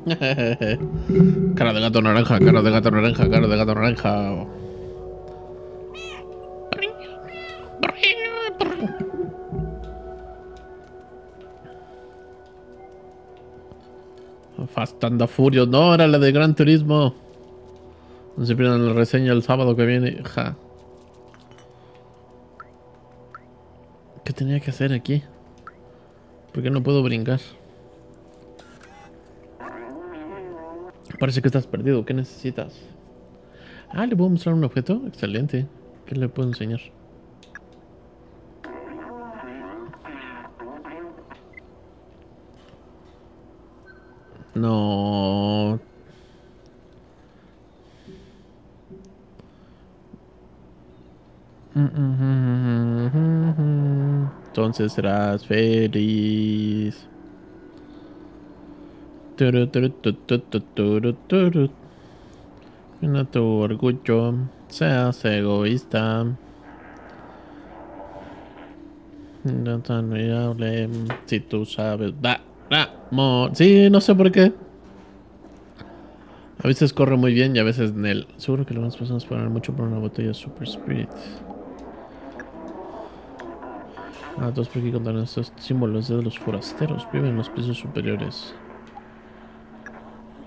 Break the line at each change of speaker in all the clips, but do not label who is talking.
cara de gato naranja, cara de gato naranja, cara de gato naranja. Fast and the. No, era la de Gran Turismo. No se pierdan la reseña el sábado que viene. Ja. ¿Qué tenía que hacer aquí? ¿Por qué no puedo brincar? Parece que estás perdido. ¿Qué necesitas? Ah, ¿le puedo mostrar un objeto? Excelente. ¿Qué le puedo enseñar? No. Entonces serás feliz. No tu orgullo seas egoísta. No tan admirable si tú sabes. Da, da, mo. Sí, no sé por qué. A veces corre muy bien y a veces en el. Seguro que las personas ponen mucho por una botella Super Spirit. Ah, dos por aquí contar estos símbolos de los forasteros. Viven en los pisos superiores.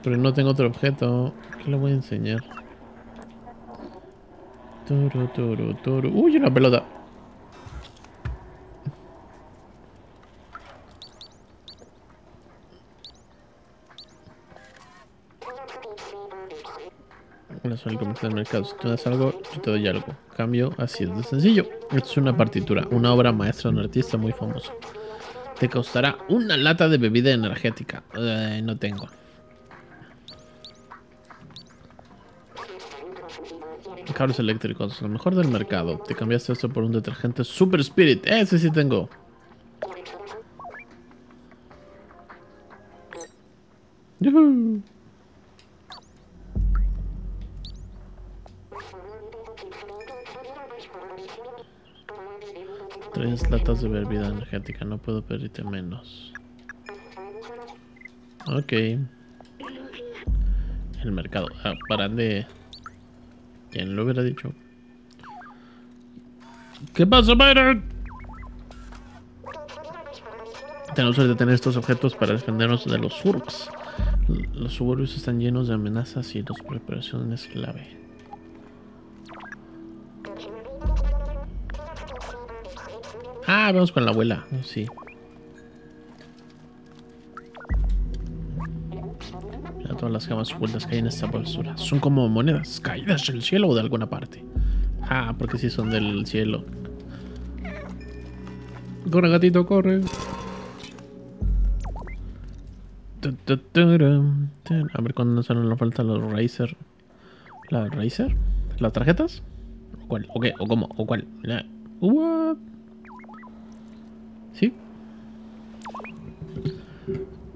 Pero no tengo otro objeto. ¿Qué le voy a enseñar? Turu, turu, turu. ¡Uy, una pelota! Soy el comercial del mercado. Si tú das algo, yo te doy algo. Cambio, así es de sencillo. Esto es una partitura, una obra maestra de un artista muy famoso. Te costará una lata de bebida energética. Eh, no tengo. Cables eléctricos, lo mejor del mercado. Te cambiaste esto por un detergente Super Spirit. Ese sí tengo. ¡Yuhu! Tres latas de bebida energética, no puedo pedirte menos. Ok. El mercado. Ah, paran de... ¿Quién lo hubiera dicho? ¿Qué pasa, Byron? Tenemos que tener estos objetos para defendernos de los surks. Los suburbios están llenos de amenazas y las preparaciones clave. Ah, vamos con la abuela. Sí. Mira todas las gemas ocultas que hay en esta basura. Son como monedas caídas del cielo o de alguna parte. Ah, porque sí son del cielo. Corre, gatito, corre. A ver cuándo salen nos falta los Razer. ¿La Razer? ¿Las tarjetas? ¿O cuál? ¿O qué? ¿O cómo? ¿O cuál? What? ¿Sí?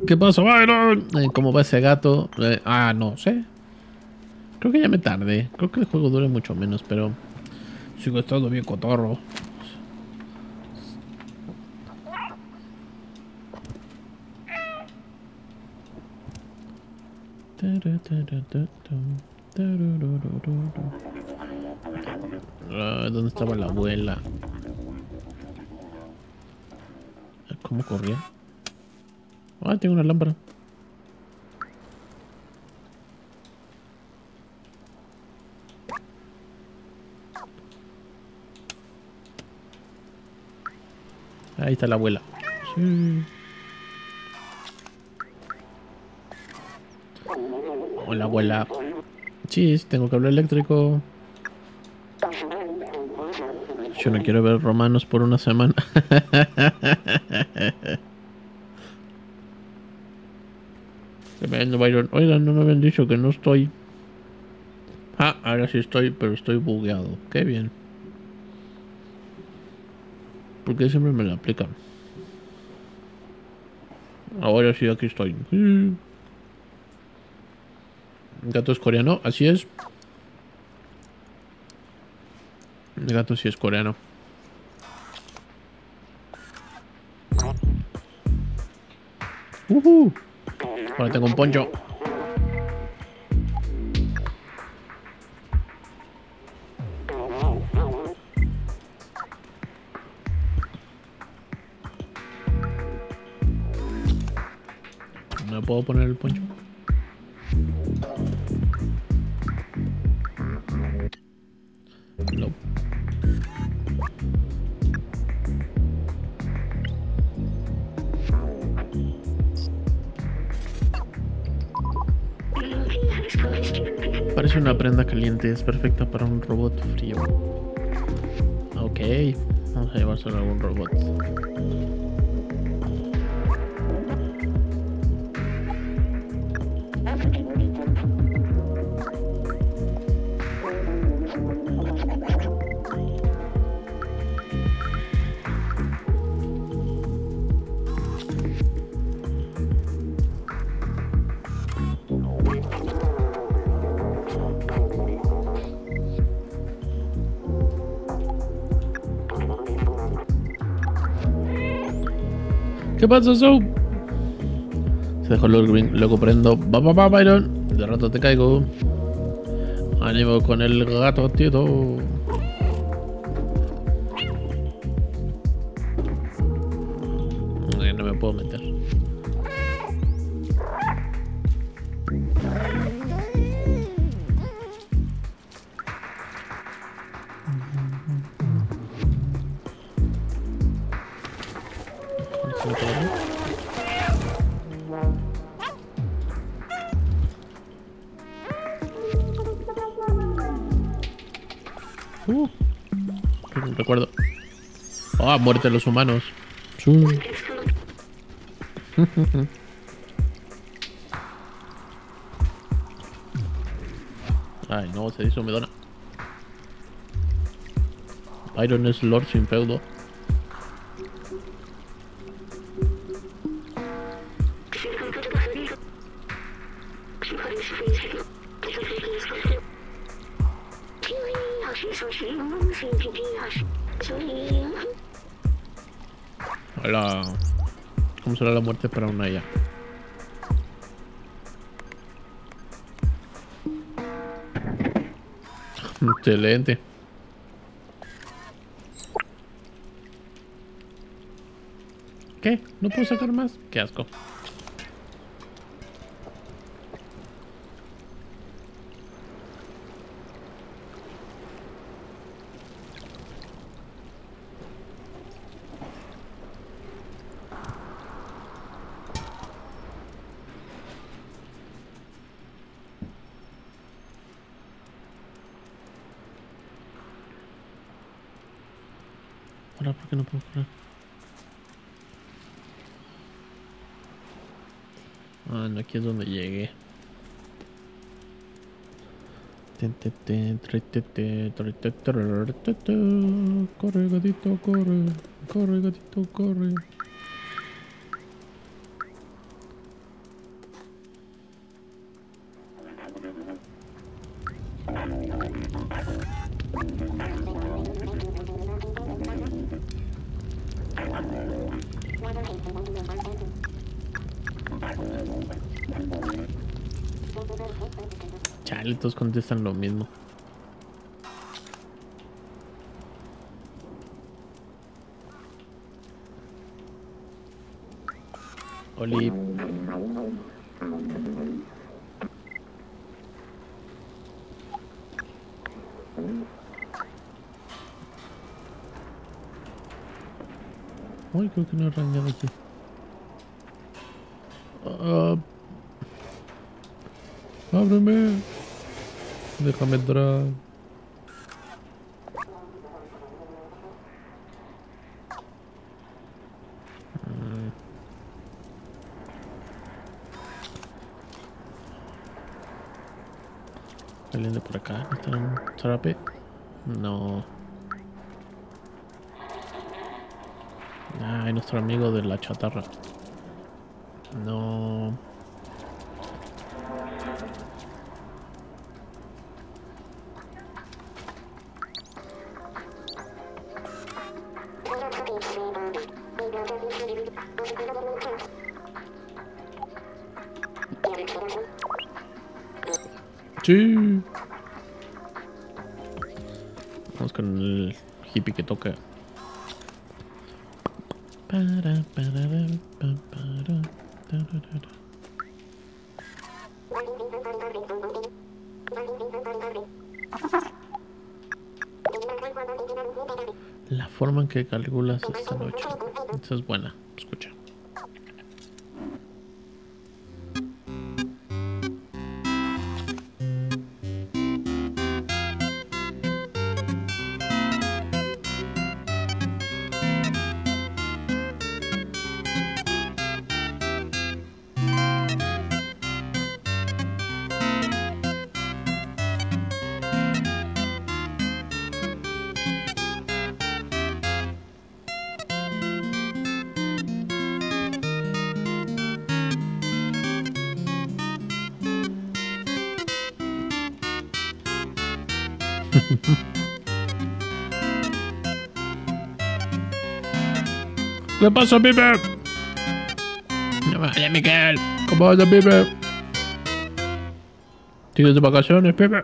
¿Qué pasa, Byron? Eh, ¿Cómo va ese gato? Eh, ah, no sé. Creo que ya me tardé. Creo que el juego dure mucho menos, pero... Sigo estando bien cotorro. Ah, ¿Dónde estaba la abuela? ¿Cómo corría? Ah, tengo una lámpara. Ahí está la abuela. Hola, abuela. Sí, tengo cable eléctrico. Yo no quiero ver romanos por una semana. Tremendo, Byron. Oigan, no me habían dicho que no estoy. Ah, ahora sí estoy, pero estoy bugueado. Qué bien. Porque siempre me la aplican. Ahora sí, aquí estoy. Mm. Gato es coreano, así es. El gato sí es coreano. Uh. Ahora tengo un poncho. No puedo poner el poncho. No. Parece una prenda caliente, es perfecta para un robot frío. Ok, vamos a llevárselo a algún robot. ¿Qué pasa? Se dejó el green, luego prendo. Va, va, va, Byron. De rato te caigo. Ánimo con el gato, tío. Muerte de los humanos. Ay, no, se hizo medona. Iron es Lord sin feudo. ¿Cómo será la muerte para una ya? Excelente. ¿Qué? ¿No puedo sacar más? Qué asco. Ahora, ¿por qué no puedo correr? Ah, no, aquí es donde llegué. Corre, gatito, corre. Corre, gatito, corre. Chale, todos contestan lo mismo. Oli. Uy, creo que no he arañado aquí. Ah, ábreme. Déjame entrar. Mm. ¿Alguien de por acá? ¿Está un zarape? No. Ay, nuestro amigo de la chatarra. Que. La forma en que calculas esta noche. Esa es buena. ¿Qué pasa, Pipe? No vaya, Miguel. ¿Cómo vas, Pipe? ¿Tienes de vacaciones, Pipe?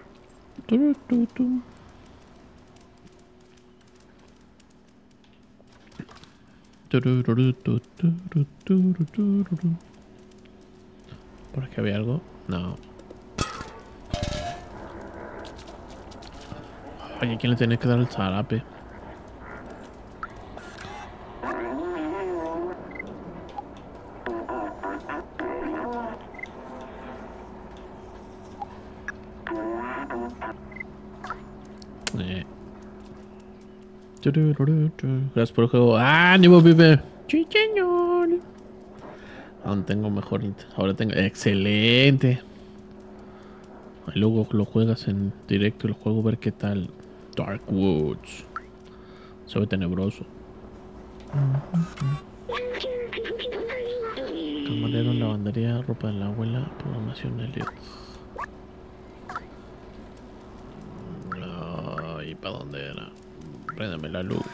¿Por aquí había algo? No. Oye, ¿quién le tiene que dar el zarape? Eh. Turururu, tu. Gracias por el juego. ¡Ánimo! Sí, señor. Aún tengo mejor. Ahora tengo. ¡Excelente! Y luego lo juegas en directo el juego, ver qué tal. Dark Woods. Se ve tenebroso. Camarero lavandería, ropa de la abuela, programación Elliot. Ay, ¿para dónde era? Préndame la luz.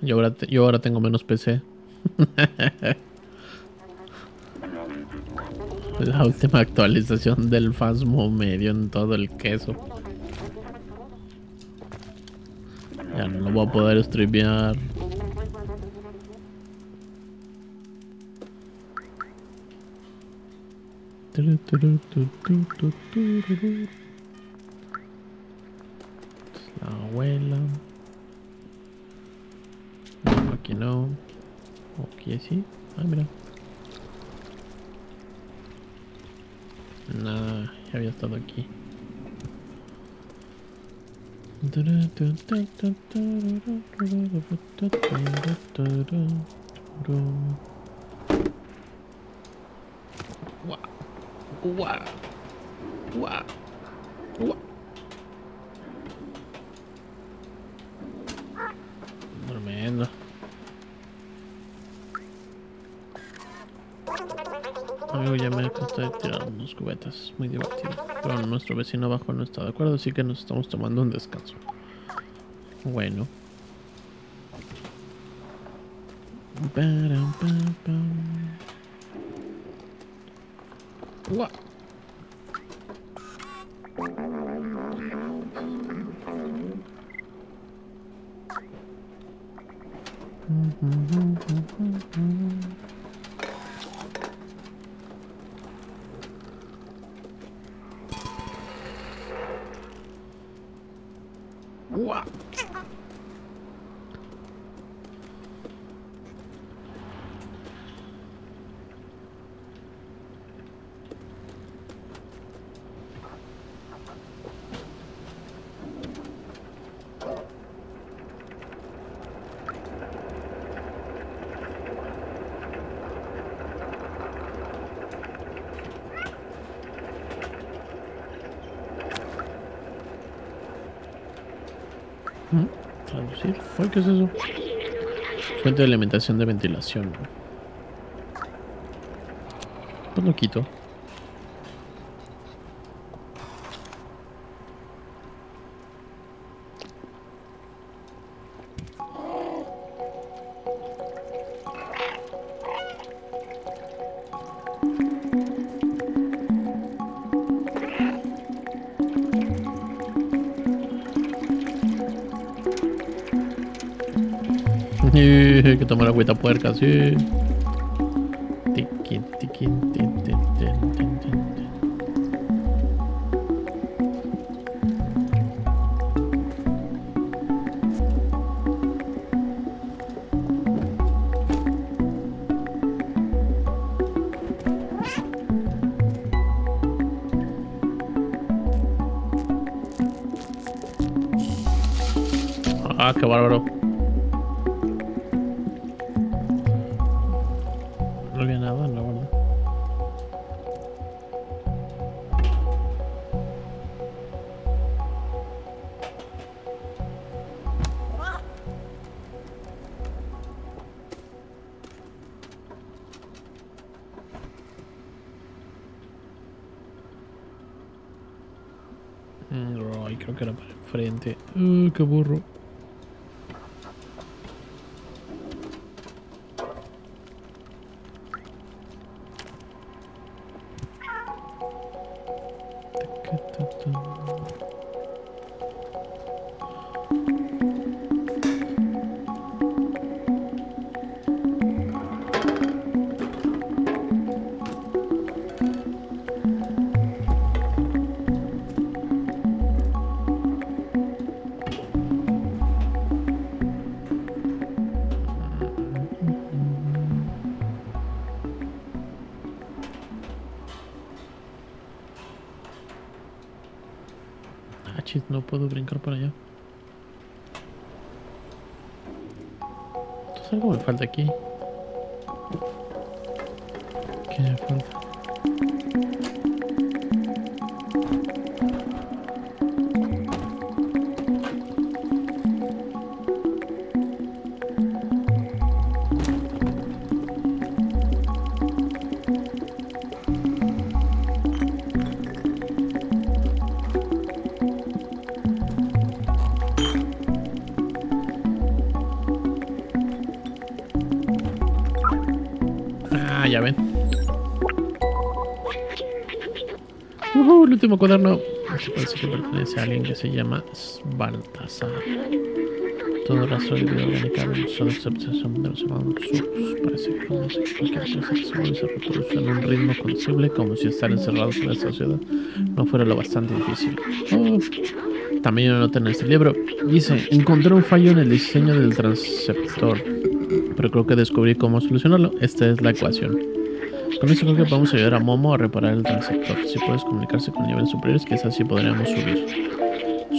Yo ahora, yo ahora tengo menos PC. La última actualización del Fasmo medio en todo el queso. Ya no lo voy a poder streamear. Nada, ya había estado aquí. Guau. Guau. Guau. Guau. Tremendo. Amigo, acosté tirando unos cubetas. Muy divertido. Pero nuestro vecino abajo no está de acuerdo, así que nos estamos tomando un descanso. Bueno. Uy, ¿qué es eso? Fuente de alimentación de ventilación. Pues lo quito. Tomar agüita puerca, sí. Último cuaderno. Parece que pertenece a alguien que se llama Baltasar. Todo rastro de vida orgánica de los observación de los hermanos Sus parece que conoce cualquier cosa que se se reproduce en un ritmo conocible, como si estar encerrados en esta ciudad no fuera lo bastante difícil. Oh, también una nota en este libro. Dice, encontré un fallo en el diseño del transceptor, pero creo que descubrí cómo solucionarlo. Esta es la ecuación. Con esto creo que podemos ayudar a Momo a reparar el transceptor. Si puedes comunicarse con niveles superiores, quizás así podríamos subir.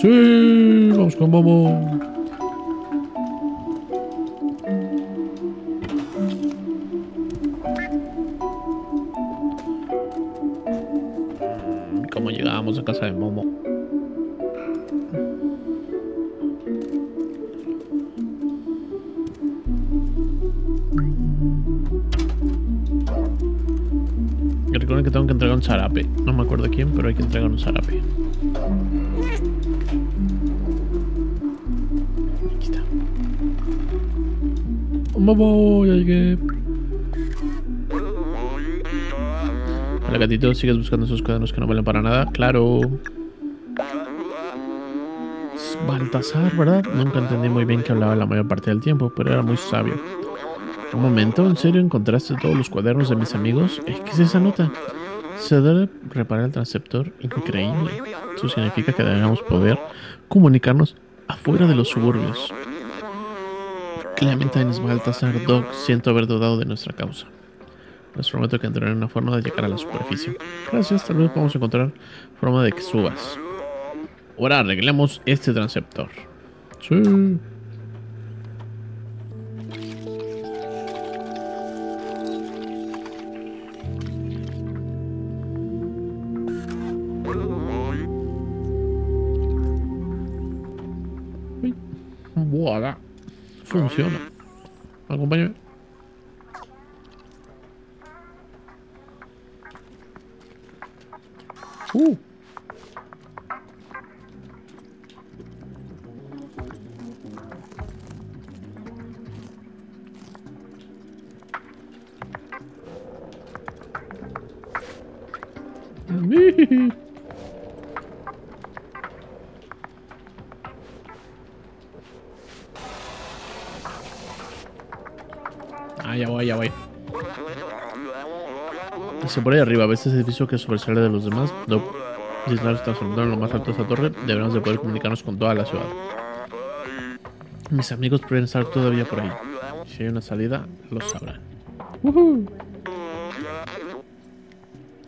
Sí, vamos con Momo. Hay que entregar un zarape. Aquí está. Momo, ya llegué. Hola gatito, ¿sigues buscando esos cuadernos que no valen para nada? Claro. Es Baltasar, ¿verdad? Nunca entendí muy bien que hablaba la mayor parte del tiempo, pero era muy sabio. Un momento, ¿en serio encontraste todos los cuadernos de mis amigos? ¿Eh, ¿Qué es esa nota? Se debe reparar el transceptor. Increíble. Eso significa que debemos poder comunicarnos afuera de los suburbios. Clementine Baltasar Dog. Siento haber dudado de nuestra causa. Les prometo que encontraré una forma de llegar a la superficie. Gracias, tal vez podamos encontrar forma de que subas. Ahora arreglemos este transceptor. Sí. Voilà. Funciona. Acompáñame. Uh. Ah, ya voy, ya voy. Por ahí arriba, ¿ves ese edificio que sobresale de los demás? No. Si transformando en lo más alto de esta torre, deberemos de poder comunicarnos con toda la ciudad. Mis amigos pueden estar todavía por ahí. Si hay una salida, lo sabrán. ¡Woohoo!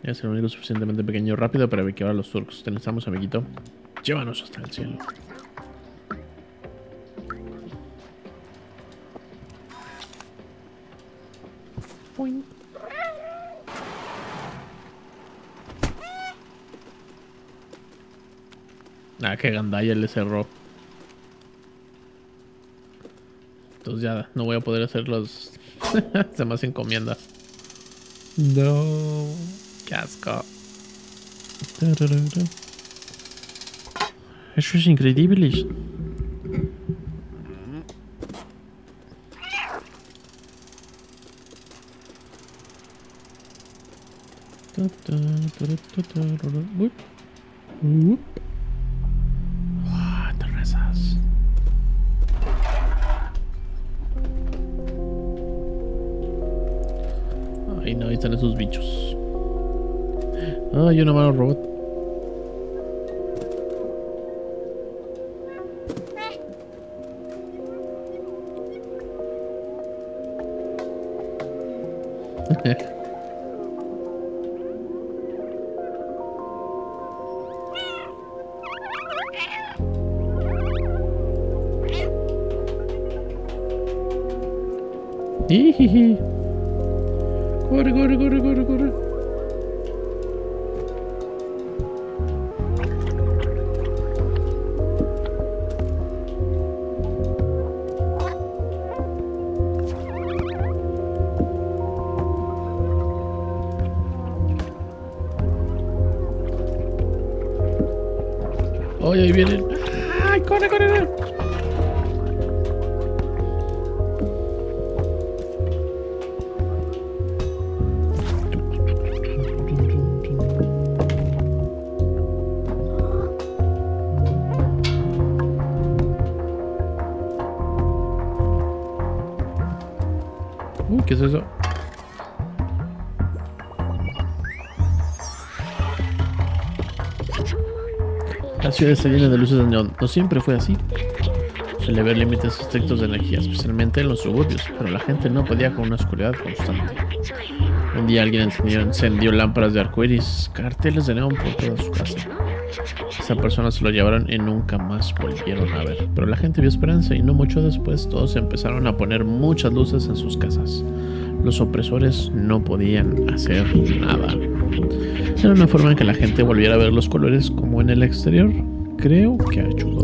Es el único suficientemente pequeño y rápido para evacuar a los turcos. Te necesitamos, amiguito. Llévanos hasta el cielo. Boing. Ah, que Gandaya le cerró. Entonces ya no voy a poder hacer los demás encomiendas. No. Qué asco. Eso es increíble. Ah. Ay, no, ahí están esos bichos. Una mano robot. Ijiji. Corre, corre, corre, corre, corre. Oye, ahí vienen. ¡Ay, corre, corre, corre! Ciudad está llena de luces de neón. No siempre fue así. Suele haber límites estrictos de energía, especialmente en los suburbios, pero la gente no podía con una oscuridad constante. Un día alguien encendió, lámparas de arcoíris, carteles de neón por toda su casa. Esa persona se lo llevaron y nunca más volvieron a ver. Pero la gente vio esperanza y no mucho después todos empezaron a poner muchas luces en sus casas. Los opresores no podían hacer nada. Era una forma en que la gente volviera a ver los colores como en el exterior. Creo que ayudó.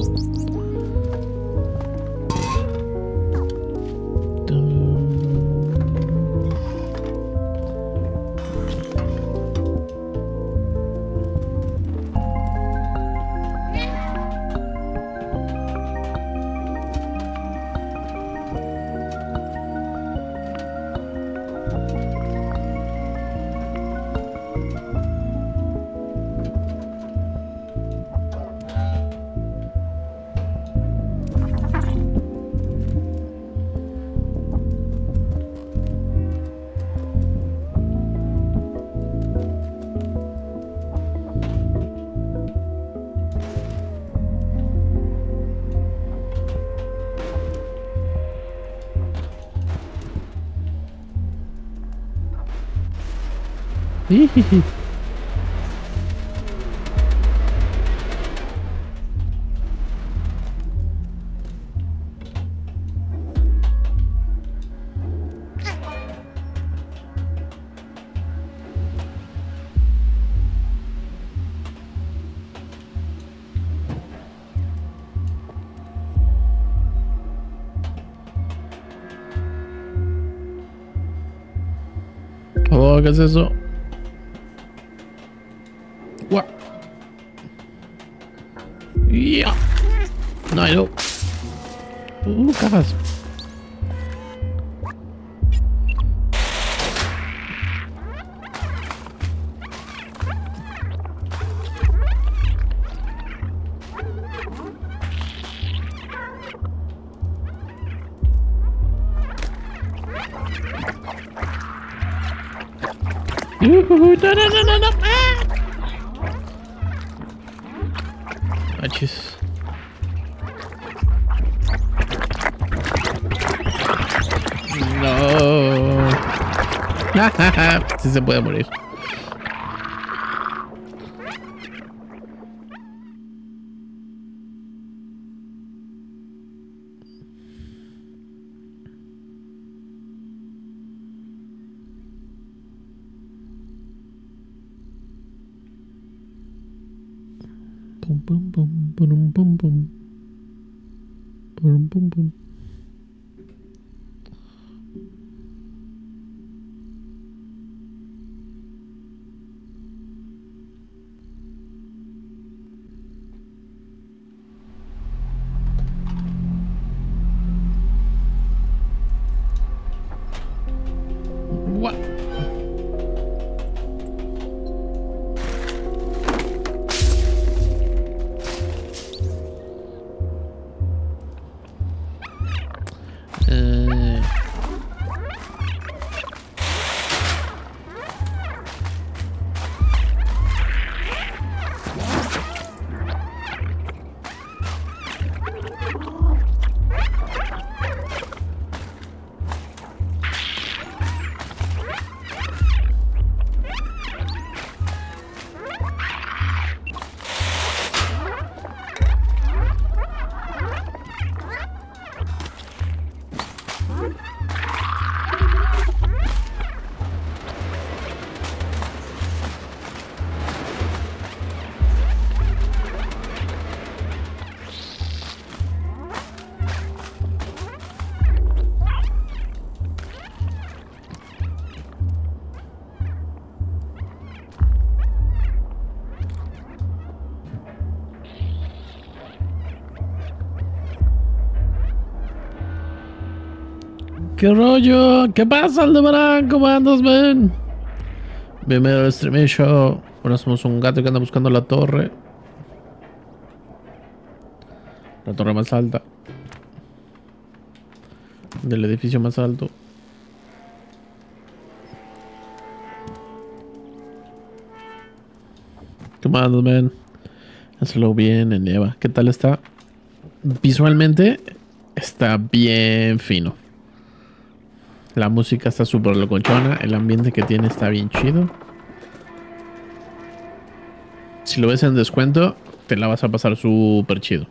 Logo, Zezão. ¿Qué rollo? ¿Qué pasa, Aldebarán? ¿Cómo andas, man? Bienvenido al Stream Show. Ahora somos un gato que anda buscando la torre. La torre más alta. Del edificio más alto. ¿Cómo andas, man? Hazlo bien en Eva. ¿Qué tal está? Visualmente está bien fino. La música está súper locochona. El ambiente que tiene está bien chido. Si lo ves en descuento, te la vas a pasar súper chido.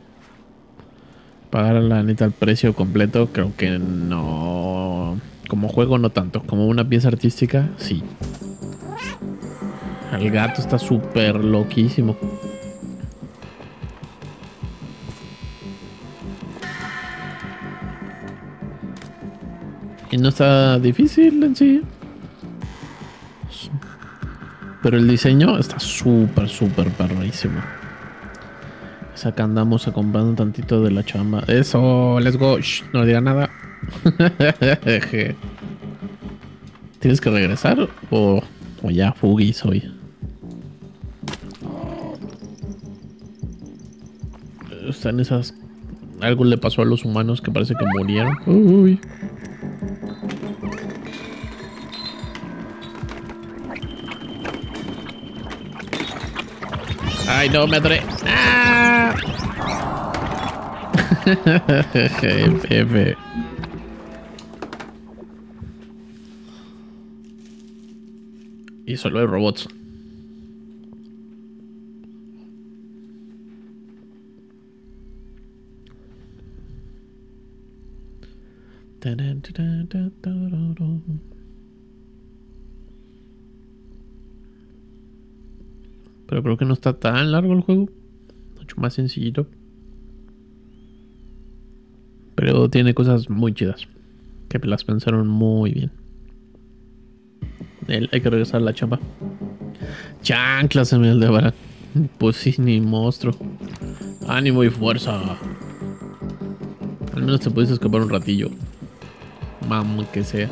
Pagar la neta el precio completo, creo que no. Como juego, no tanto. Como una pieza artística, sí. El gato está súper loquísimo. Y no está difícil en sí. Pero el diseño está súper, súper perrísimo. Es acá andamos acompañando un tantito de la chamba. Eso, let's go. Shh, no diga nada. ¿Tienes que regresar? O, o ya fugis hoy. Están esas. Algo le pasó a los humanos que parece que murieron. Uy. No, me atoré. ¡Ah! Y solo hay robots. Pero creo que no está tan largo el juego. Mucho más sencillito. Pero tiene cosas muy chidas. Que las pensaron muy bien. Hay que regresar a la chamba. Chanclas en el de Pues sí, ni monstruo. Ánimo y fuerza. Al menos te pudiste escapar un ratillo. Mam, que sea.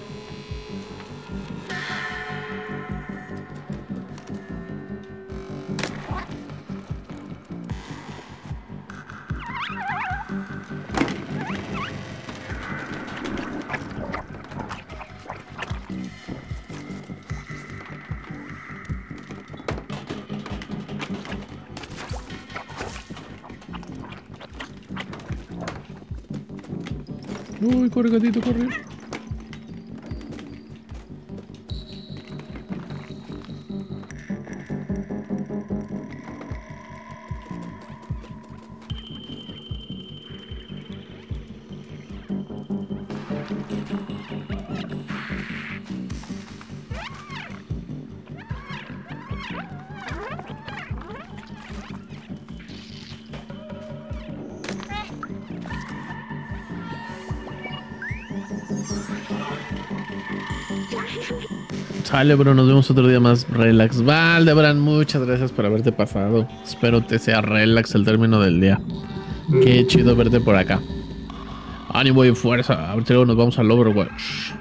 Gatito, corre. Sale, bro, nos vemos otro día más relax. Vale, Bran, muchas gracias por haberte pasado. Espero te sea relax el término del día. Qué chido verte por acá. Ánimo y fuerza. A ver si luego nos vamos al Overwatch.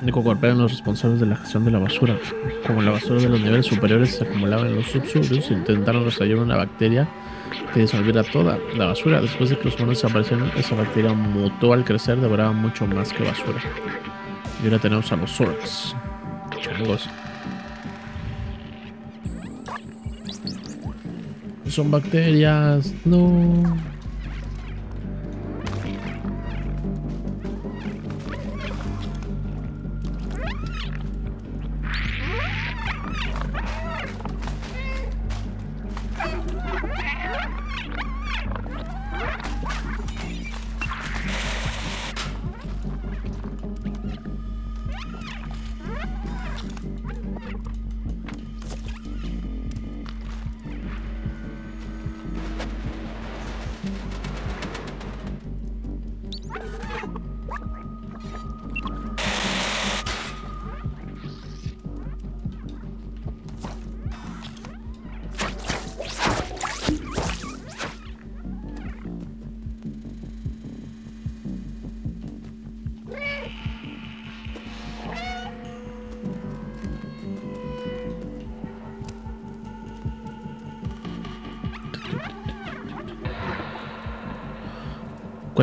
Nico cooperan los responsables de la gestión de la basura. Como la basura de los niveles superiores se acumulaba en los subsuelos, intentaron restaurar una bacteria que disolviera toda la basura. Después de que los humanos desaparecieron, esa bacteria mutó al crecer, devoraba mucho más que basura. Y ahora tenemos a los Zorks. Son bacterias. No.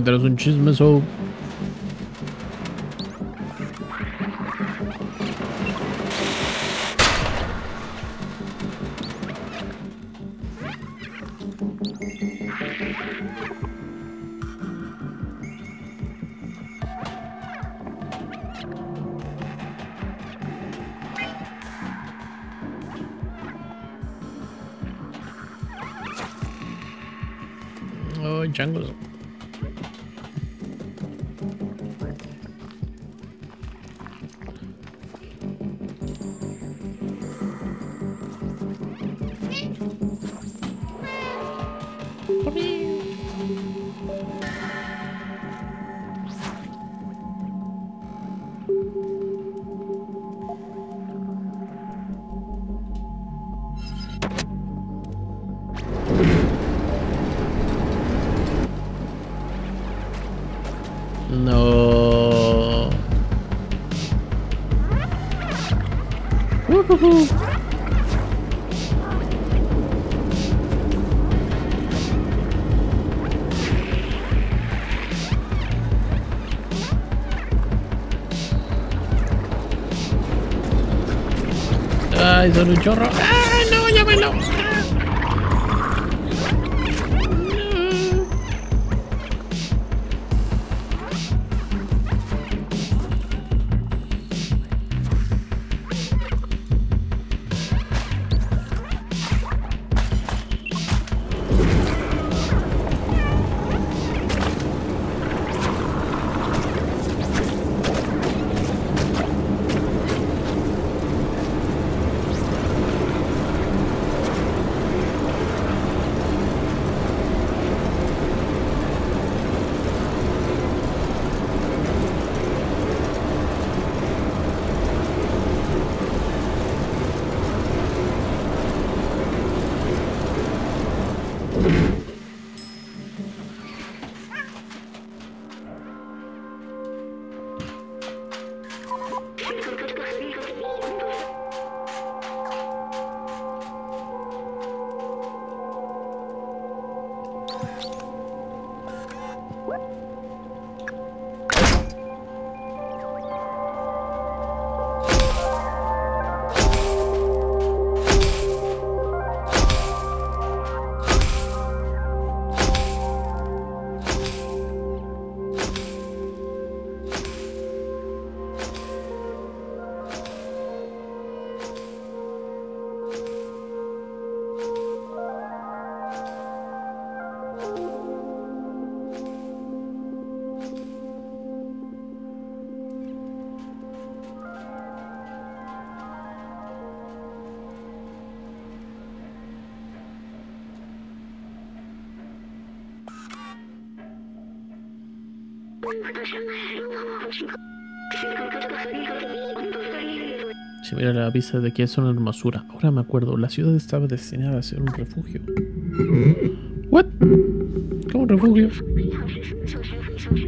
rozhodčí jsme jsou Son un chorro. ¡Ah, Si mira la vista de aquí es una hermosura. Ahora me acuerdo, la ciudad estaba destinada a ser un refugio. ¿What? ¿Cómo refugio?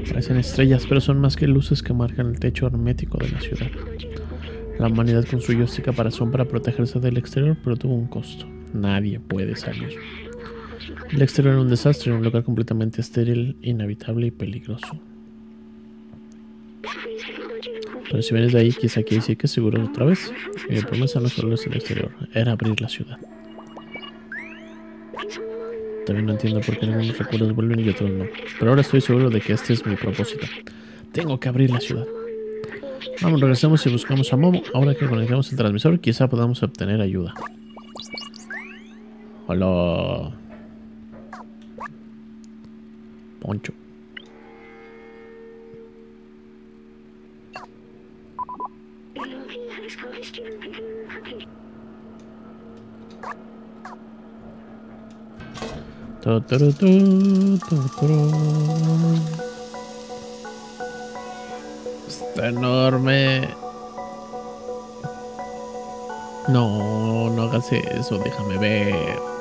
Parecen estrellas, pero son más que luces que marcan el techo hermético de la ciudad. La humanidad construyó este caparazón para protegerse del exterior, pero tuvo un costo. Nadie puede salir. El exterior era un desastre, un lugar completamente estéril, inhabitable y peligroso. Pero si vienes de ahí, quizá quiere decir que seguro otra vez. Mi promesa no solo es el exterior, era abrir la ciudad. También no entiendo por qué algunos recuerdos vuelven y otros no. Pero ahora estoy seguro de que este es mi propósito. Tengo que abrir la ciudad. Vamos, regresemos y buscamos a Momo. Ahora que conectamos el transmisor, quizá podamos obtener ayuda. Hola. Poncho. Está enorme. No, no hagas eso, déjame ver.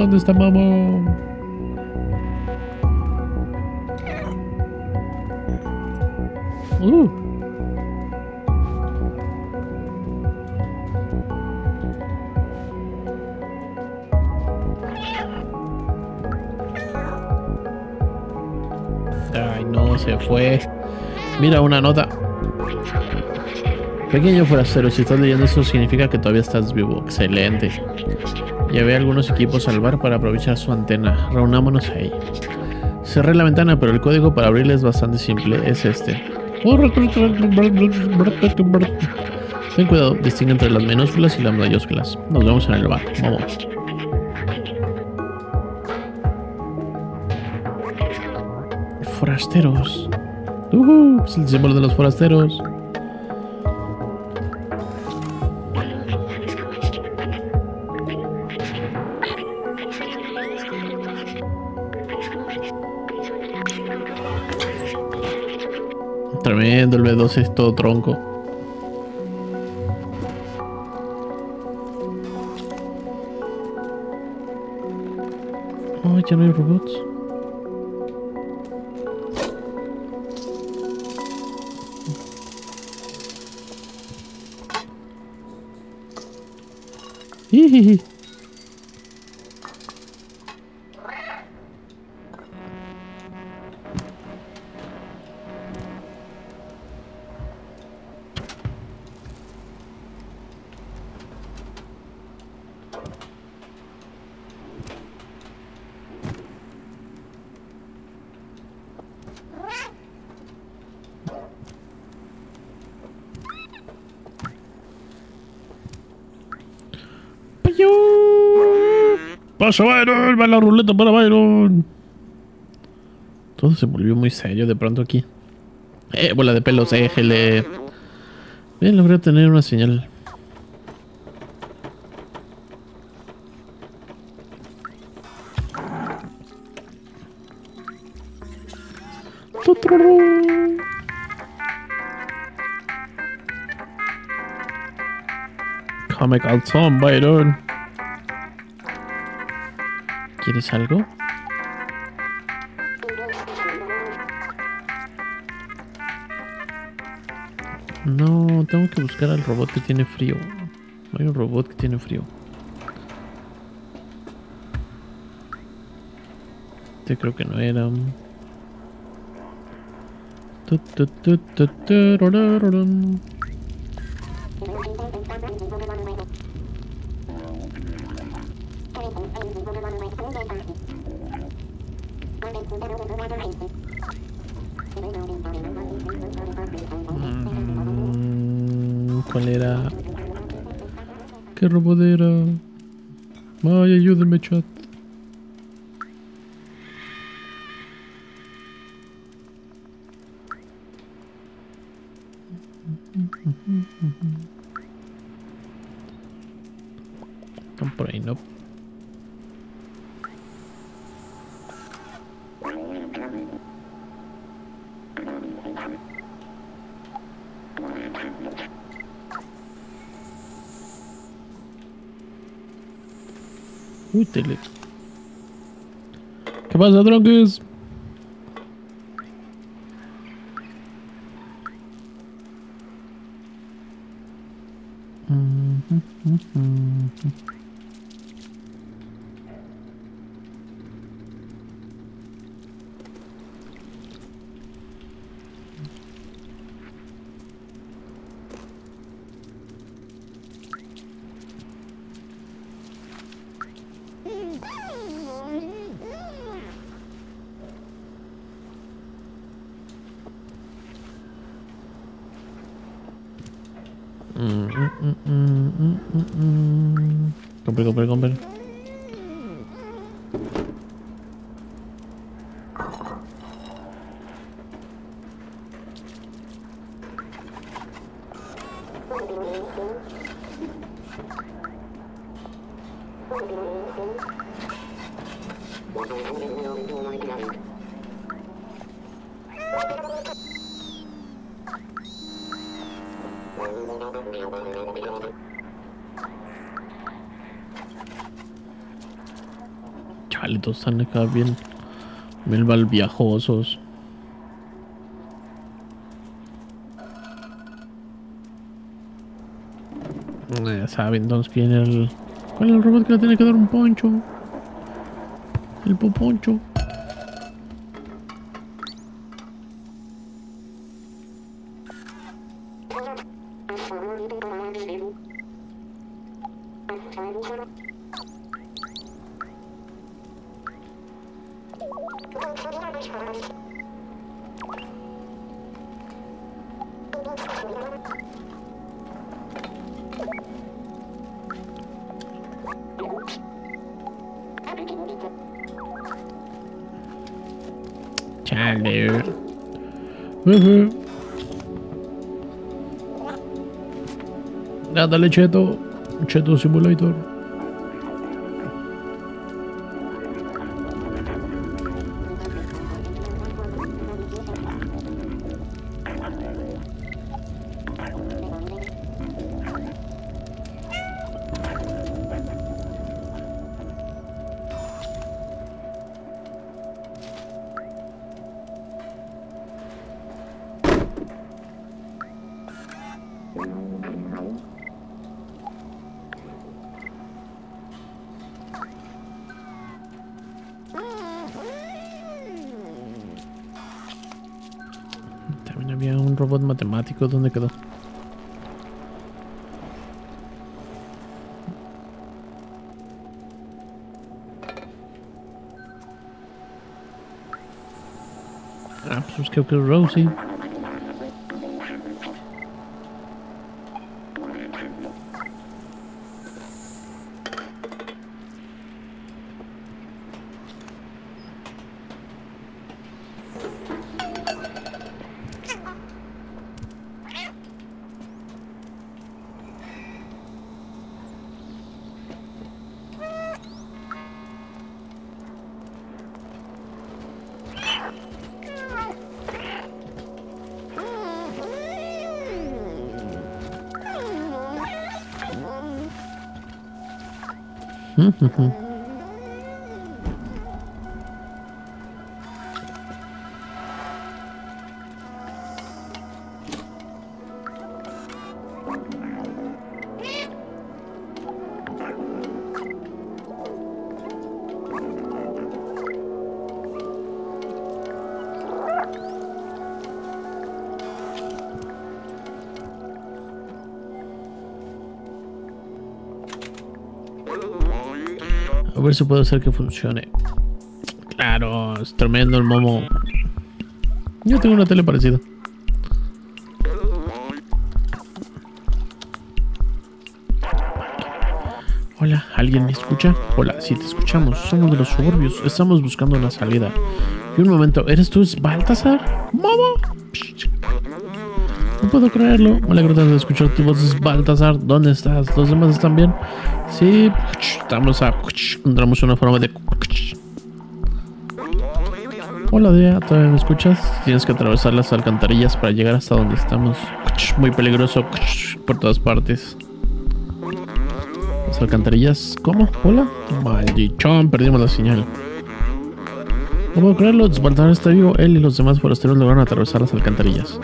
¿Dónde está mamá? Uh. Ay, no, se fue. Mira una nota. Pequeño forastero, si estás leyendo eso significa que todavía estás vivo. Excelente. Llevé algunos equipos al bar para aprovechar su antena. Reunámonos ahí. Cerré la ventana, pero el código para abrirla es bastante simple. Es este. Ten cuidado, distingue entre las minúsculas y las mayúsculas. Nos vemos en el bar. Vamos. Forasteros. Uh, es el símbolo de los forasteros. Tremendo, el B2 es todo tronco. Ya no hay robots. Jijiji. Pasa va la ruleta para Byron. Todo se volvió muy serio de pronto aquí. Eh, bola de pelos, éjele. Bien, logré tener una señal. Come calzón, Byron. ¿Quieres algo? No, tengo que buscar al robot que tiene frío. Hay un robot que tiene frío. Este creo que no era. ¿Cuál era? ¿Qué robot era? Ay, ayúdenme, chat. Tele. ¿Qué pasa, tronques? Chale, todos están acá bien, bien valviajosos. Ya saben, entonces quién el... ¿Cuál es el robot que le tiene que dar un poncho? El poponcho. dalle Ceto, Ceto Simulator. Rosie. Si puedo hacer que funcione. Claro, es tremendo el momo. Yo tengo una tele parecida. Hola, ¿alguien me escucha? Hola, si te escuchamos, somos de los suburbios, estamos buscando una salida. Y un momento, ¿eres tú Baltasar? ¡Mamá! No puedo creerlo. Me alegro de escuchar tu voz, Baltasar. ¿Dónde estás? ¿Los demás están bien? Sí, estamos a... Encontramos una forma de... Hola, Dea, ¿todavía me escuchas? Tienes que atravesar las alcantarillas para llegar hasta donde estamos. Muy peligroso por todas partes alcantarillas. ¿Cómo? ¿Hola? Maldichón, perdimos la señal. No puedo creerlo, Baltasar está vivo. Él y los demás forasteros lograron atravesar las alcantarillas.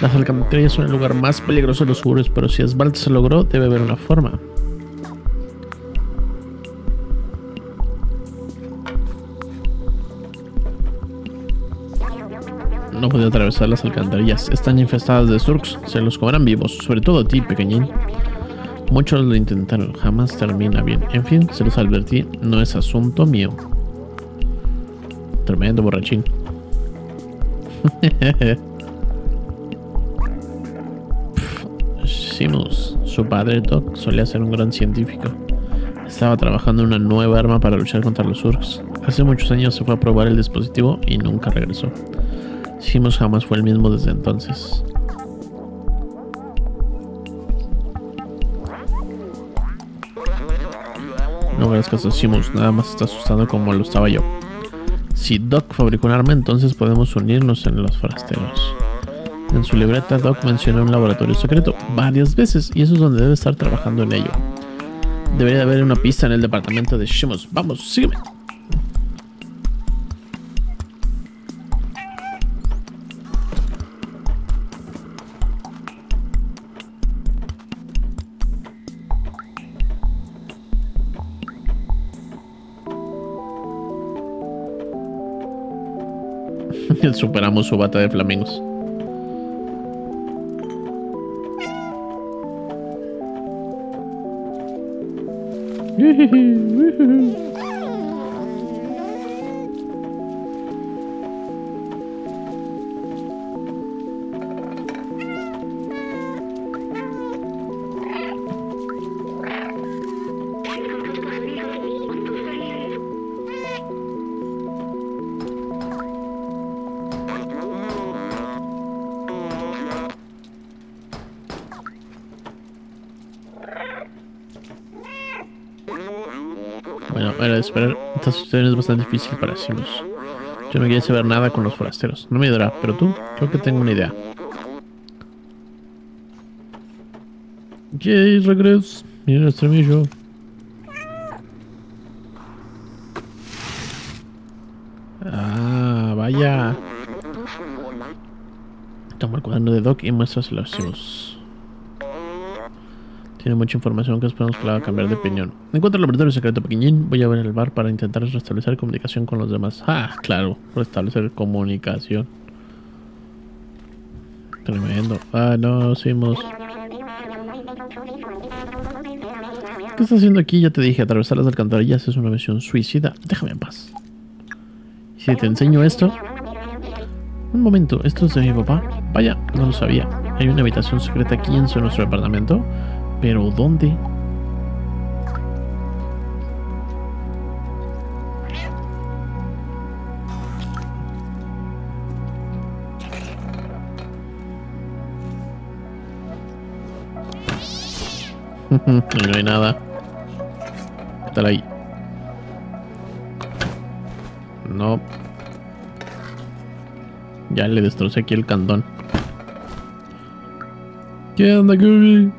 Las alcantarillas son el lugar más peligroso de los suburbios, pero si Esbalt se logró, debe haber una forma. Puede atravesar las alcantarillas. Están infestadas de surks. Se los comerán vivos, sobre todo a ti, pequeñín. Muchos lo intentaron, jamás termina bien. En fin, se los advertí, no es asunto mío. Tremendo borrachín. Simus, su padre Doc, solía ser un gran científico. Estaba trabajando en una nueva arma para luchar contra los Urks. Hace muchos años se fue a probar el dispositivo y nunca regresó. Simus jamás fue el mismo desde entonces. No veas que Simus, nada más está asustado como lo estaba yo. Si Doc fabricó un arma, entonces podemos unirnos en los forasteros. En su libreta, Doc menciona un laboratorio secreto varias veces y eso es donde debe estar trabajando en ello. Debería haber una pista en el departamento de Shimus. Vamos, sígueme. Superamos su bata de flamingos. Esta situación es bastante difícil para Simus. Yo no quiero saber nada con los forasteros. No me ayudará, pero tú, creo que tengo una idea. Yay, regreso. Mira nuestro amigo. Ah, vaya. Toma el cuaderno de Doc y muéstraselo a Simus. Tiene mucha información que esperamos que la haga cambiar de opinión. Encuentra el laboratorio secreto pequeñín. Voy a ver el bar para intentar restablecer comunicación con los demás. Ah, claro. Restablecer comunicación. Tremendo. Ah, no, hicimos. ¿Qué estás haciendo aquí? Ya te dije, atravesar las alcantarillas es una misión suicida. Déjame en paz. Si te enseño esto... Un momento, ¿esto es de mi papá? Vaya, no lo sabía. ¿Hay una habitación secreta aquí en nuestro departamento? Pero ¿dónde? no hay nada. ¿Qué tal ahí? No. Ya le destrocé aquí el candón. ¿Qué onda, Kirby?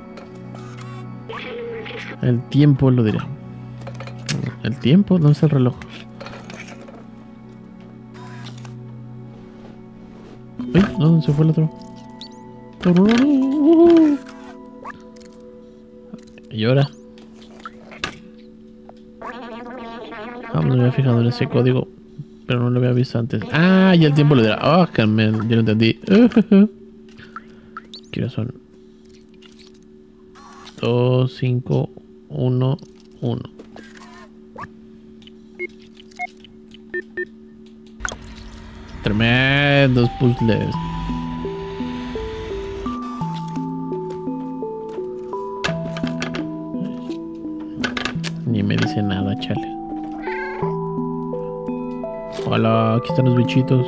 El tiempo lo dirá. ¿El tiempo? ¿Dónde está el reloj? Uy, ¿dónde se fue el otro? Y ahora. Ah, me había fijado en ese código. Pero no lo había visto antes. Ah, y el tiempo lo dirá. Ah, oh, me, yo no entendí. ¿Qué son? 2, 5, 1, 1. Tremendo. tremendos puzzles. Ni me dice nada, chale. Hola, aquí están los bichitos.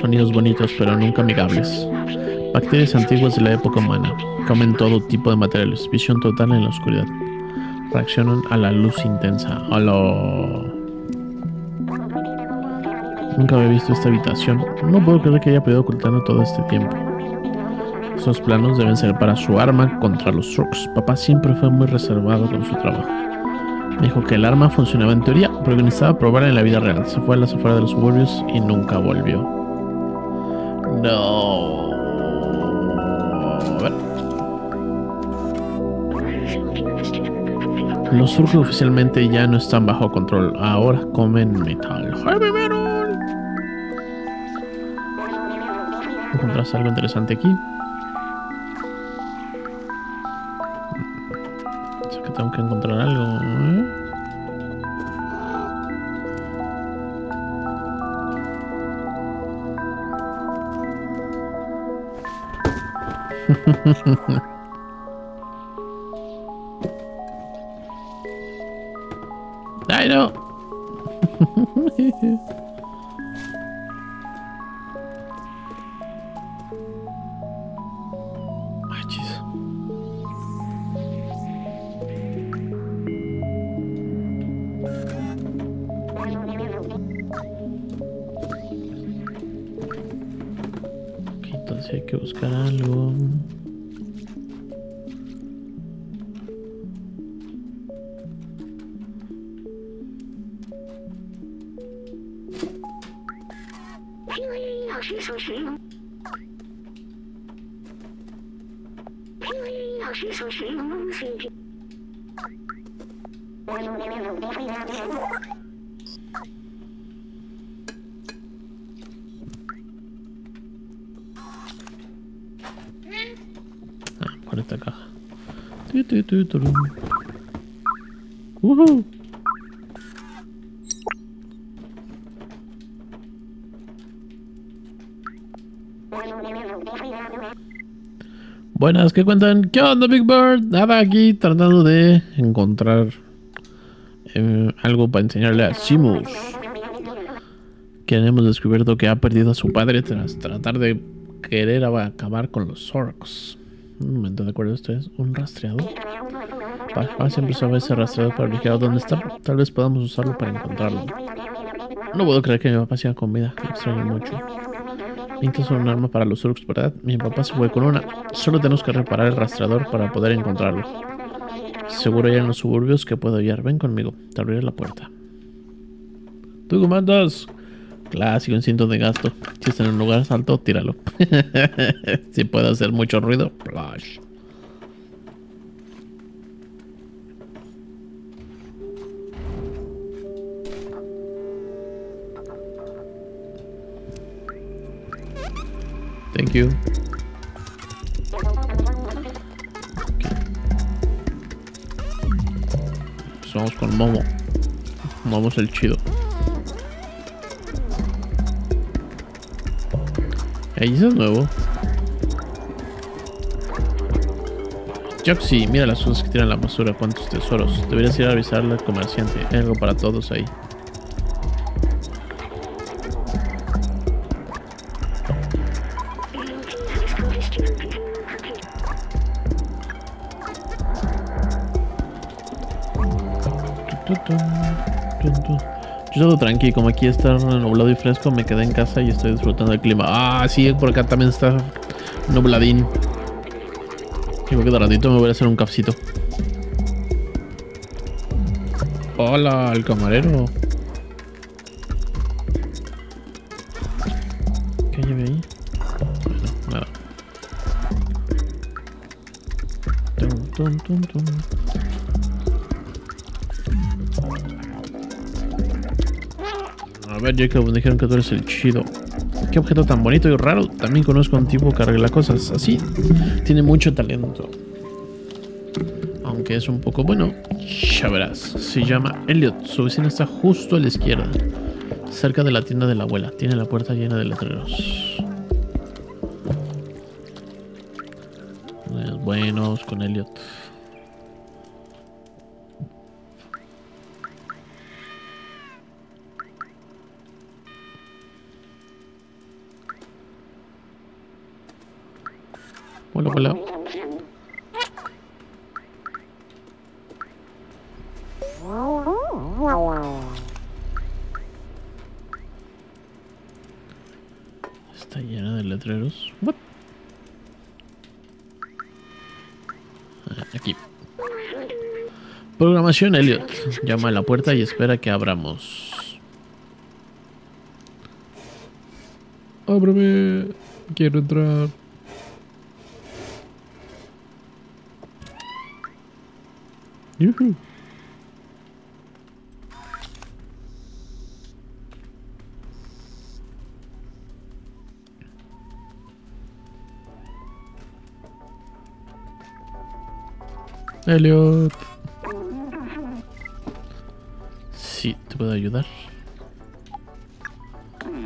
Sonidos bonitos, pero nunca amigables. Bacterias antiguas de la época humana. Comen todo tipo de materiales. Visión total en la oscuridad. Reaccionan a la luz intensa. Hola. Nunca había visto esta habitación. No puedo creer que haya podido ocultarlo todo este tiempo. Estos planos deben ser para su arma contra los trucks. Papá siempre fue muy reservado con su trabajo. Dijo que el arma funcionaba en teoría, pero que necesitaba probar en la vida real. Se fue a las afueras de los suburbios y nunca volvió. No. Los surcos oficialmente ya no están bajo control. Ahora comen metal. ¡Heavy metal! ¿Encontraste algo interesante aquí? Sé que tengo que encontrar algo. ¿eh? Buenas, ¿qué cuentan? ¿Qué onda, Big Bird? Nada, aquí tratando de encontrar eh, algo para enseñarle a Simus. Que hemos descubierto que ha perdido a su padre tras tratar de querer acabar con los orcs. Un momento, ¿de acuerdo? Esto es un rastreador. Papá siempre usaba ese rastreador para vigilar dónde está. Tal vez podamos usarlo para encontrarlo. No puedo creer que mi papá siga con vida. Lo extraño mucho. Necesitas un arma para los orcs, ¿verdad? Mi papá se fue con una. Solo tenemos que reparar el rastreador para poder encontrarlo. Seguro hay en los suburbios que puedo hallar. Ven conmigo. Te abriré la puerta. ¿Tú cómo andas? Clásico, instinto de gasto. Si está en un lugar alto, tíralo. si puede hacer mucho ruido, flash. Thank you. Pues vamos con Momo. Momo es el chido. Ahí es nuevo. Joxy, mira las cosas que tiran la basura, cuántos tesoros. Deberías ir a avisarle al comerciante. Hay algo para todos ahí. Todo tranqui, como aquí está nublado y fresco, me quedé en casa y estoy disfrutando del clima. Ah, sí, por acá también está nubladín. Digo que de ratito me voy a hacer un cafecito. Hola, el camarero. ¿Qué lleve ahí? Bueno, nada. Tum, tum, tum, ver, Jacob, me dijeron que tú eres el chido. Qué objeto tan bonito y raro. También conozco a un tipo que arregla cosas así. Tiene mucho talento. Aunque es un poco bueno. Ya verás. Se llama Elliot. Su vecina está justo a la izquierda. Cerca de la tienda de la abuela. Tiene la puerta llena de letreros. Buenos con Elliot. Hola, hola. Está llena de letreros. Ah, Aquí. Programación Elliot. Llama a la puerta y espera que abramos. Ábreme. Quiero entrar. Yuhu. Elliot. Sí, te puedo ayudar.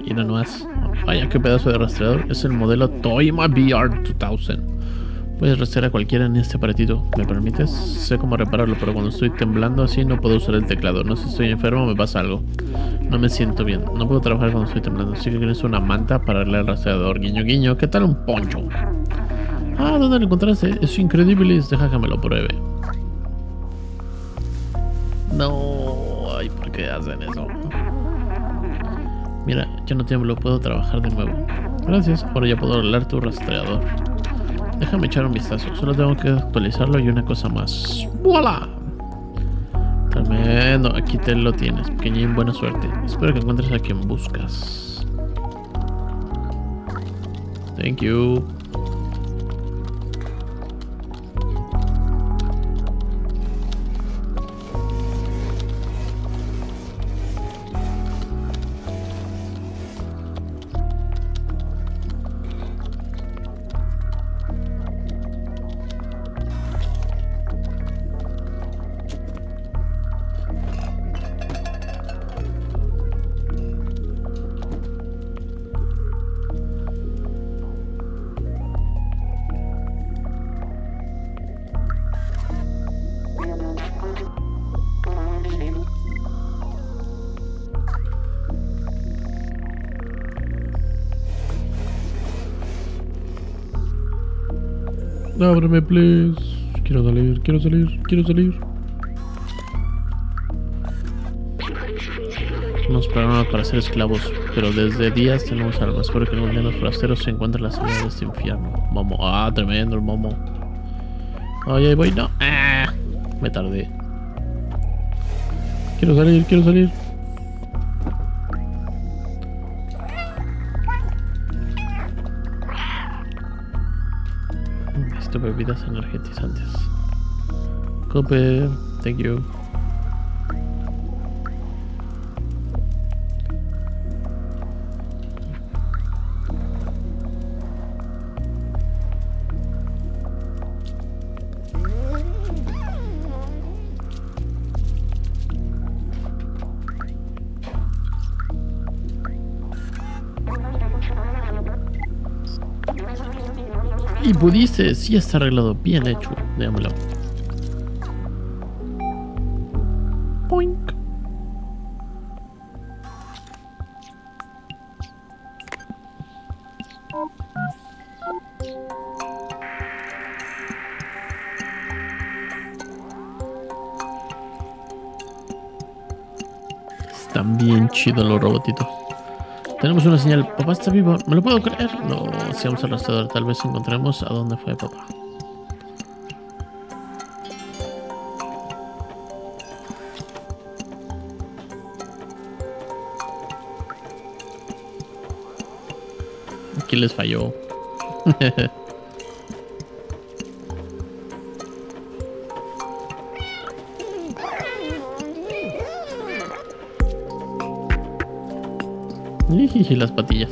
Y no más. Vaya, qué pedazo de rastreador. Es el modelo Toyma VR 2000. Puedes rastrear a cualquiera en este aparatito. ¿Me permites? Sé cómo repararlo, pero cuando estoy temblando así no puedo usar el teclado. No sé si estoy enfermo o me pasa algo. No me siento bien. No puedo trabajar cuando estoy temblando. Así que tienes una manta para darle al rastreador. Guiño, guiño. ¿Qué tal un poncho? Ah, ¿dónde lo encontraste? Es increíble. Deja que me lo pruebe. No, ay, ¿por qué hacen eso? Mira, yo no tiemblo, puedo trabajar de nuevo. Gracias, ahora ya puedo arreglar tu rastreador. Déjame echar un vistazo, solo tengo que actualizarlo y una cosa más. ¡Voila! Tremendo, aquí te lo tienes, pequeñín, buena suerte. Espero que encuentres a quien buscas. Thank you. Ábreme, please. Quiero salir, quiero salir, quiero salir. Nos preparamos para ser esclavos, pero desde días tenemos armas. Espero que algún día los forasteros se encuentren la salida de este infierno. Momo, ah, tremendo el momo. Ay, ahí voy, no. Ah, me tardé. Quiero salir, quiero salir. Bebidas energetizantes. Cope, thank you. Pudiste, sí está arreglado, bien hecho. Déjamelo. Poink. Están bien chidos los robotitos. Tenemos una señal. Papá está vivo. ¿Me lo puedo creer? No, si vamos al rastreador, tal vez encontremos a dónde fue papá. Aquí les falló. Y las patillas.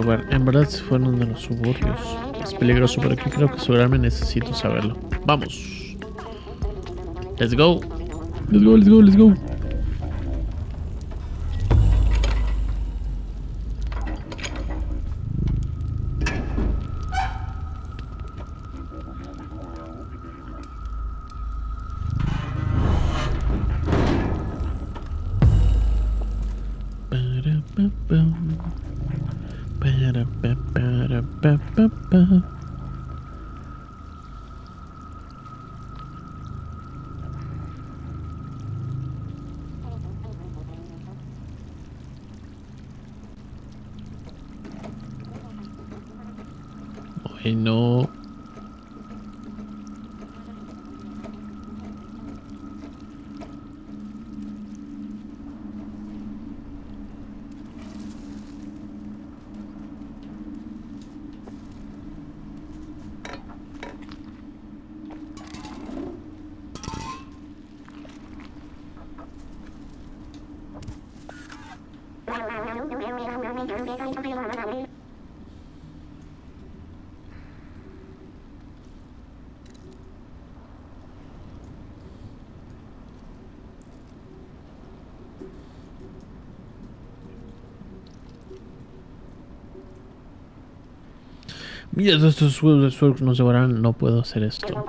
Lugar. En verdad se fueron de los suburbios. Es peligroso, pero aquí creo que asegurarme necesito saberlo. ¡Vamos! ¡Let's go! ¡Let's go, let's go, let's go! Estos surks nos llevarán. No puedo hacer esto.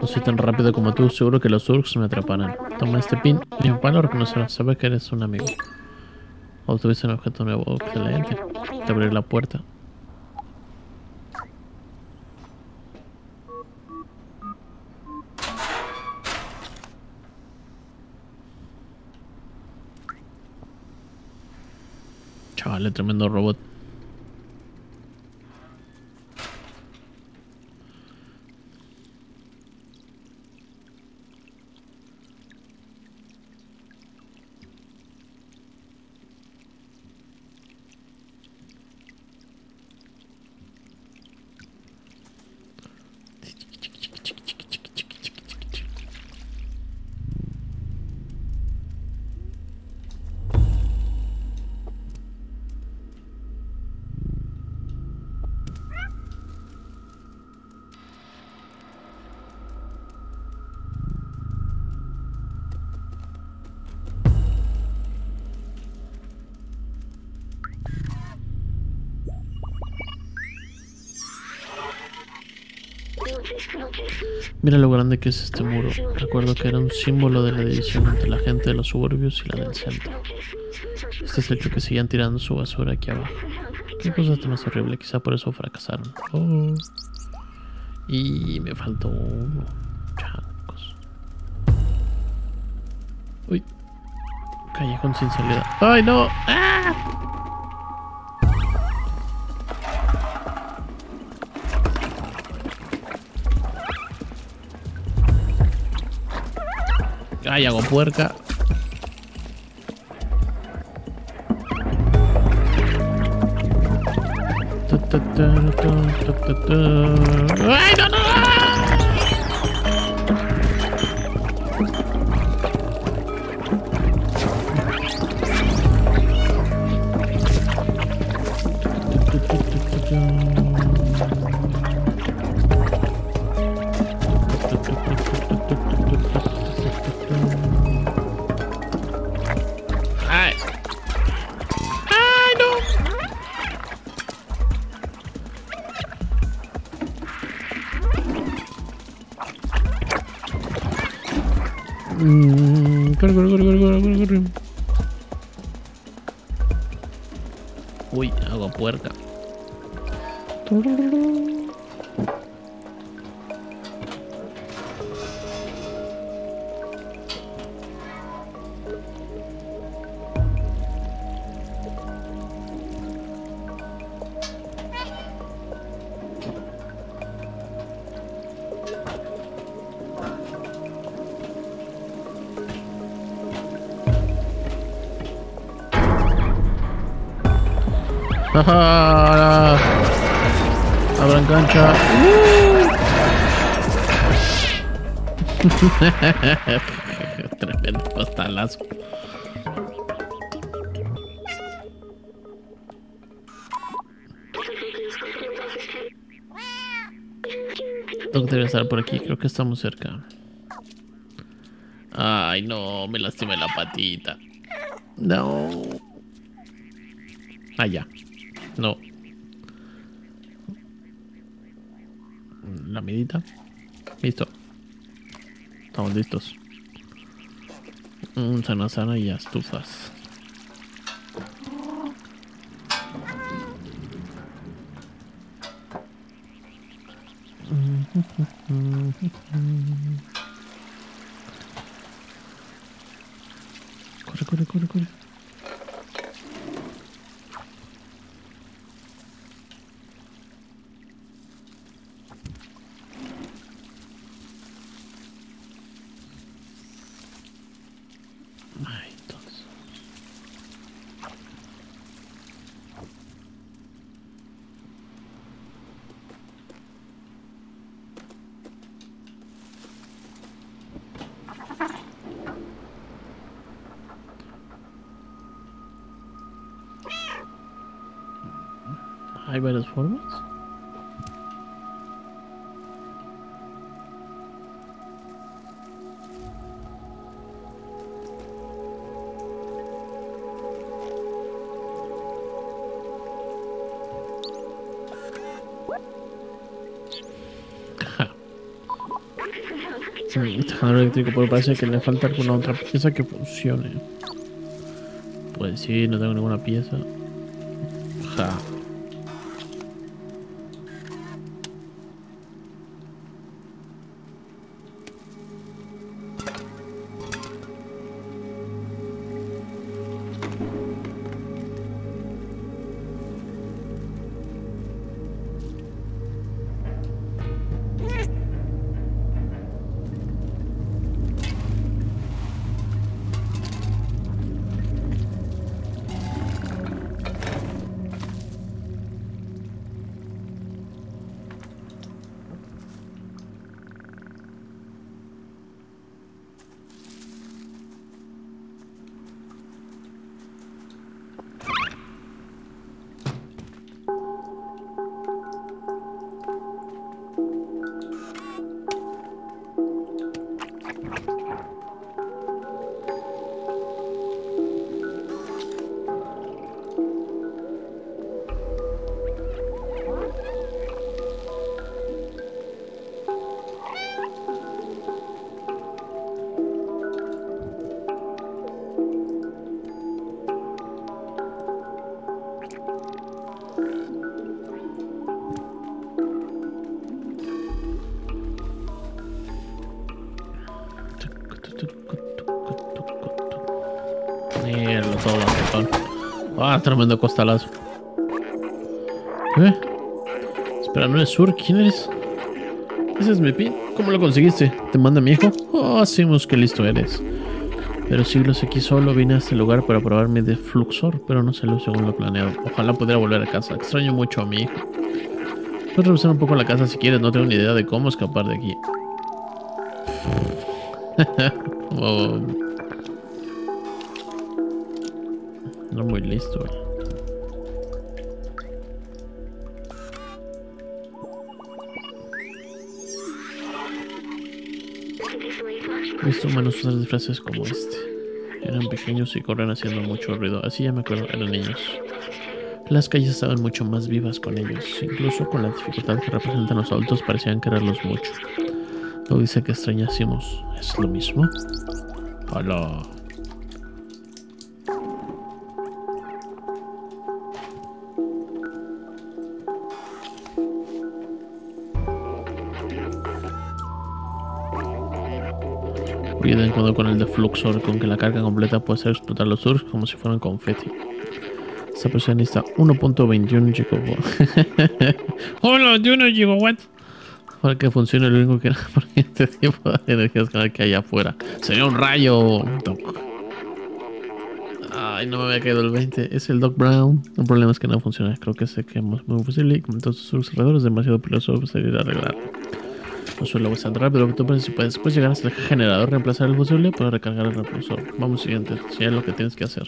No soy tan rápido como tú. Seguro que los surks me atraparán. Toma este pin. Mi papá lo reconocerá. Sabe que eres un amigo. Obtuviste un objeto nuevo. Excelente. Te abriré la puerta. Chaval, tremendo robot. Mira lo grande que es este muro. Recuerdo que era un símbolo de la división entre la gente de los suburbios y la del centro. Este es el hecho que seguían tirando su basura aquí abajo. Qué cosa más horrible, quizá por eso fracasaron. Oh. Y me faltó uno. Chancos. Uy. Callejón sin salida. ¡Ay, no! ¡Ah! Ay, hago puerca. Tremendo costalazo. Tengo que estar por aquí, creo que estamos cerca. Ay, no, me lastimé la patita. No. Allá. Listos. Un sana sana y estufas. Eléctrico, pero parece que le falta alguna otra pieza que funcione. Pues sí, no tengo ninguna pieza. Ja. Tremendo costalazo. ¿Eh? Espera, ¿no eres Sur? ¿Quién eres? Ese es mi pin. ¿Cómo lo conseguiste? ¿Te manda mi hijo? Oh, hacemos que listo eres. Pero siglos aquí solo vine a este lugar para probar mi defluxor, pero no salió según lo planeado. Ojalá pudiera volver a casa. Extraño mucho a mi hijo. Puedes revisar un poco la casa si quieres, no tengo ni idea de cómo escapar de aquí. oh. No muy listo. Visto humanos usar disfraces como este. Eran pequeños y corren haciendo mucho ruido. Así ya me acuerdo, eran niños. Las calles estaban mucho más vivas con ellos. Incluso con la dificultad que representan los adultos parecían quererlos mucho. Lo dice que extrañásemos. ¿Es lo mismo? Hola. Acuerdo con el defluxor, con que la carga completa puede hacer explotar los surf como si fueran confeti. Esta persona necesita 1.21 gigawatt. Hola, 21 gigawatt. Para que funcione lo único que era este tipo de energía es que hay afuera. Sería un rayo. Doc. Ay, no me había caído el 20. Es el Doc Brown. El problema es que no funciona. Creo que se quemó muy posible y como todos sus alrededores es demasiado peligroso salir a arreglar. No suelo bastante rápido, puedes, si puedes después llegar hasta el generador, reemplazar el fusible para recargar el repulsor. Vamos siguiente, si es lo que tienes que hacer.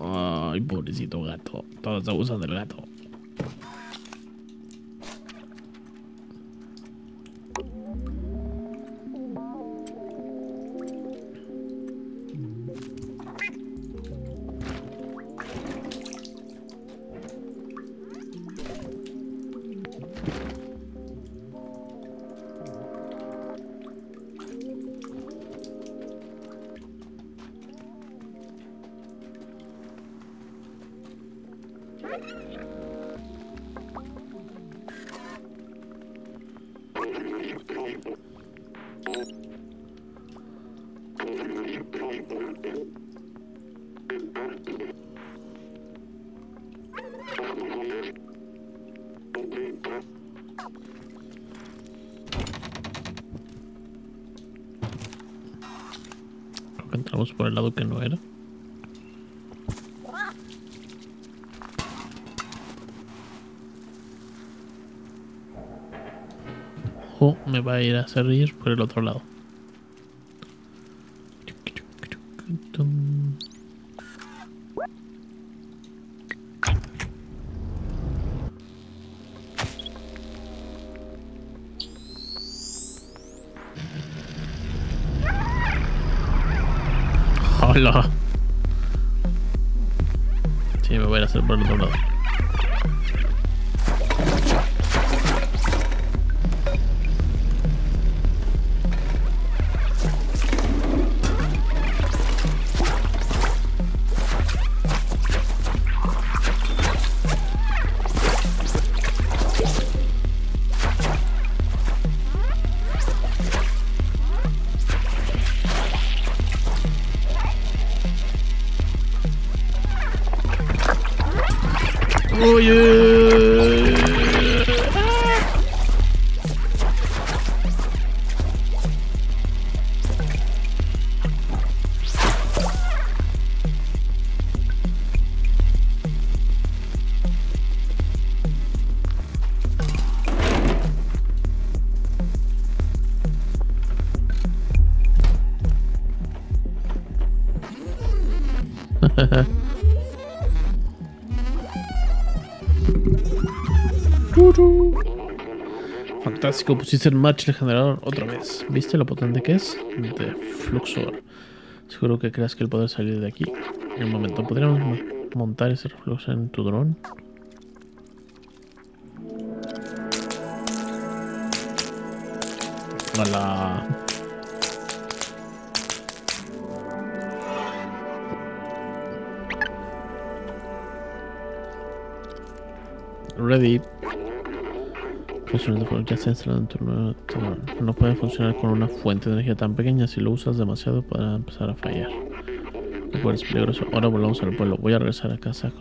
Ay, pobrecito gato. Todos abusan del gato. Hacer ir por el otro lado. Fantástico, pusiste en match el generador otra vez. ¿Viste lo potente que es? De Fluxor. Seguro que creas que el poder salir de aquí. En un momento, ¿podríamos mo- montar ese refluxor en tu dron? Hola. Ready. Con ya está instalado en tu. No puede funcionar con una fuente de energía tan pequeña. Si lo usas demasiado, podrá empezar a fallar. Poder es peligroso. Ahora volvamos al pueblo. Voy a regresar a casa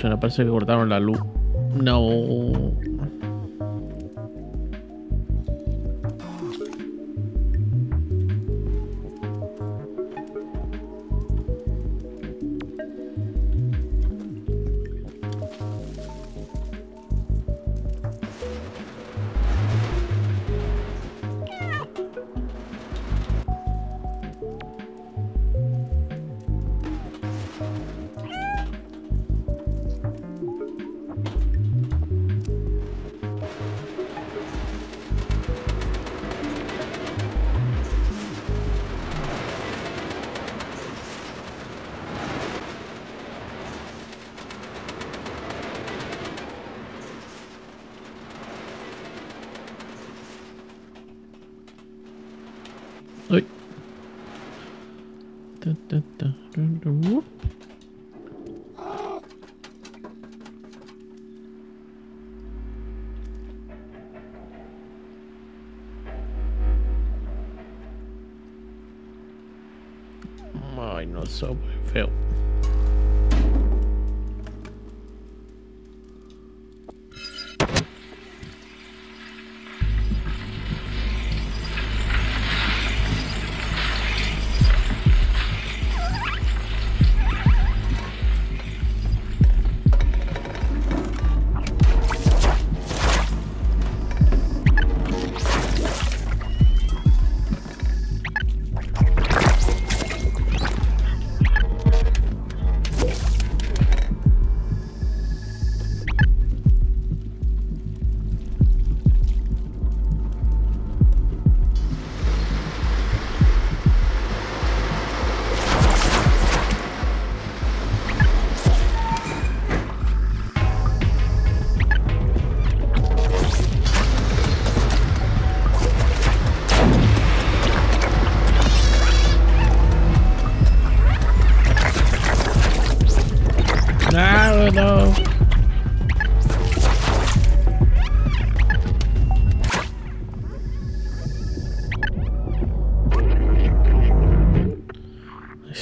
funciona, parece que cortaron la luz. No.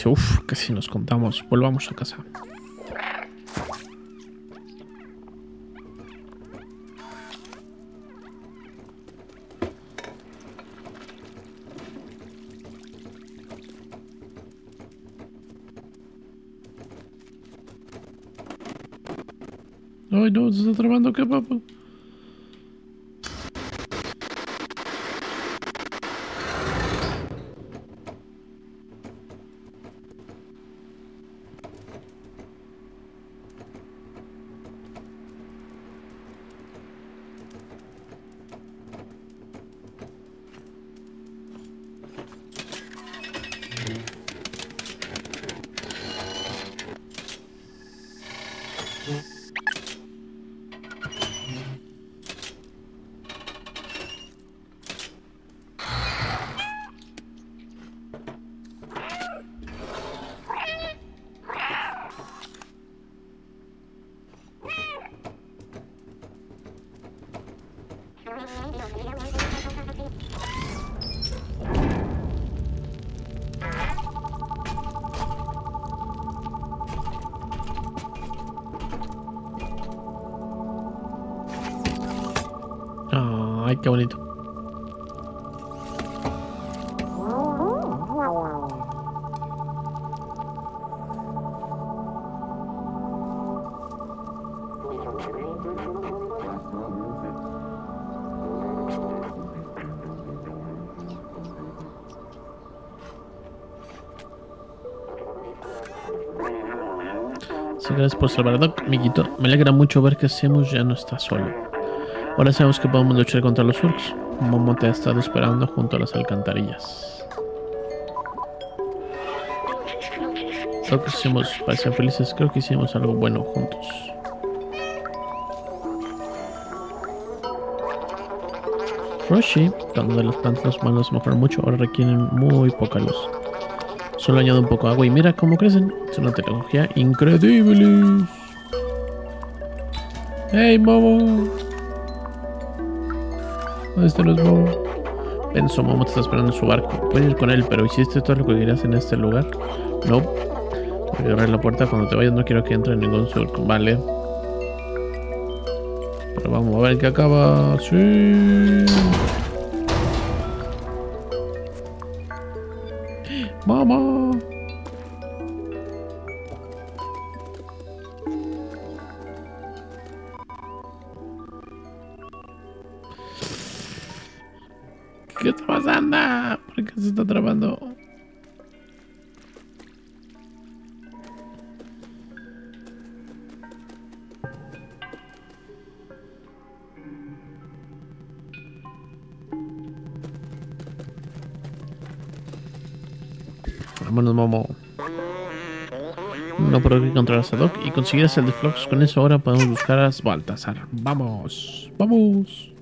Uf, casi nos contamos. Volvamos a casa. Ay, no, se está trabando, gracias por salvar Doc, amiguito. Me alegra mucho ver que Seamus ya no está solo. Ahora sabemos que podemos luchar contra los orcs. Momo te ha estado esperando junto a las alcantarillas. Creo que hicimos, parecen felices, creo que hicimos algo bueno juntos. Roshi, cuando de las plantas los mejoran mucho, ahora requieren muy poca luz. Solo añado un poco de agua y mira cómo crecen. Es una tecnología increíble. ¡Hey, Momo! ¿Dónde están los Momo? Pensó, Momo te está esperando en su barco. Puedes ir con él, pero ¿hiciste todo lo que querías en este lugar? No. Voy a abrir la puerta cuando te vayas. No quiero que entre en ningún surco. Vale. Pero vamos a ver qué acaba. Sí. Conseguir el de Flux. Con eso ahora podemos buscar a Baltasar. Vamos, vamos.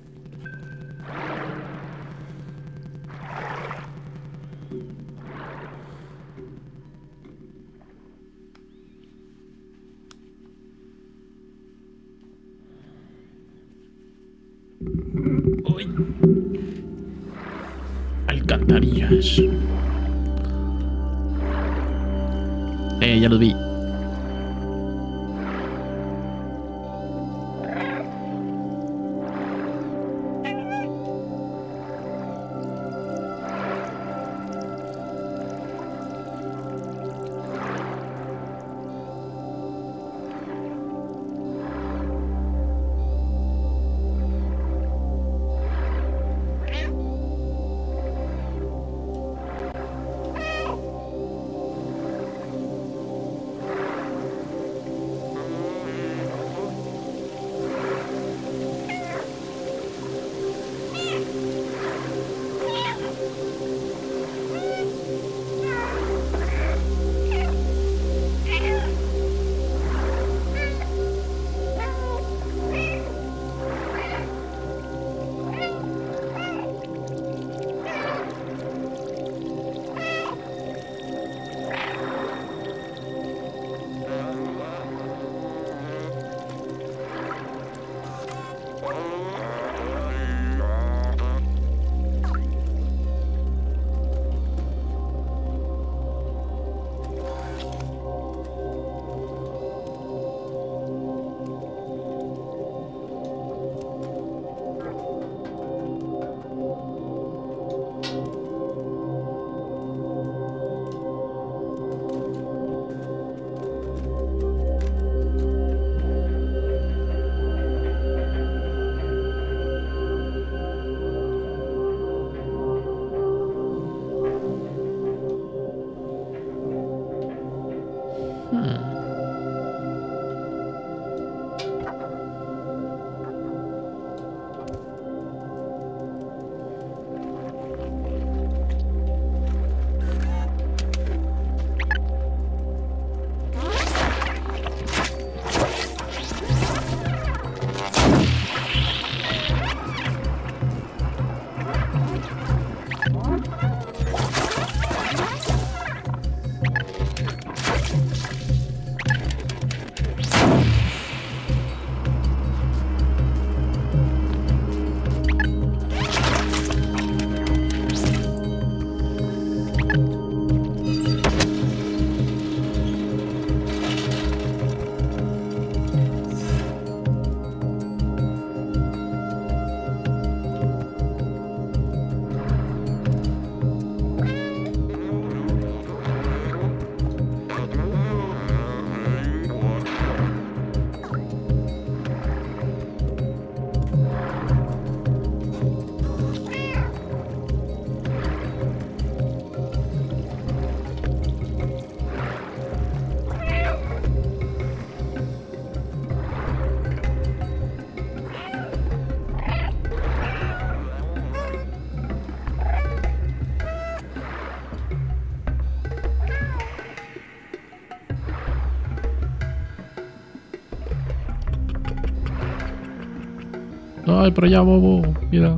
Ay, pero ya, bobo. Mira.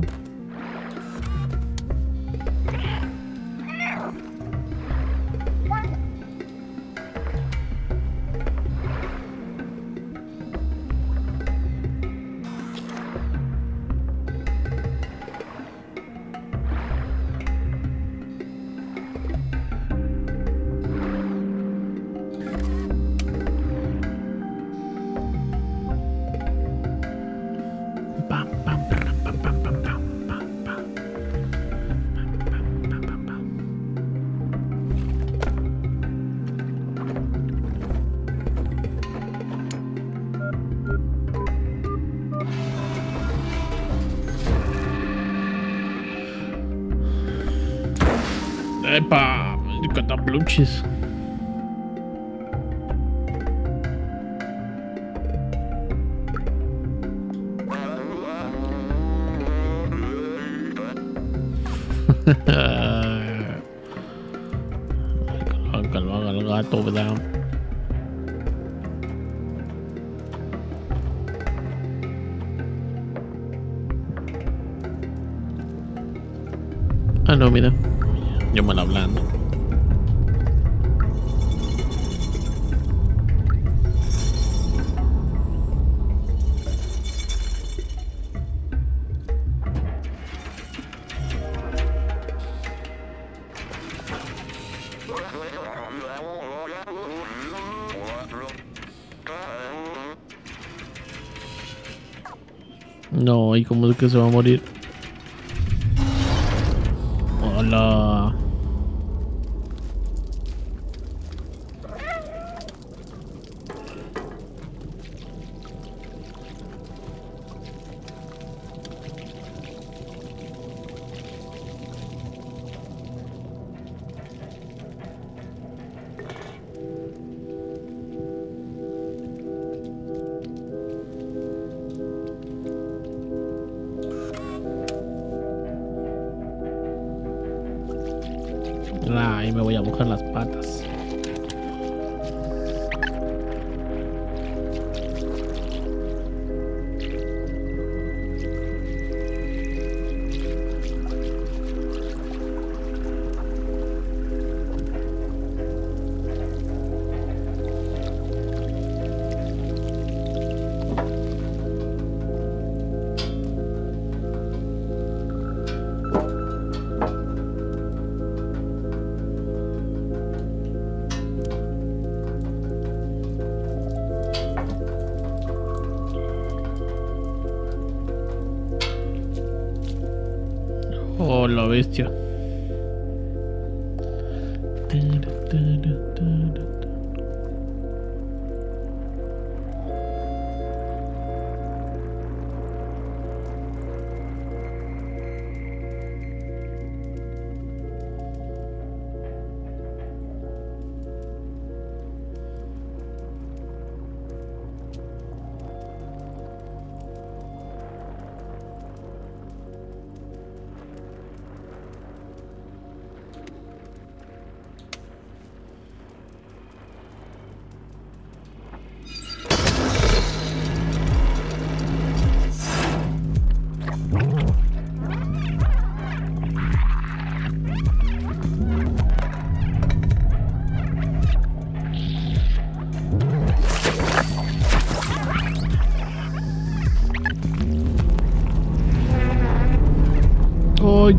következő a modit.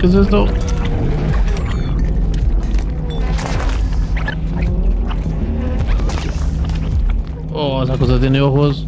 ¿Qué es esto? Oh, esa cosa tiene ojos.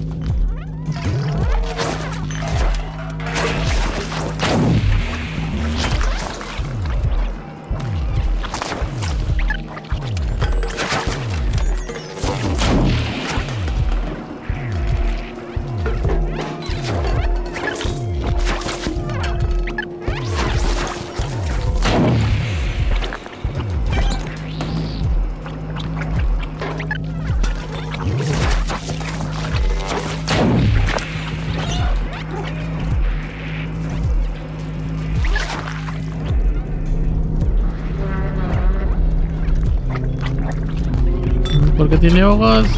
was.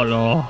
Oh no.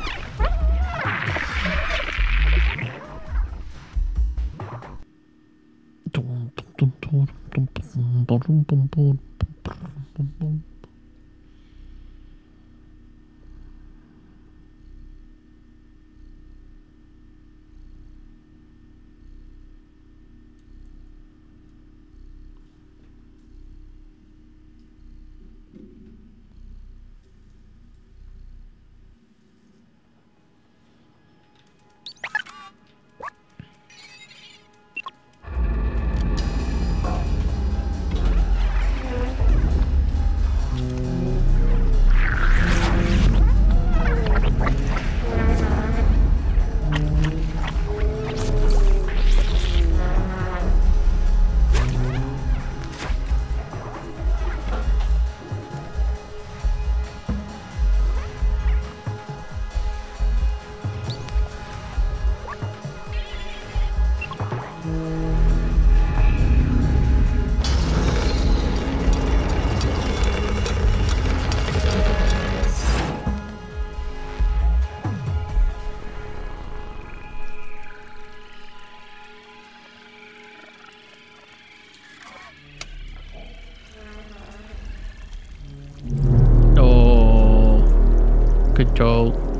qué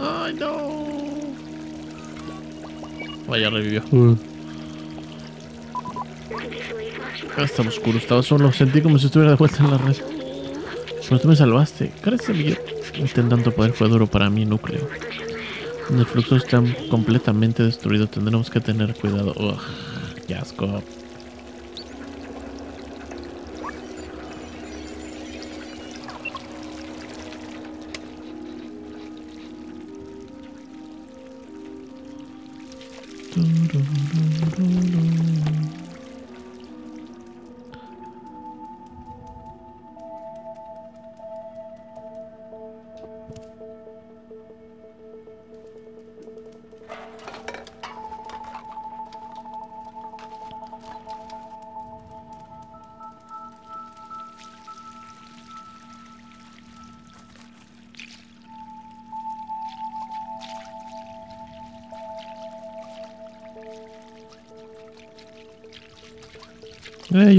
Ay, no. Vaya, revivió. Uh. Ah, Estaba oscuro, estaba solo. Sentí como si estuviera de vuelta en la red. Pero tú me salvaste. Gracias, Miguel. Intentando poder fue duro para mi núcleo. El flujo está completamente destruido. Tendremos que tener cuidado. Ugh, qué asco.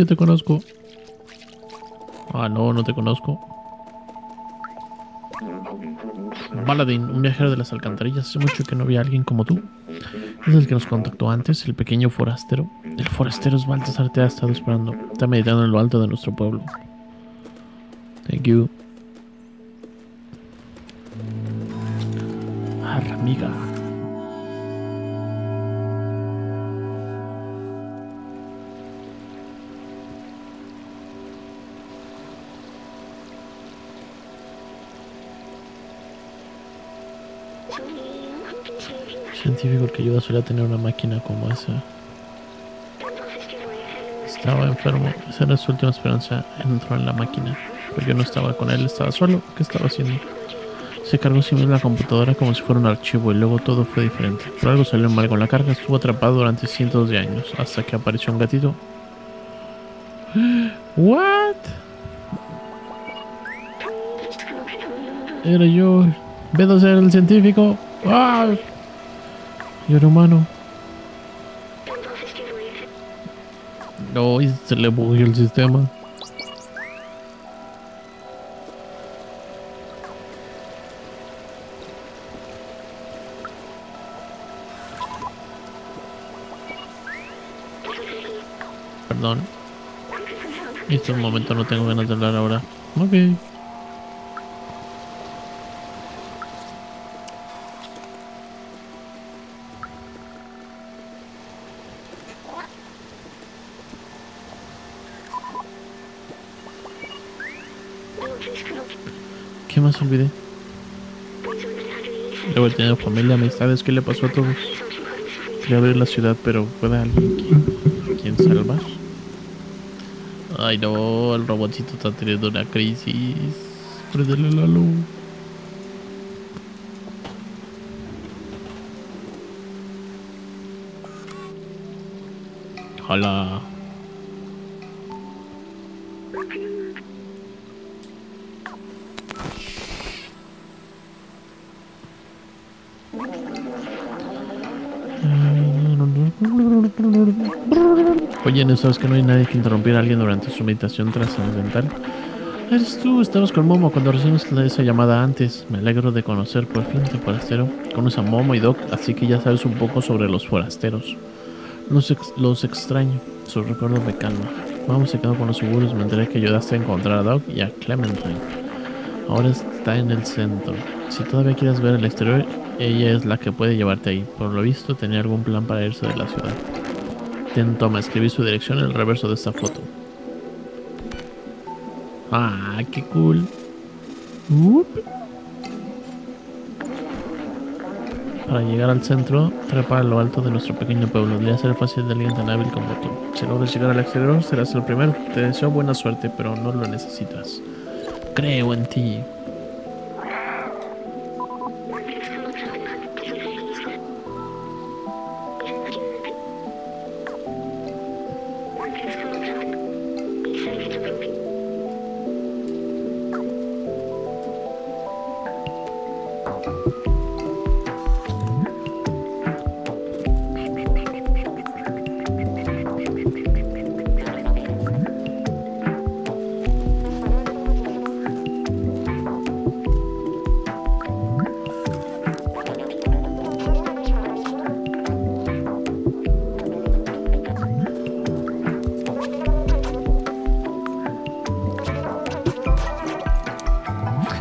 Te conozco. Ah, no, no te conozco. Baladín, un viajero de las alcantarillas. Hace mucho que no vi a alguien como tú. Es el que nos contactó antes, el pequeño forastero. El forastero es Baltasar te ha estado esperando. Está meditando en lo alto de nuestro pueblo. Thank you. Científico el que ayuda suele tener una máquina como esa. Estaba enfermo, esa era su última esperanza. Entró en la máquina, pero yo no estaba con él, estaba solo. ¿Qué estaba haciendo? Se cargó sin la computadora como si fuera un archivo y luego todo fue diferente. Pero algo salió mal con la carga, estuvo atrapado durante cientos de años, hasta que apareció un gatito. ¿What? Era yo. Vedo ser el científico. ¡Ah! Yo era humano. No, y se le bugueó el sistema. Perdón. En este momento no tengo ganas de hablar ahora. Ok. ¿Qué más olvidé? Luego tener familia, amistades, ¿qué le pasó a todos? Quería abrir la ciudad, pero ¿puede alguien quien, salvar? Ay no, el robotcito está teniendo una crisis. Prendele la luz. Hola. Oye, ¿no sabes que no hay nadie que interrumpiera a alguien durante su meditación trascendental? Eres tú, estabas con Momo cuando recibimos esa llamada antes. Me alegro de conocer por fin tu forastero. Conoces a Momo y Doc, así que ya sabes un poco sobre los forasteros. Los, los extraño, sus recuerdos me calman. Vamos, se quedó con los seguros, me enteré que ayudaste a encontrar a Doc y a Clementine. Ahora está en el centro. Si todavía quieres ver el exterior, ella es la que puede llevarte ahí. Por lo visto, tenía algún plan para irse de la ciudad. Ten, toma, escribí su dirección en el reverso de esta foto. Ah, qué cool. Para llegar al centro, trepa a lo alto de nuestro pequeño pueblo. Debería ser fácil de alguien tan hábil como tú. Si logras llegar al exterior, serás el primero. Te deseo buena suerte, pero no lo necesitas. Creo en ti.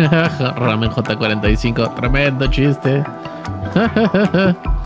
Ramen J45, tremendo chiste.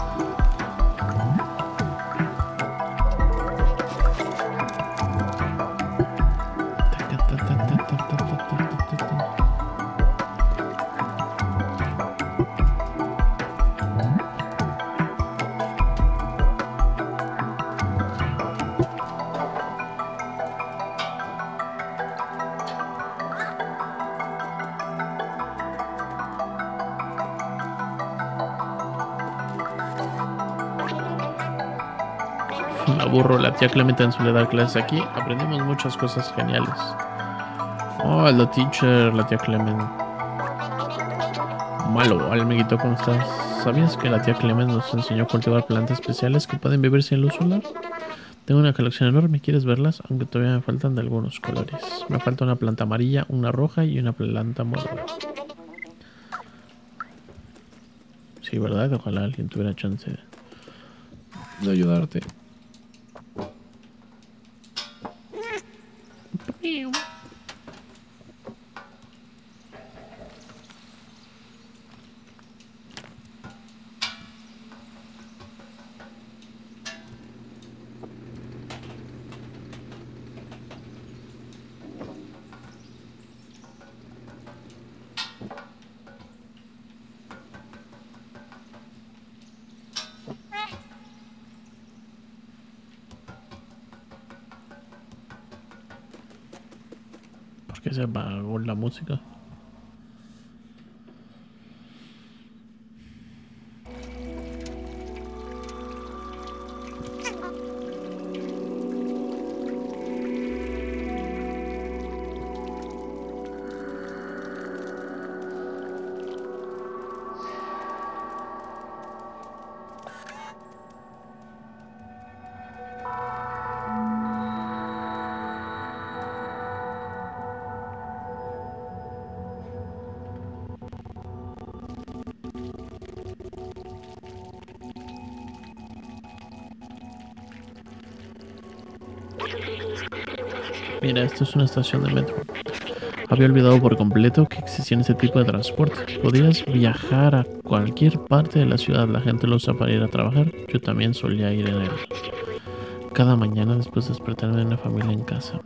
tía Clemente suele dar clases aquí. Aprendimos muchas cosas geniales. Oh, la teacher, la tía Clement. Malo, amiguito, ¿cómo estás? ¿Sabías que la tía Clement nos enseñó a cultivar plantas especiales que pueden vivir sin luz solar? Tengo una colección enorme, ¿quieres verlas? Aunque todavía me faltan de algunos colores. Me falta una planta amarilla, una roja y una planta morada. Sí, ¿verdad? Ojalá alguien tuviera chance de ayudarte. ago. Mira, esto es una estación de metro. Había olvidado por completo que existía ese tipo de transporte. Podías viajar a cualquier parte de la ciudad. La gente lo usa para ir a trabajar. Yo también solía ir en él. Cada mañana después de despertarme en una familia en casa.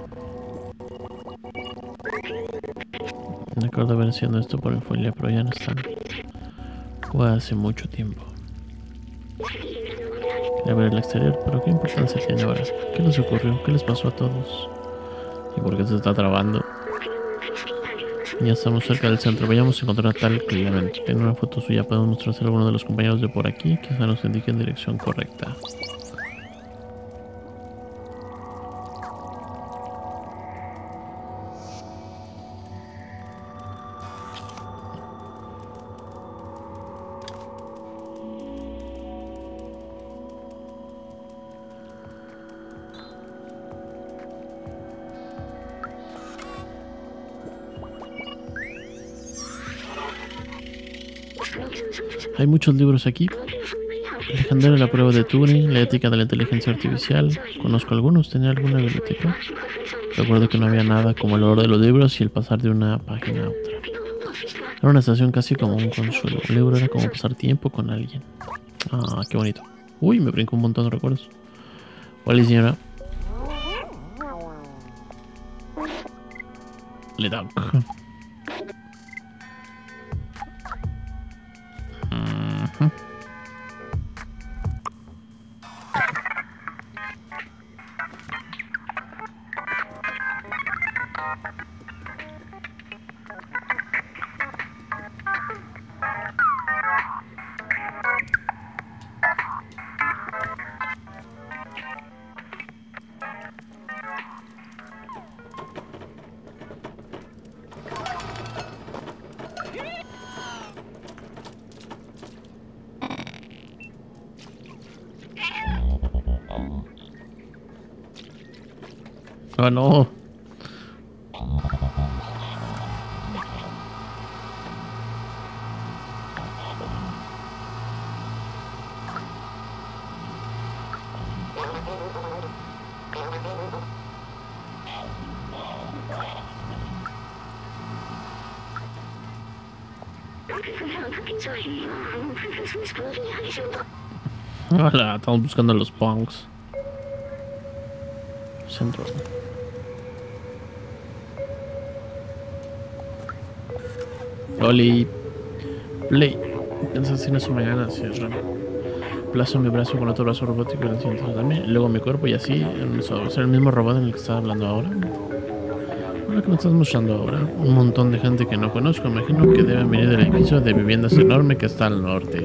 Me acuerdo haber haciendo esto por mi pero ya no están. Fue hace mucho tiempo. Quería ver el exterior, pero ¿qué importancia tiene ahora? ¿Qué les ocurrió? ¿Qué les pasó a todos? ¿Y por qué se está trabando? Ya estamos cerca del centro. Vayamos a encontrar a tal Clement. Tiene una foto suya. Podemos mostrar a alguno de los compañeros de por aquí. Quizá nos indique en dirección correcta. Hay muchos libros aquí. Legendario la prueba de Turing, la ética de la inteligencia artificial. Conozco algunos, tenía alguna biblioteca. Recuerdo que no había nada como el oro de los libros y el pasar de una página a otra. Era una estación casi como un consuelo. Un libro era como pasar tiempo con alguien. Ah, qué bonito. Uy, me brinco un montón de recuerdos. Hola, señora. Le da. Estamos buscando los punks. Centro. Oli. Play. Sensaciones su mañana, sí, es raro. Plazo mi brazo con otro brazo robótico y siguiente también. Luego mi cuerpo y así. Es el mismo robot en el que estaba hablando ahora. Ahora que me estás mostrando ahora, un montón de gente que no conozco. Imagino que deben venir del edificio de viviendas enorme que está al norte.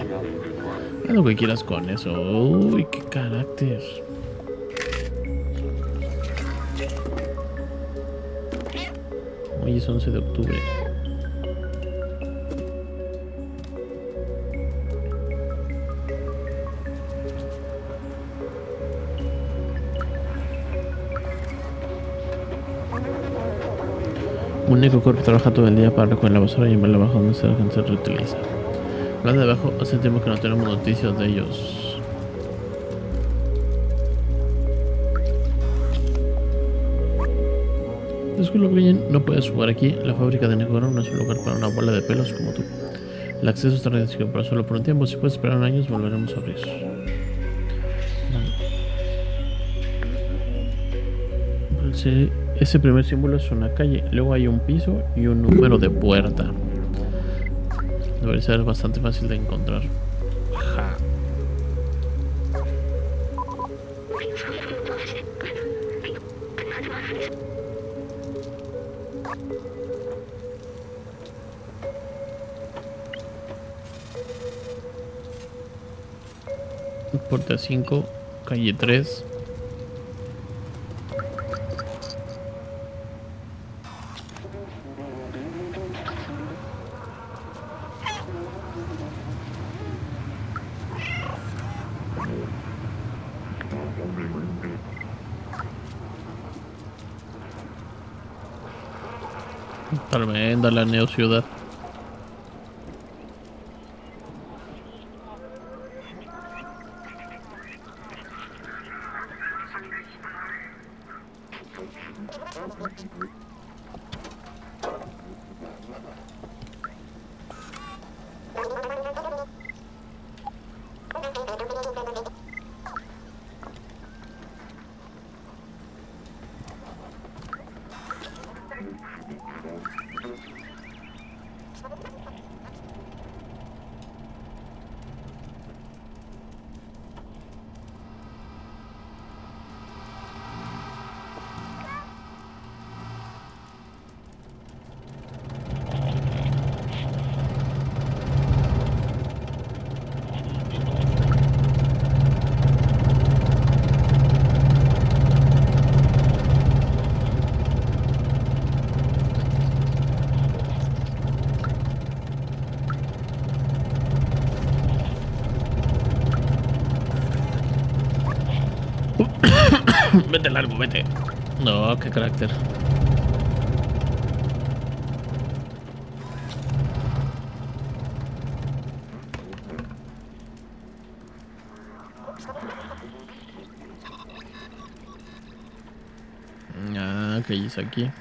Lo que quieras con eso. Uy, qué carácter. Hoy es 11 de octubre. Un ecocorp trabaja todo el día para recoger la basura y enviarla abajo donde se se Hablando de abajo, hace tiempo que no tenemos noticias de ellos. Disculpa bien, no puedes jugar aquí. La fábrica de Negoro no es un lugar para una bola de pelos como tú. El acceso está reducido, pero solo por un tiempo. Si puedes esperar un año, volveremos a abrir. Ese primer símbolo es una calle, luego hay un piso y un número de puerta. Debería ser bastante fácil de encontrar. Ja. Puerta 5, calle 3. Tremenda la neo ciudad. vete largo, vete. No, qué carácter. Ah, ¿qué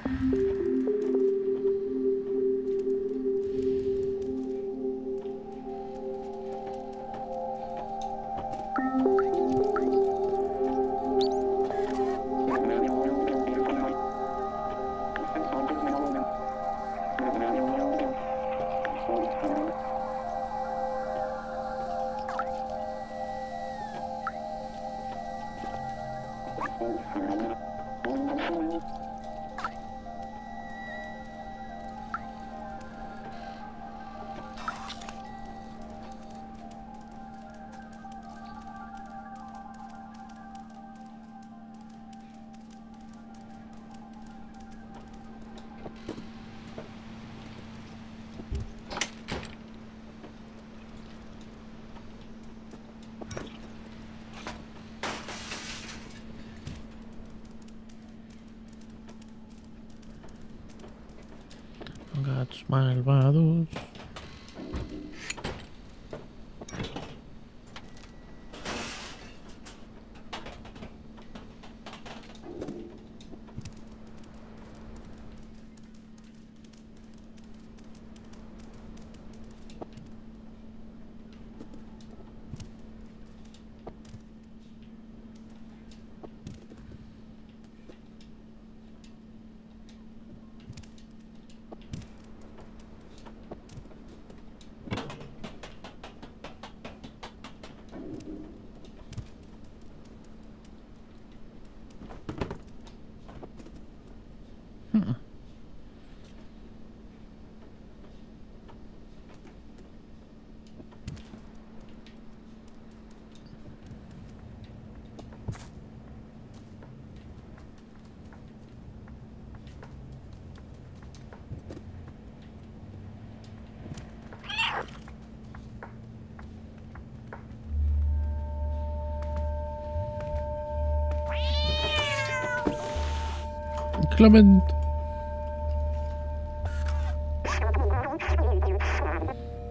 Clement.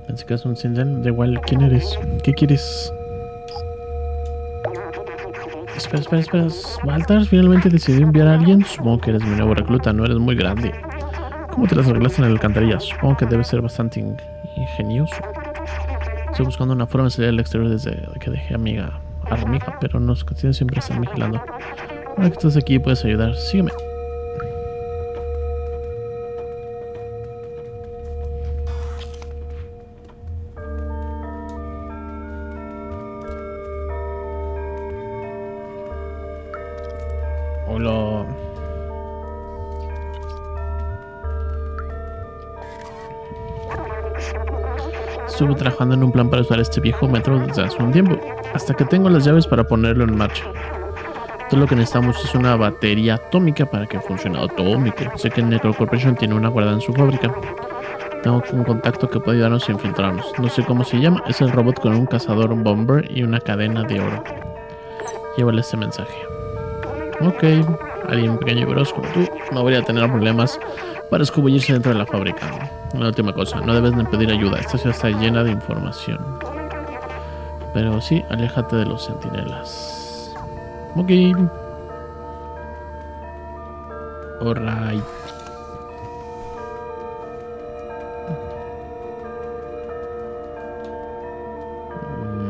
Pensé que es un señal. Da igual quién eres. ¿Qué quieres? Espera, espera, espera. Baltar finalmente decidió enviar a alguien. Supongo que eres mi nuevo recluta, no eres muy grande. ¿Cómo te las arreglaste en la alcantarilla? Supongo que debe ser bastante in- ingenioso. Estoy buscando una forma de salir al exterior desde que dejé a mi amiga, a mi amiga, pero nos consiguen siempre están vigilando. Ahora que estás aquí puedes ayudar. Sígueme. Trabajando en un plan para usar este viejo metro desde hace un tiempo, hasta que tengo las llaves para ponerlo en marcha. Todo lo que necesitamos es una batería atómica para que funcione atómico. Sé que Necro Corporation tiene una guardada en su fábrica. Tengo un contacto que puede ayudarnos a infiltrarnos. No sé cómo se llama. Es el robot con un cazador bomber y una cadena de oro. Llévale este mensaje. Ok. Alguien pequeño y veloz como tú no debería tener problemas para escubullirse dentro de la fábrica. Una última cosa. No debes de pedir ayuda. Esta ciudad está llena de información. Pero sí, aléjate de los sentinelas. Ok. Alright.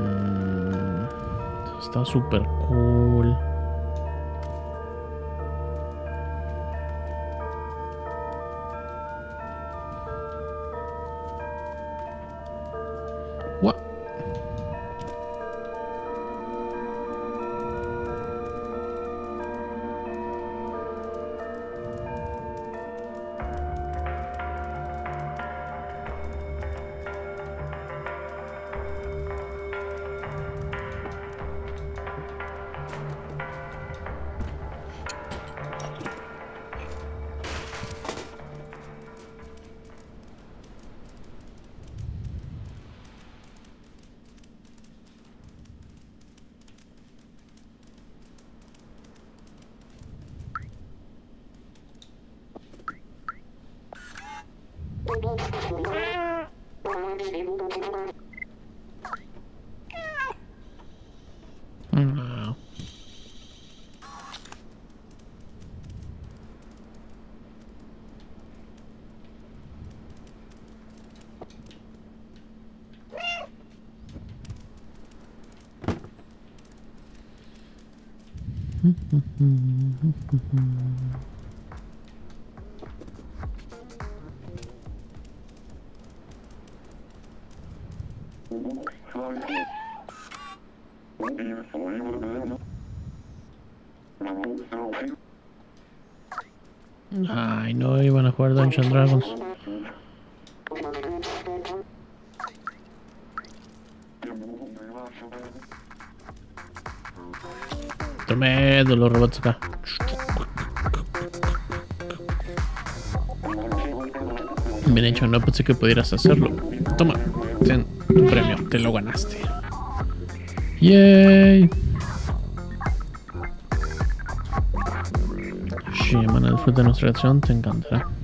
Mm, Está súper cool. No. Dungeons Dragons. Tremendo los robots acá. Bien hecho, no pensé que pudieras hacerlo. Toma, ten tu premio, te lo ganaste. Yay. Sí, hermana, disfruta de nuestra acción, te encantará.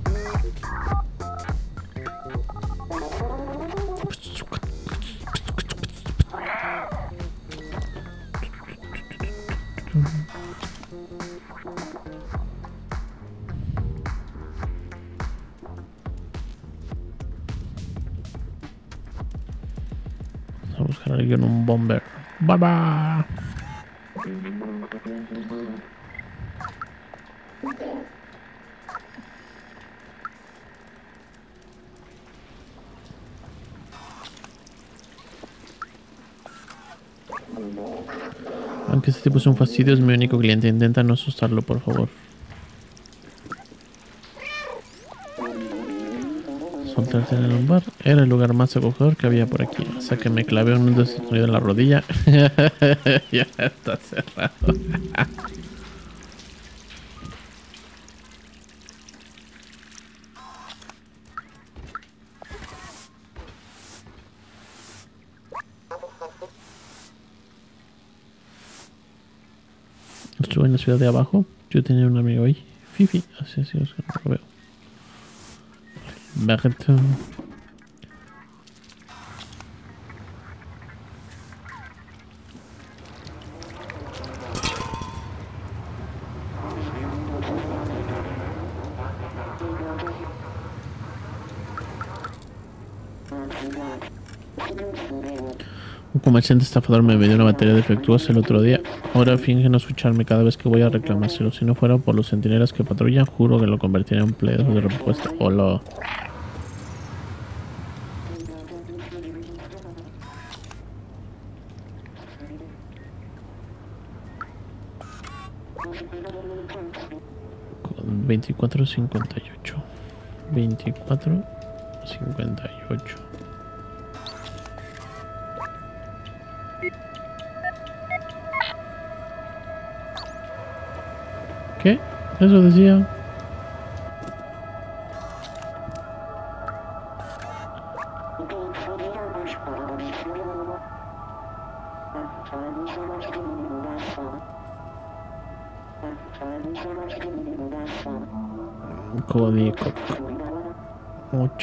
Bomber. Bye bye. Aunque este tipo es un fastidio, es mi único cliente. Intenta no asustarlo, por favor. En el bar era el lugar más acogedor que había por aquí. Hasta que me clavé un destruido en la rodilla. ya está cerrado. Estuve en la ciudad de abajo. Yo tenía un amigo ahí. Fifi. Así así no lo veo. Vegeta. Un comerciante estafador me vendió una batería defectuosa el otro día. Ahora finge no escucharme cada vez que voy a reclamárselo. Si no fuera por los centinelas que patrullan, juro que lo convertiría en un pleito de repuesto. Hola. veinticuatro cincuenta y ocho, veinticuatro cincuenta y ocho, qué, eso decía.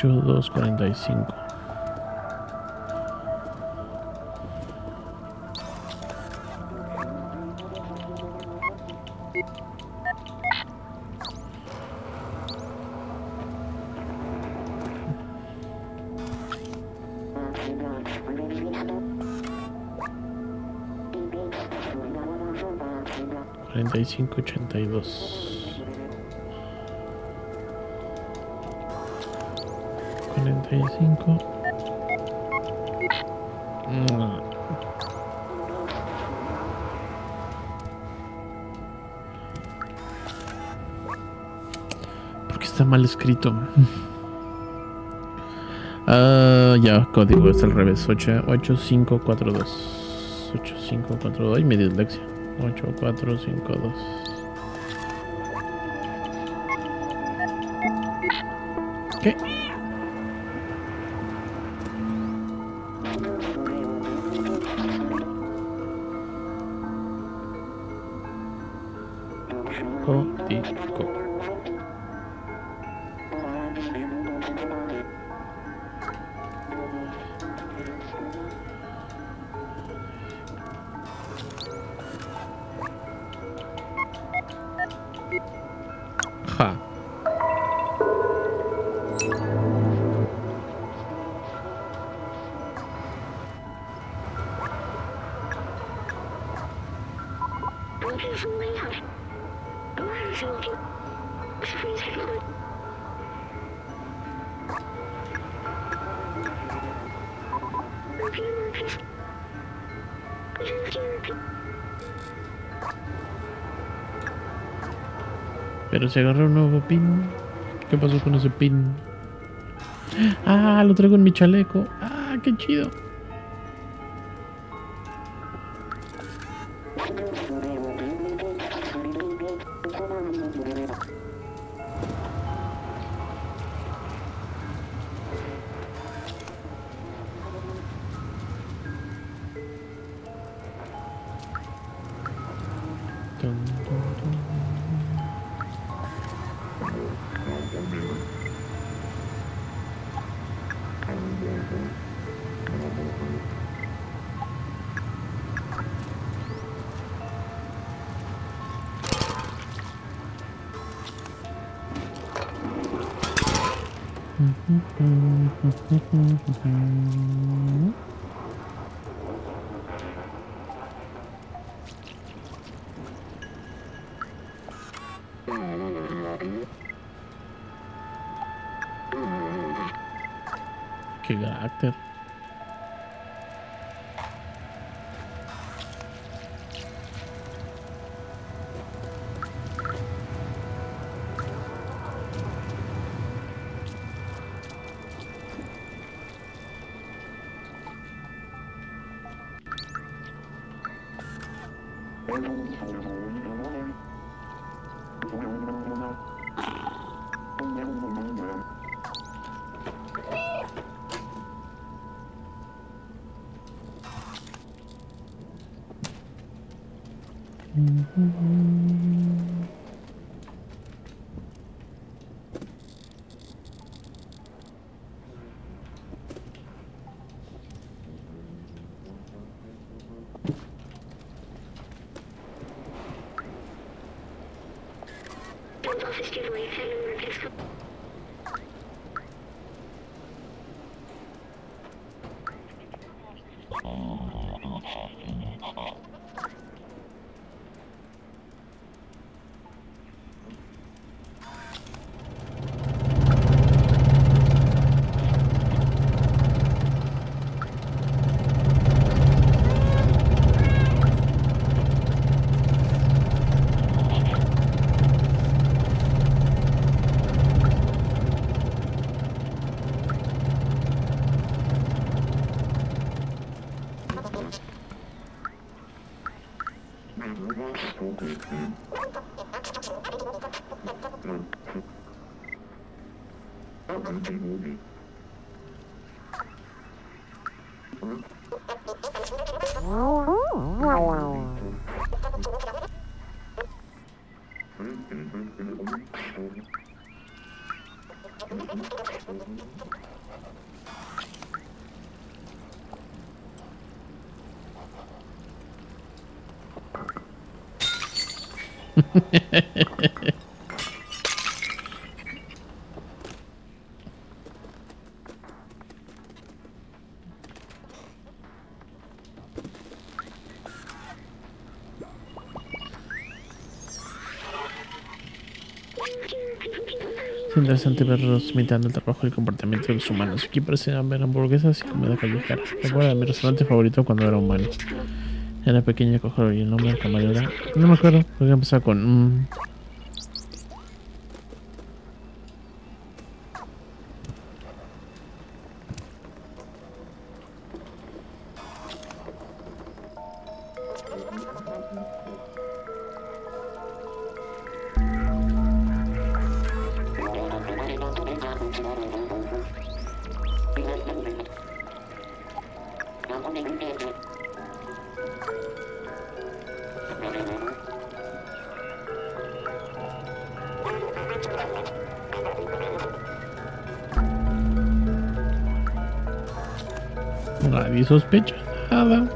8245. Cuarenta y cinco ochenta y dos. Cinco. Mm. Porque está mal escrito. Ah, ya, código es al revés. 8, 8542. 8542. Ay, mi dislexia. 8452. Se agarró un nuevo pin. ¿Qué pasó con ese pin? Ah, lo traigo en mi chaleco. Ah, qué chido. actor. Es interesante verlos imitando el trabajo y el comportamiento de los humanos. Aquí parecen ver hamburguesas y comida callejera. Recuerda mi restaurante favorito cuando era humano. Era pequeña cojo y el nombre del camarero No me acuerdo, porque empezar con... Mm. Sospecha nada.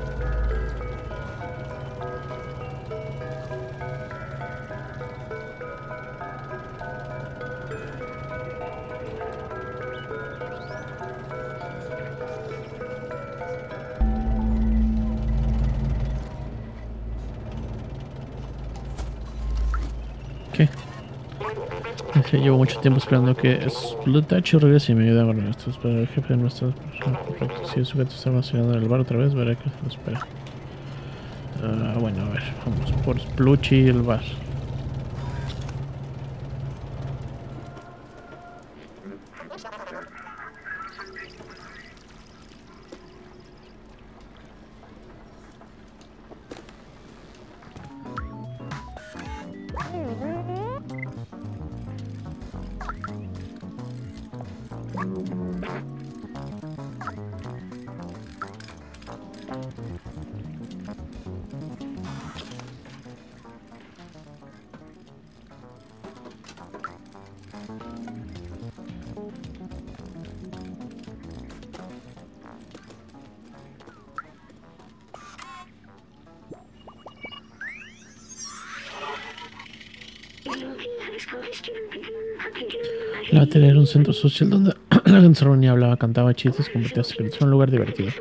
¿Qué? Llevo mucho tiempo esperando que Splutachi regrese y me ayude con esto. Espera, el jefe de nuestro correcto. Si el sujeto está almacenado en el bar otra vez, verá que lo espera. Uh, bueno, a ver, vamos por Spluchy y el bar. Social donde la gente se reunía, hablaba, cantaba chistes, compartía secretos. un lugar divertido.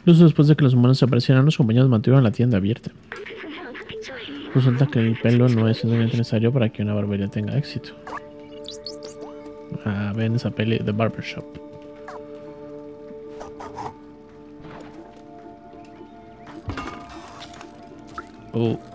Incluso después de que los humanos aparecieran, los compañeros mantuvieron la tienda abierta. Resulta que el pelo no es necesario para que una barbería tenga éxito. Ah, ven esa peli The Barbershop. Oh.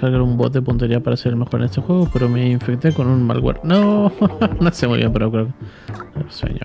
Descargar un bot de puntería para ser mejor en este juego, pero me infecté con un malware. No, no sé muy bien, pero creo que sueño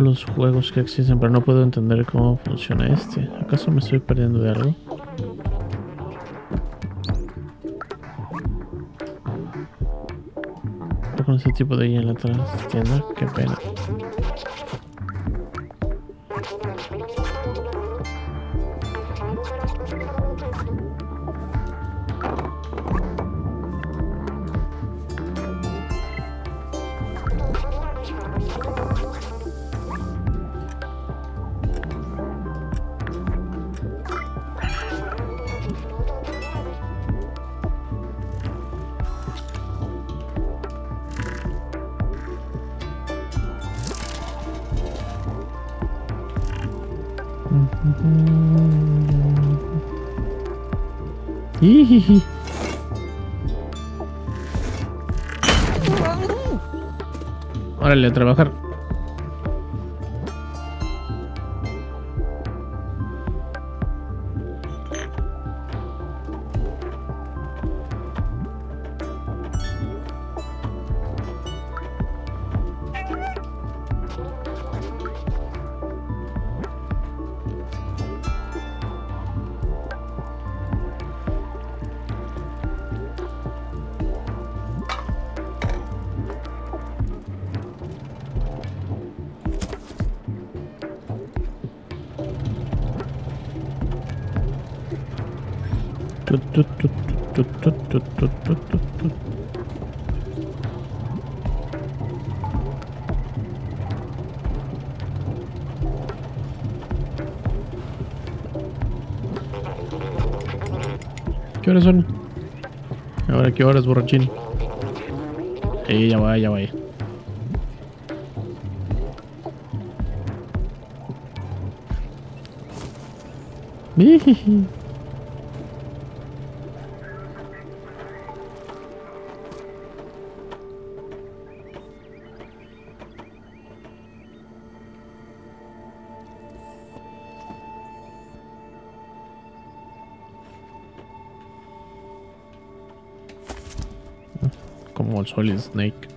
Los juegos que existen, pero no puedo entender cómo funciona este. ¿Acaso me estoy perdiendo de algo? con ese tipo de guía en la tienda, qué pena. Órale, a trabajar. Horas, borrachín? Ahí, ya va, ya va. como Holy snake.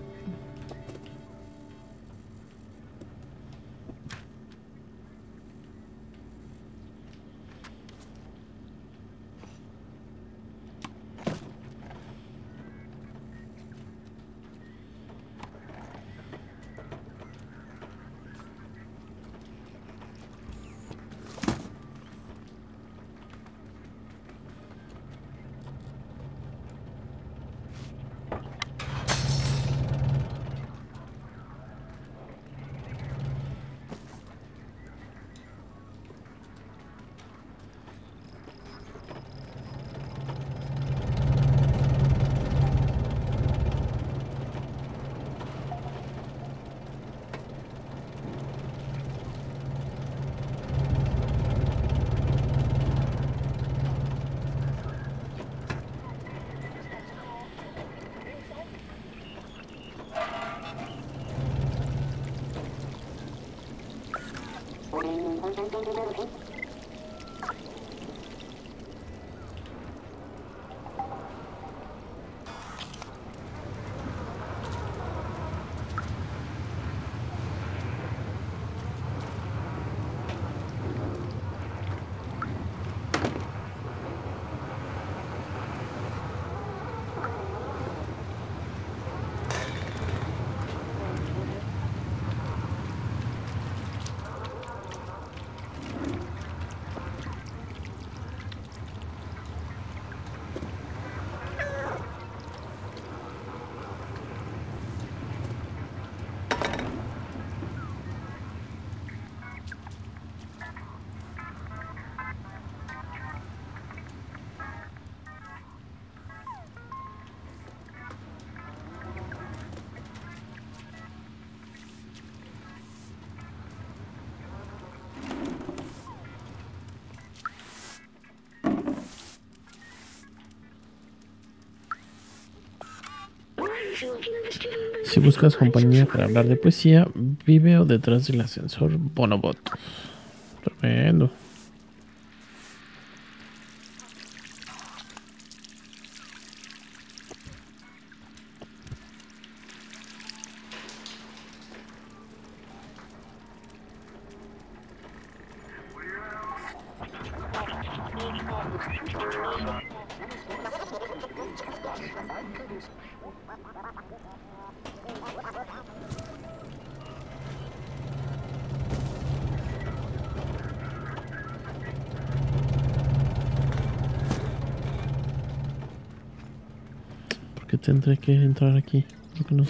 Si buscas compañía para hablar de poesía, vive o detrás del ascensor Bonobot. Aquí? Porque no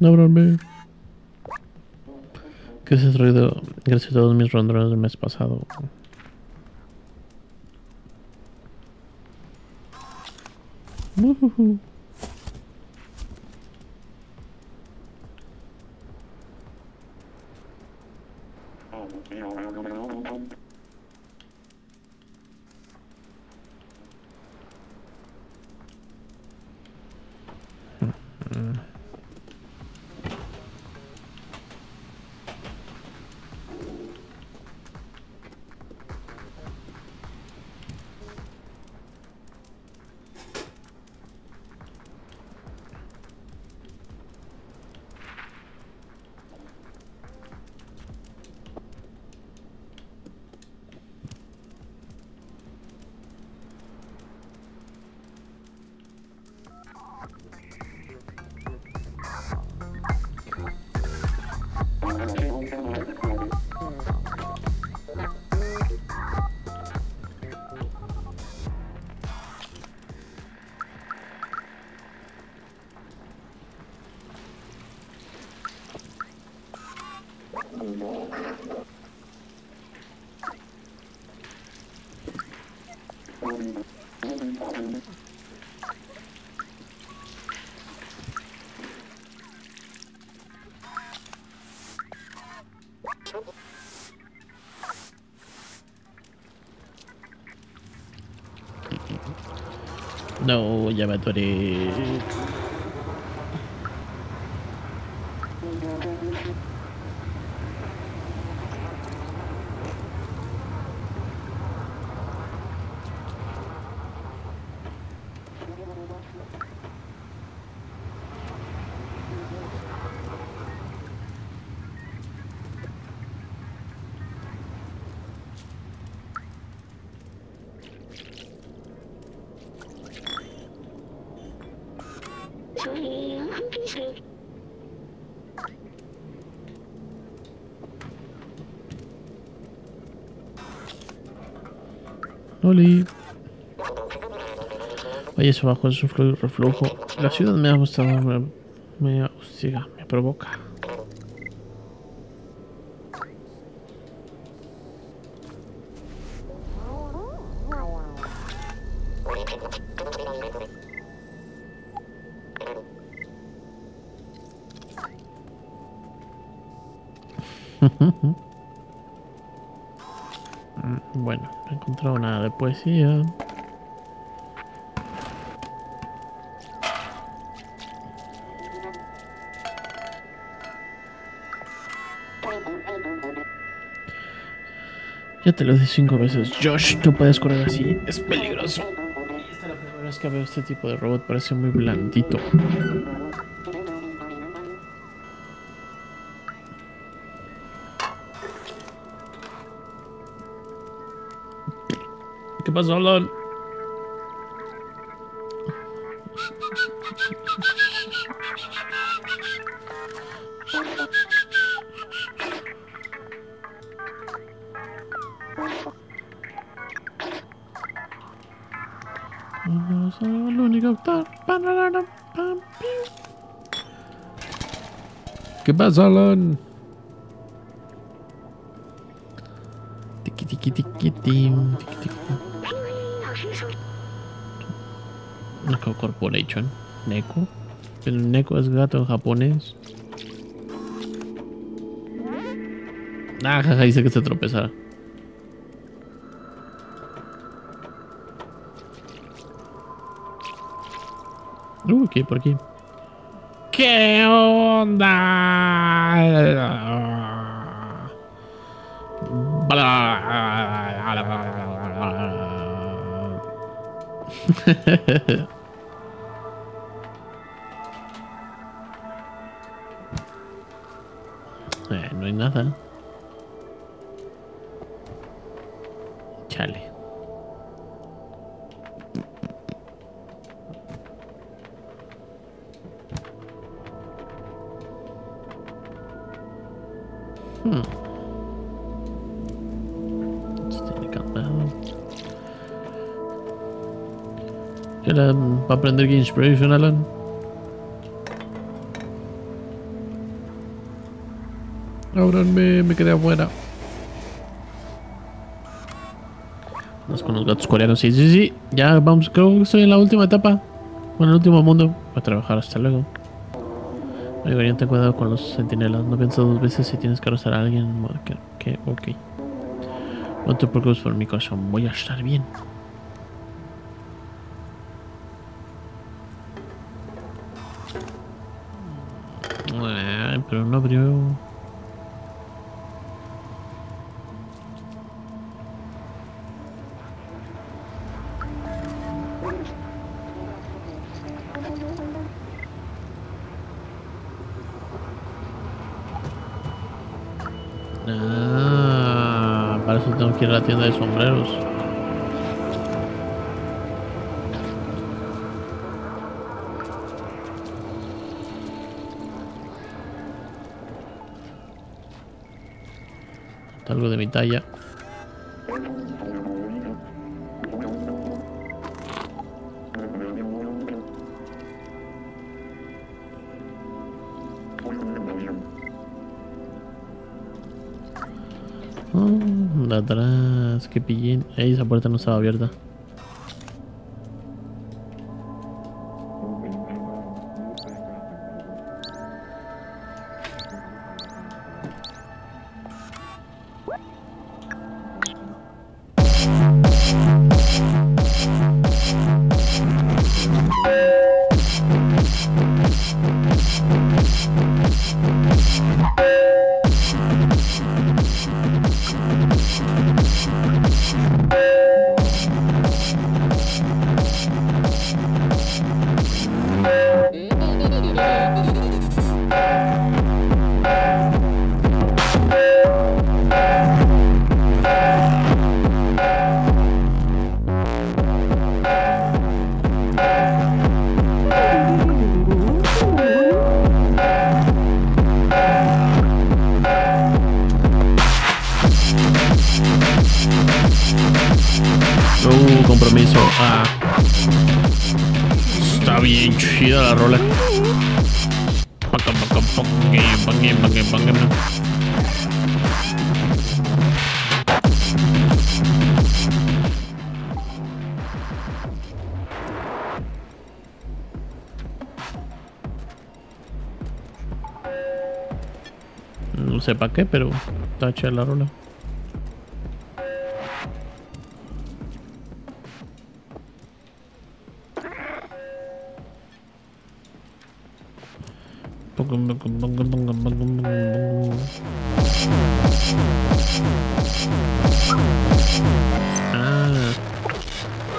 sé. No, brome. Gracias, ruido. Gracias a todos mis rondrones del mes pasado. No, ya me atoré. Oli. Eso bajo es un flujo y reflujo. La ciudad me ha gustado, me, me hostiga, me provoca. Mm, Bueno, no he encontrado nada de poesía. Ya te lo dije cinco veces. Josh, tú puedes correr así. Es peligroso. Y esta es la primera vez que veo este tipo de robot. Parece muy blandito. ¿Qué pasó, Lon? ¿Qué pasa, Alan? Tiki tiki tiki tim. Neko Corporation. Neko. Pero Neko es gato en japonés. Ah, jaja, dice que se tropezara. Uh, ¿qué? ¿Por aquí? ¿Qué onda? Eh, no hay nada. Era para aprender Game Inspiration, Alan? Ahora me, me quedé afuera. Vamos con los gatos coreanos. Sí, sí, sí. Ya vamos, creo que estoy en la última etapa. Bueno, el último mundo. Voy a trabajar hasta luego. Oiga, ten cuidado con los sentinelas. No pienses dos veces si tienes que arrasar a alguien. Que, ok. No te preocupes por mi corazón. Voy a estar bien. Pero no abrió. Ah, para eso tengo que ir a la tienda de sombreros. Algo de mi talla. Oh, de atrás, qué pillín. Ey, esa puerta no estaba abierta. Chida la rola. Ah,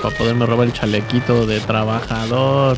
para poderme robar el chalequito de trabajador.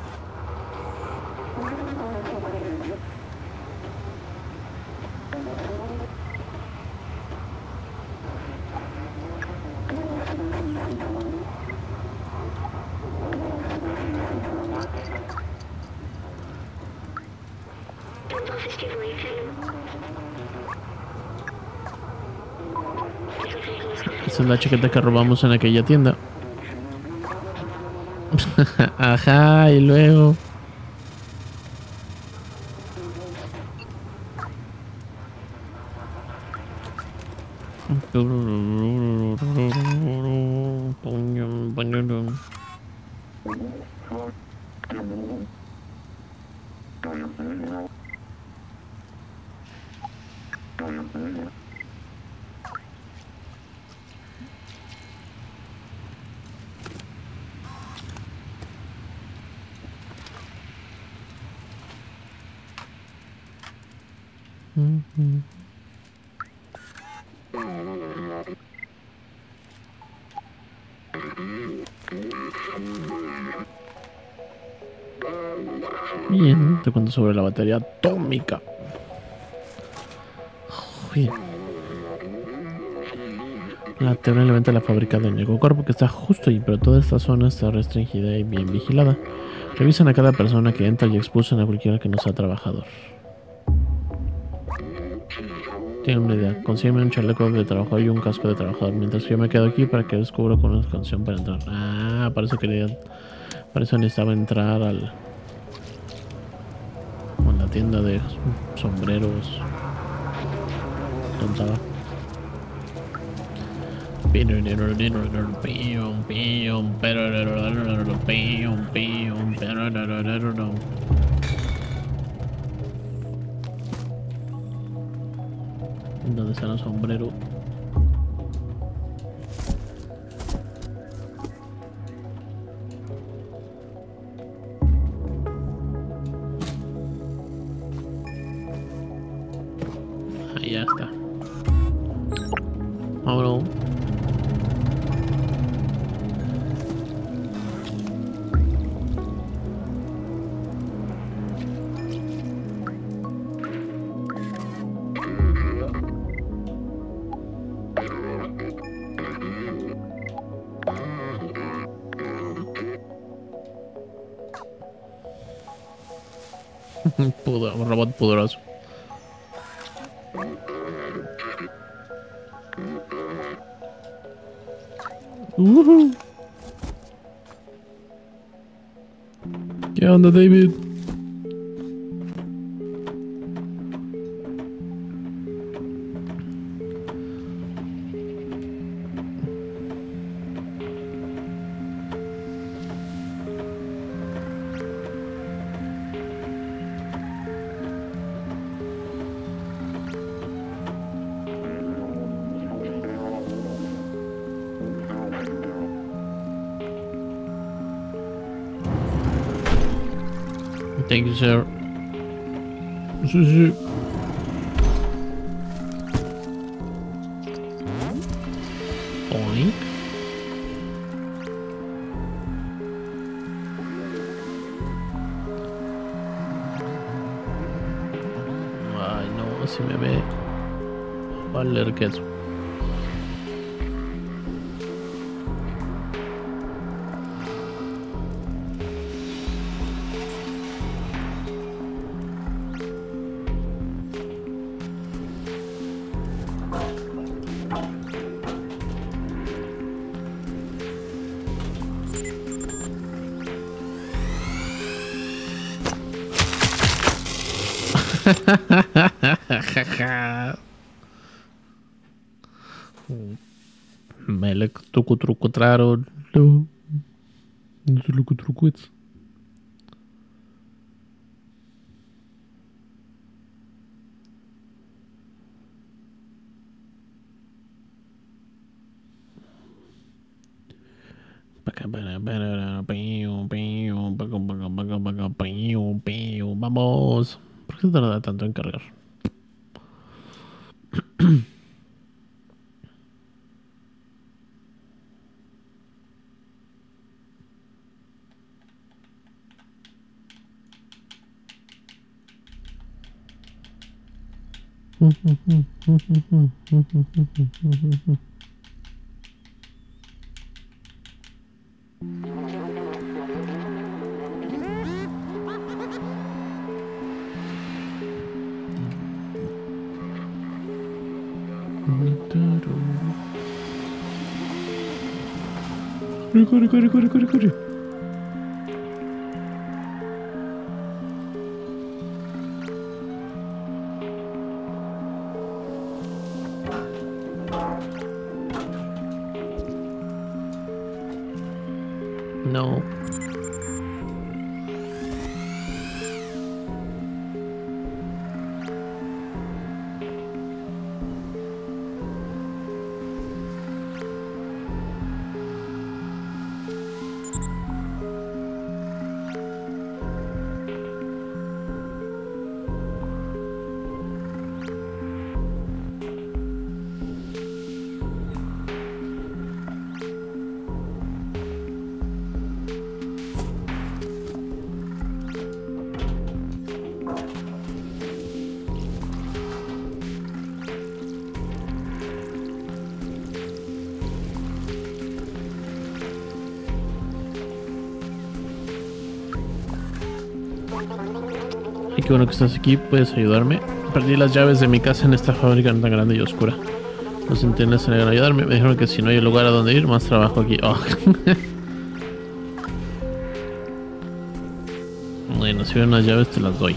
la chaqueta que robamos en aquella tienda. Ajá, y luego... Bien, te cuento sobre la batería atómica. La elementa la fábrica de Cuerpo que está justo ahí, pero toda esta zona está restringida y bien vigilada. Revisan a cada persona que entra y expulsan a cualquiera que no sea trabajador. Tiene una idea. Consígueme un chaleco de trabajo y un casco de trabajador. Mientras yo me quedo aquí para que descubra con una canción para entrar. Ah, para eso quería. Para eso necesitaba entrar al. Tienda de sombreros. Donde están los sombreros. Thank tuku truku traro. Truku truku. Vamos. ¿Por qué tarda tanto en cargar? Corre, corre, corre, corre, corre. No. Bueno que estás aquí, puedes ayudarme. Perdí las llaves de mi casa en esta fábrica tan grande y oscura. Los internet se negan a ayudarme. Me dijeron que si no hay lugar a donde ir, más trabajo aquí. Oh. bueno, si ven unas llaves te las doy.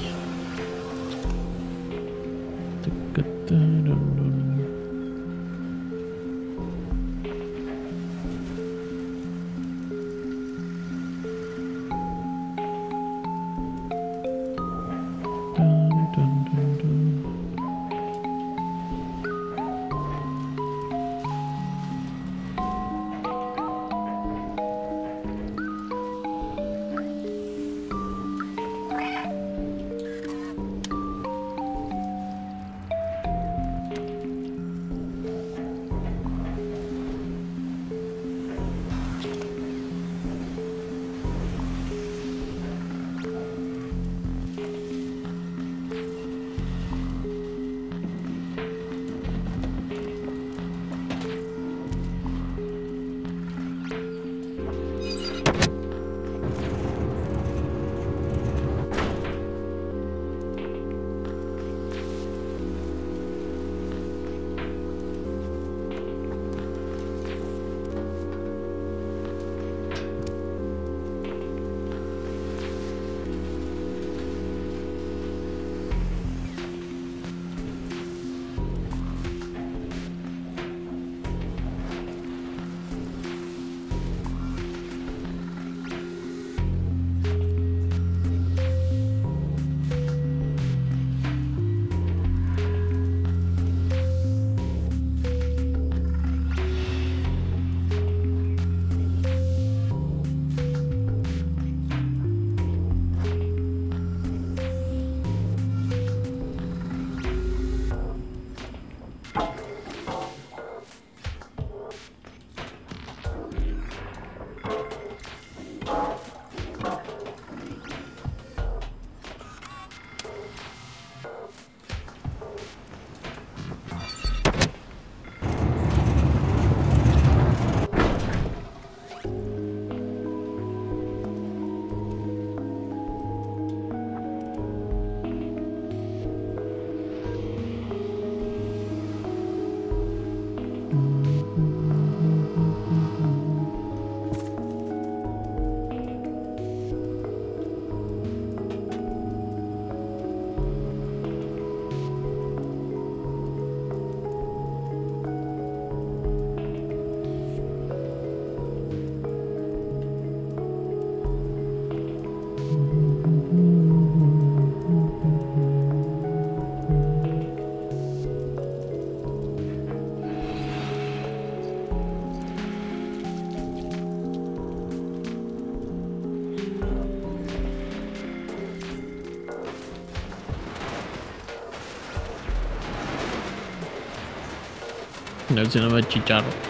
No me chicharro. Ah,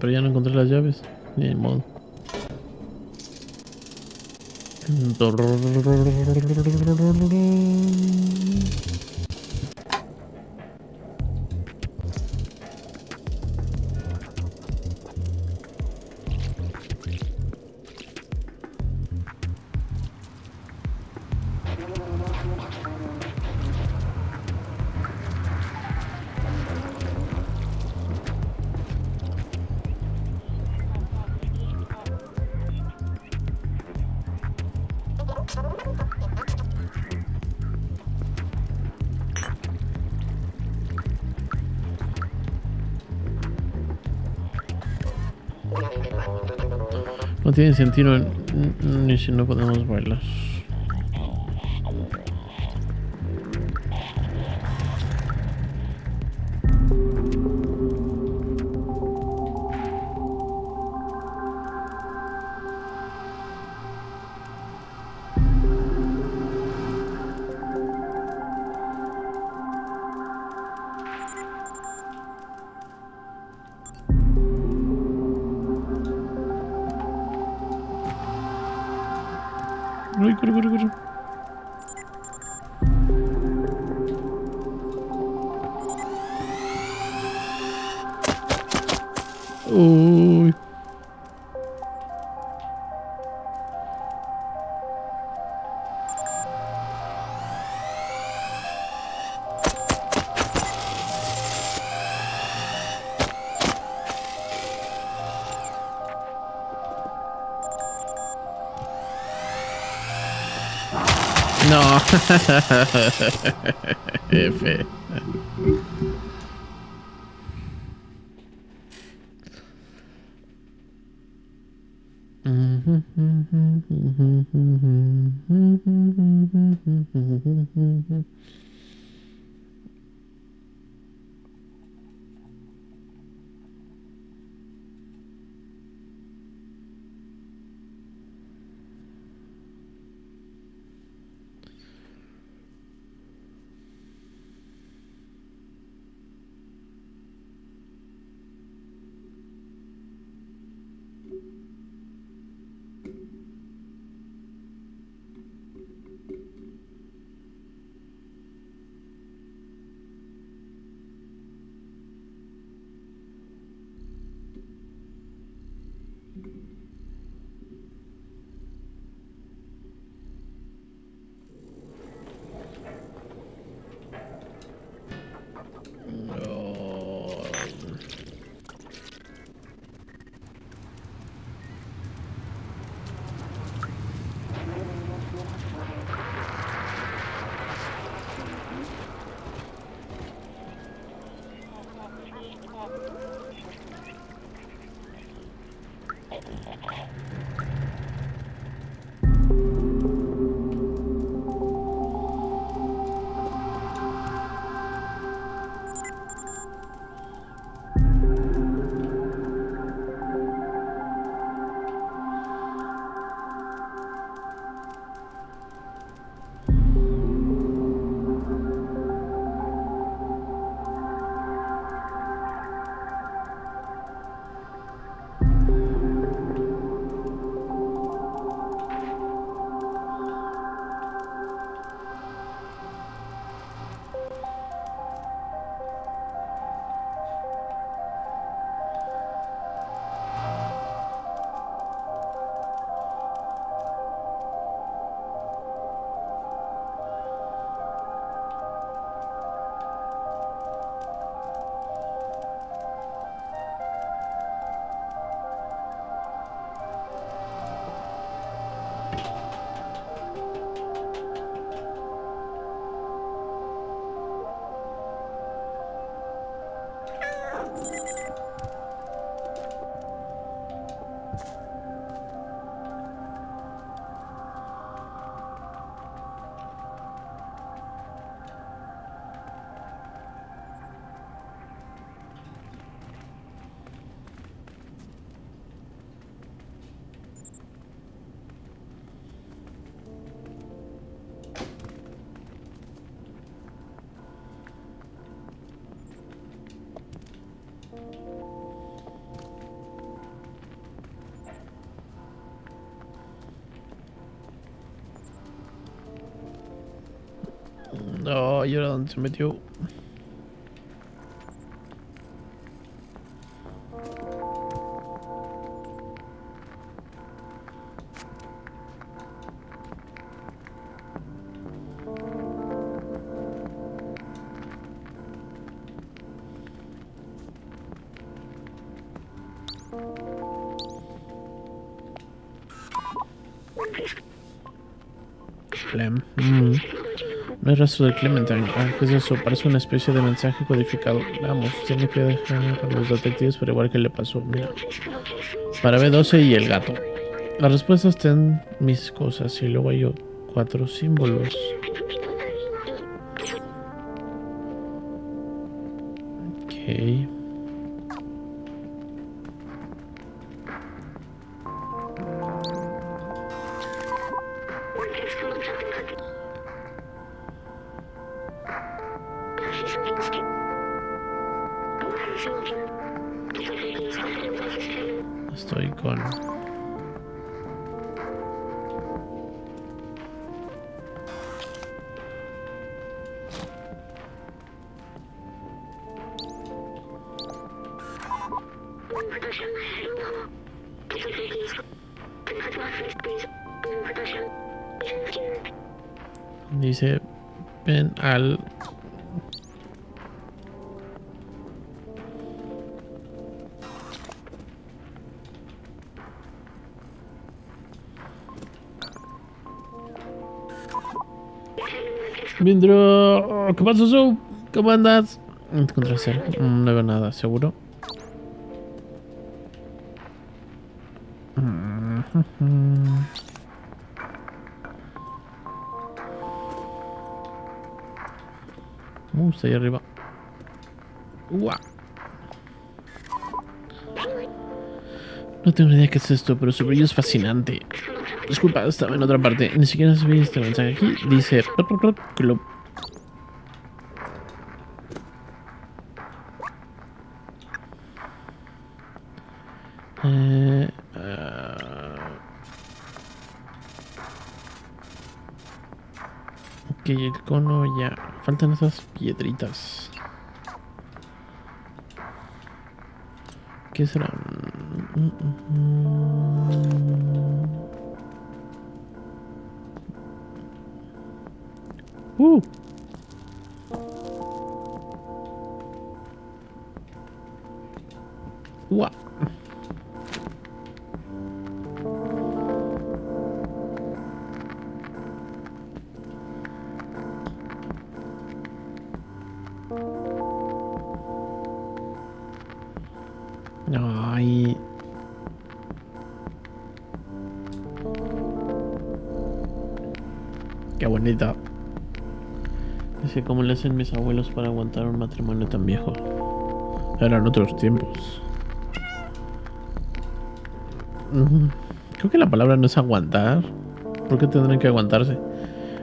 pero ya no encontré las llaves. Ni modo. No tiene sentido ni si no podemos bailar. No. F. No, ¿y ahora dónde se metió? Hay rastro de Clementine. Ah, ¿qué es eso? Parece una especie de mensaje codificado. Vamos, tiene que dejar a los detectives, pero igual que le pasó. Mira. Para B12 y el gato. Las respuestas están mis cosas y luego hay cuatro símbolos. Mindro, ¿qué pasa, Su? ¿Cómo andas? Contra cero. Mm, No veo nada, seguro. Uh, está ahí arriba. Uah. No tengo ni idea qué es esto, pero su brillo es fascinante. Disculpa, estaba en otra parte. Ni siquiera ve este mensaje aquí. Dice... Club. Eh, ah. ok, el cono ya. Faltan esas piedritas. ¿Qué serán? Mm, mm, mm. Uh. Ua. Bonita. Dice cómo le hacen mis abuelos para aguantar un matrimonio tan viejo. Eran otros tiempos. Creo que la palabra no es aguantar. ¿Por qué tendrán que aguantarse?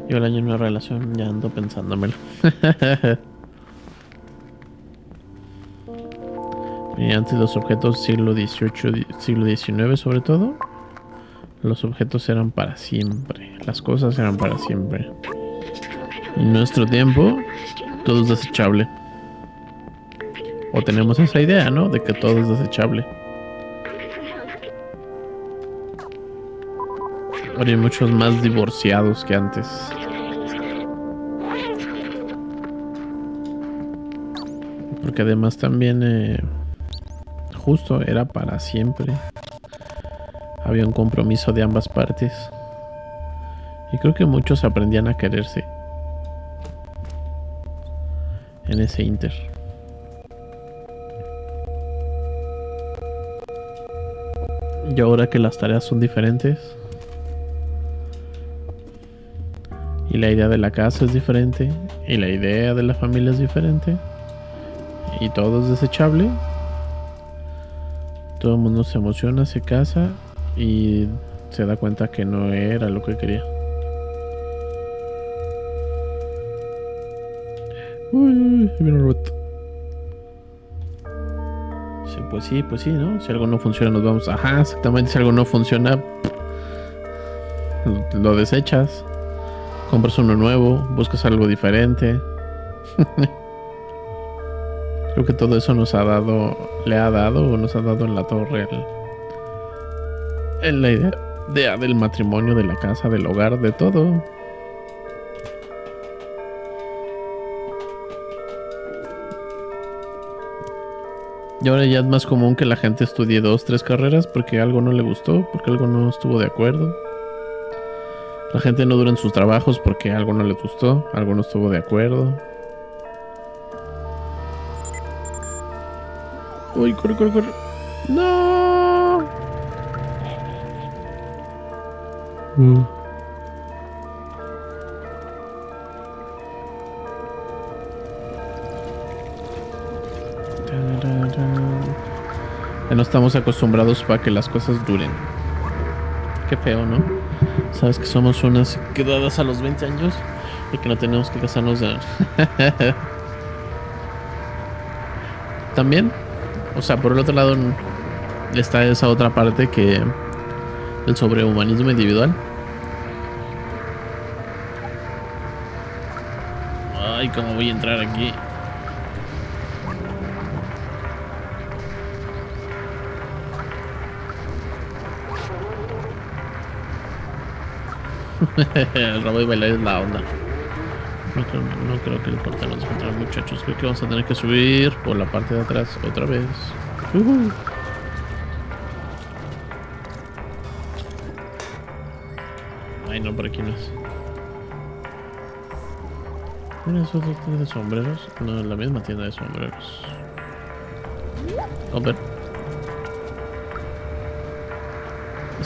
Yo el año en una relación ya ando pensándomelo. Y antes los objetos siglo XVIII, siglo XIX sobre todo, los objetos eran para siempre, las cosas eran para siempre. En nuestro tiempo, todo es desechable. O tenemos esa idea, ¿no? De que todo es desechable. Ahora hay muchos más divorciados que antes. Porque además también... eh, justo era para siempre. Había un compromiso de ambas partes. Y creo que muchos aprendían a quererse. En ese inter. Y ahora que las tareas son diferentes. Y la idea de la casa es diferente. Y la idea de la familia es diferente. Y todo es desechable. Todo el mundo se emociona, se casa y se da cuenta que no era lo que quería. Uy, ahí viene un robot. Sí, pues sí, pues sí, ¿no? Si algo no funciona, nos vamos. Ajá, exactamente. Si algo no funciona, lo- desechas. Compras uno nuevo, buscas algo diferente. Creo que todo eso nos ha dado, le ha dado o nos ha dado en la torre el, en la idea de- del matrimonio, de la casa, del hogar, de todo. Y ahora ya es más común que la gente estudie dos, tres carreras porque algo no le gustó, porque algo no estuvo de acuerdo. La gente no dura en sus trabajos porque algo no le gustó, algo no estuvo de acuerdo. Uy, corre, corre, corre. No. Mm. No estamos acostumbrados para que las cosas duren. Qué feo, ¿no? Sabes que somos unas quedadas a los 20 años y que no tenemos que casarnos de... También, o sea, por el otro lado está esa otra parte que el sobrehumanismo individual. Ay, cómo voy a entrar aquí. El robo y bailar es la onda. No creo, que el portal nos encuentre muchachos. Creo que vamos a tener que subir por la parte de atrás otra vez. Ujú. Ay, no, por aquí no es. Mira, esos dos de sombreros. No, la misma tienda de sombreros. Compren.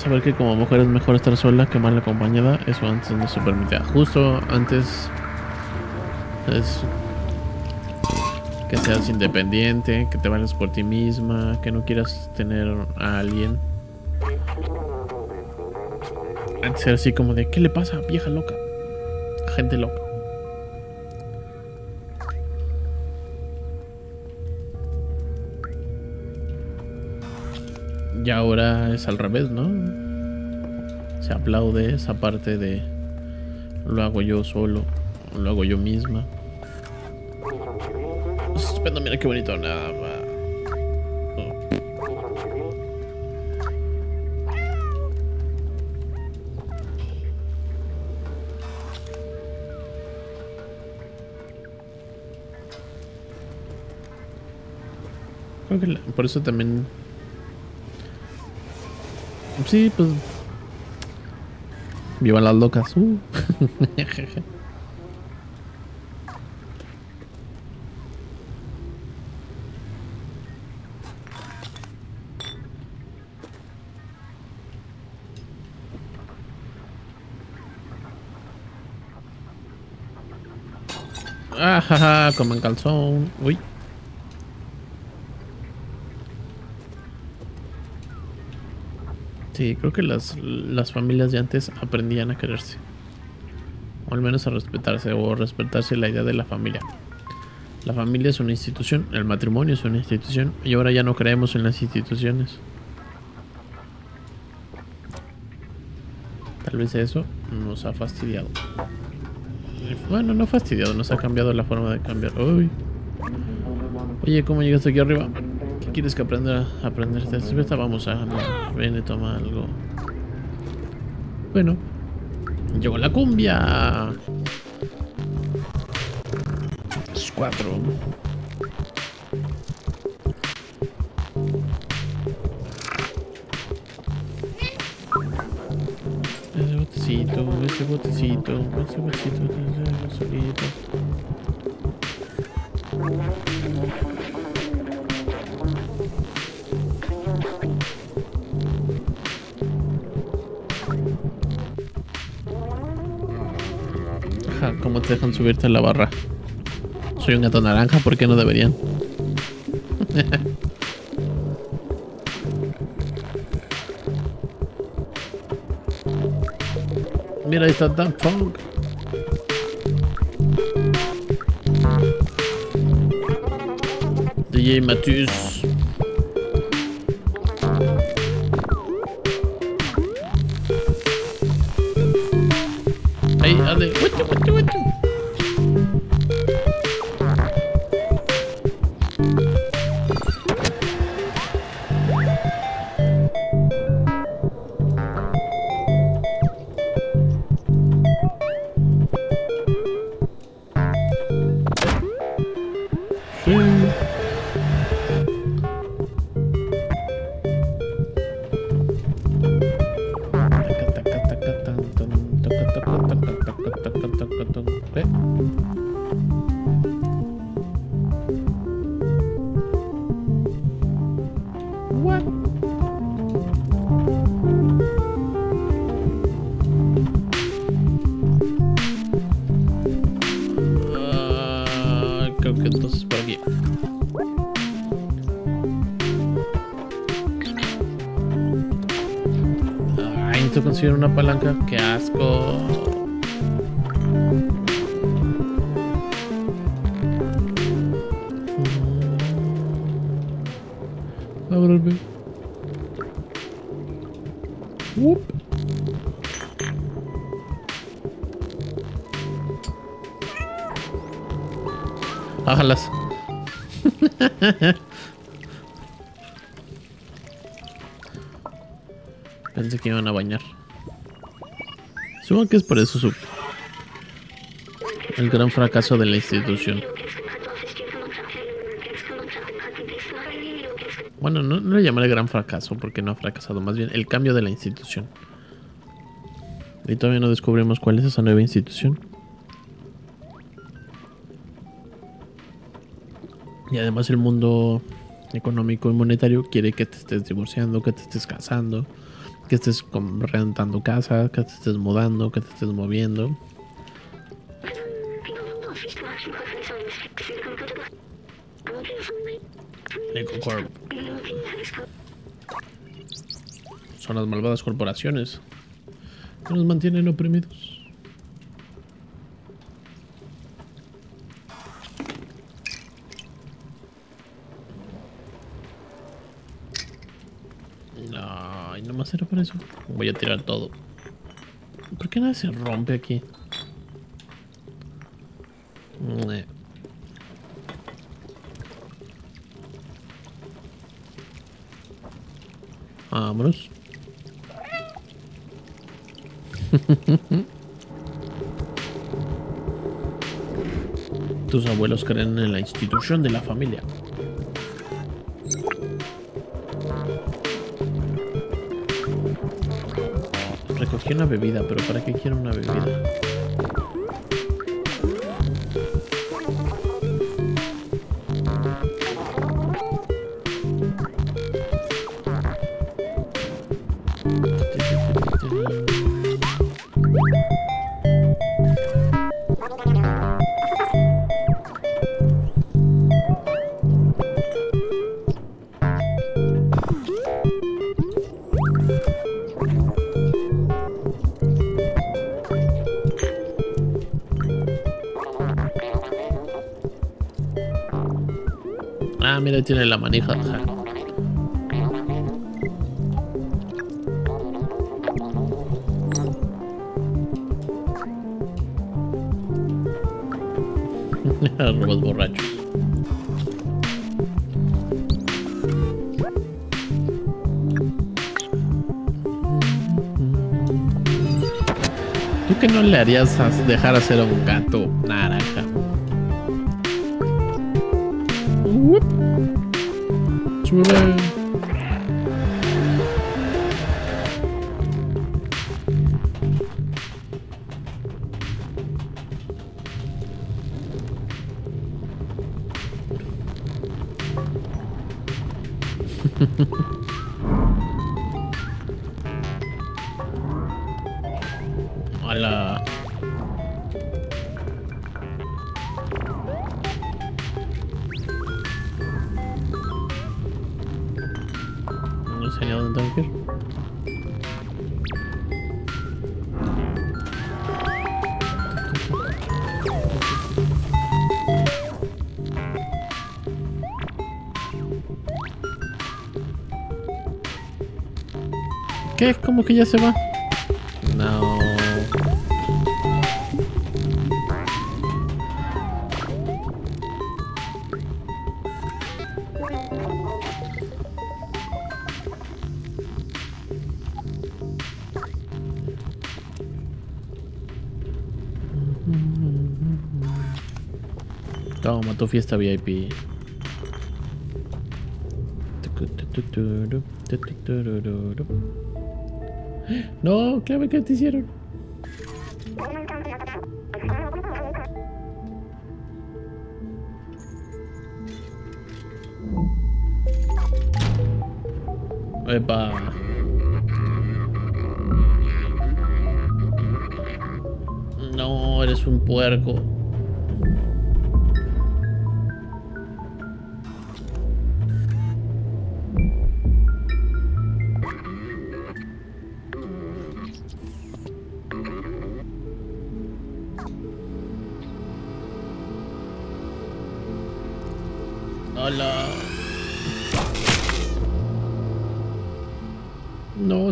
Saber que como mujer es mejor estar sola que mal acompañada, eso antes no se permitía. Justo antes es que seas independiente, que te vayas por ti misma, que no quieras tener a alguien. Antes era así como de, ¿qué le pasa? Vieja loca. Gente loca. Y ahora es al revés, ¿no? Se aplaude esa parte de lo hago yo solo, lo hago yo misma. Es estupendo, mira qué bonito. Nada más. Por eso también. Sí, pues. Vivan las locas. Uh. Ah, jaja, como en calzón. Uy. Sí, creo que las, las familias de antes aprendían a quererse. O al menos a respetarse, o respetarse la idea de la familia. La familia es una institución, el matrimonio es una institución, y ahora ya no creemos en las instituciones. Tal vez eso nos ha fastidiado. Bueno, no fastidiado, nos ha cambiado la forma de cambiar. Oye, ¿cómo llegaste aquí arriba? ¿Qué quieres que aprenda a aprender de cerveza? Vamos a... Ven y toma algo. Bueno. Llegó la cumbia. Cuatro. Ese botecito, ese botecito, ese botecito, ese solito. Subirte a la barra? Soy un gato naranja, ¿por qué no deberían? Mira, ahí está Dan Funk. DJ Matheus. Conseguir una palanca. ¡Qué Supongo que es por eso el gran fracaso de la institución. Bueno, no, no le llamaré gran fracaso porque no ha fracasado, más bien el cambio de la institución. Y todavía no descubrimos cuál es esa nueva institución. Y además el mundo económico y monetario quiere que te estés divorciando, que te estés casando, que estés rentando casa, que te estés mudando, que te estés moviendo. Son las malvadas corporaciones que nos mantienen oprimidos. Ay, nomás era por eso. Voy a tirar todo. ¿Por qué nada se rompe aquí? Eh. Vámonos. Tus abuelos creen en la institución de la familia. Recogí una bebida, pero ¿para qué quiero una bebida? Tiene la manija. Robos borrachos. ¿Tú qué no le harías dejar hacer a un gato naranja? Hola. Que ya se va? No. Toma tu fiesta VIP. No, clave que te hicieron. Epa. No, eres un puerco.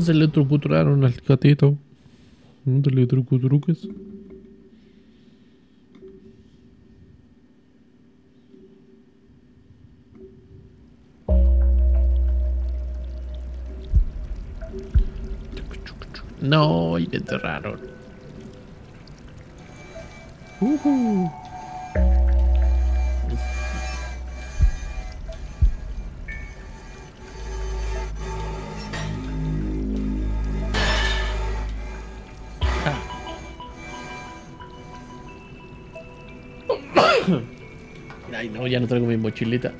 Se electrocutaron al gatito. No te electrocutruques. No, y le enterraron. Uh Ay, no, ya no traigo mi mochilita.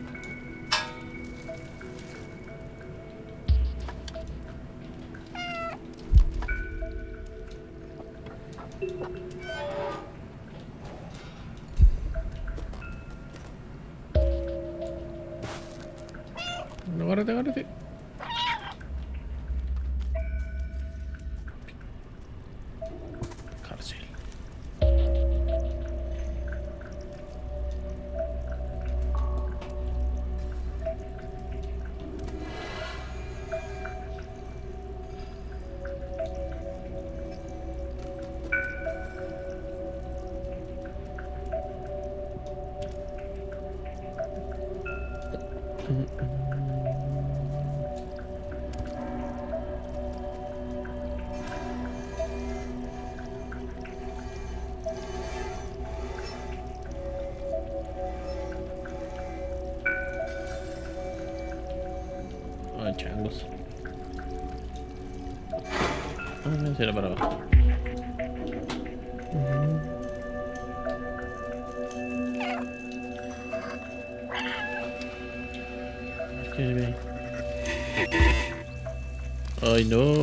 No, sí para abajo. Es que ve. Ay, no.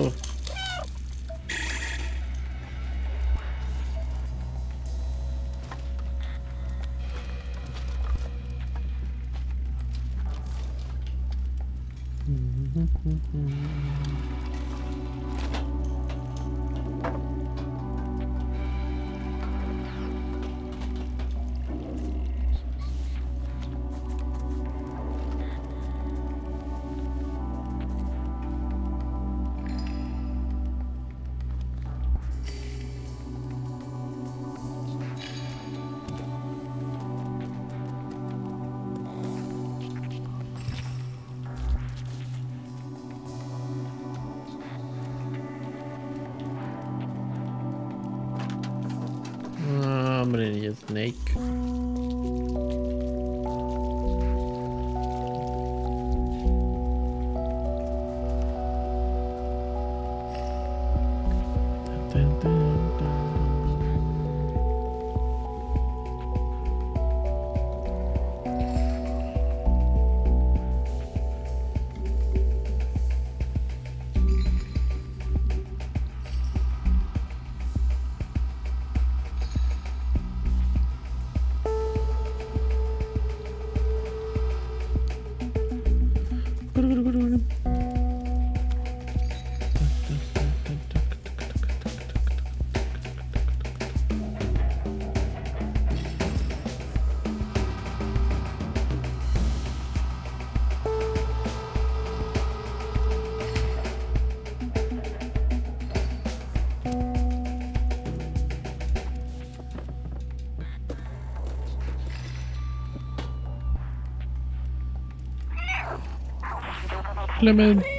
Clement.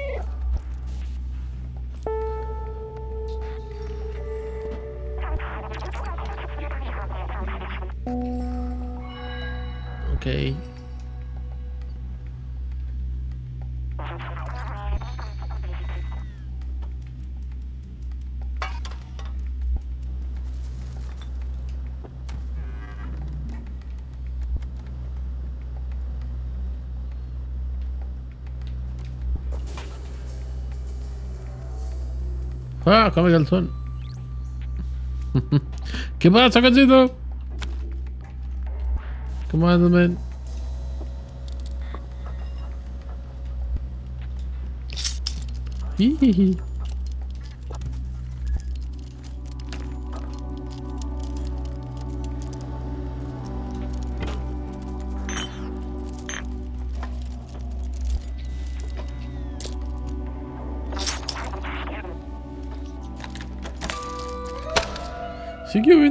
¡Come calzón! ¿Qué pasa, cancito? ¿Cómo andas, man? Jijiji.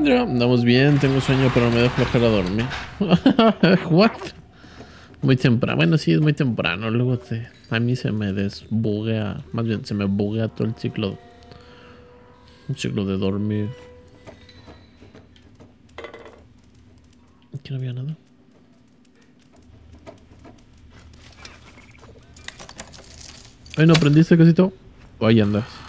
Vendrá. Andamos bien, tengo sueño, pero me da flojera dormir. What? Muy temprano. Bueno, sí, es muy temprano. Luego te, a mí se me desbuguea. Más bien, se me buguea todo el ciclo. Un ciclo de dormir. Aquí no había nada. Ay, ¿no aprendiste, cosito? O ahí andas.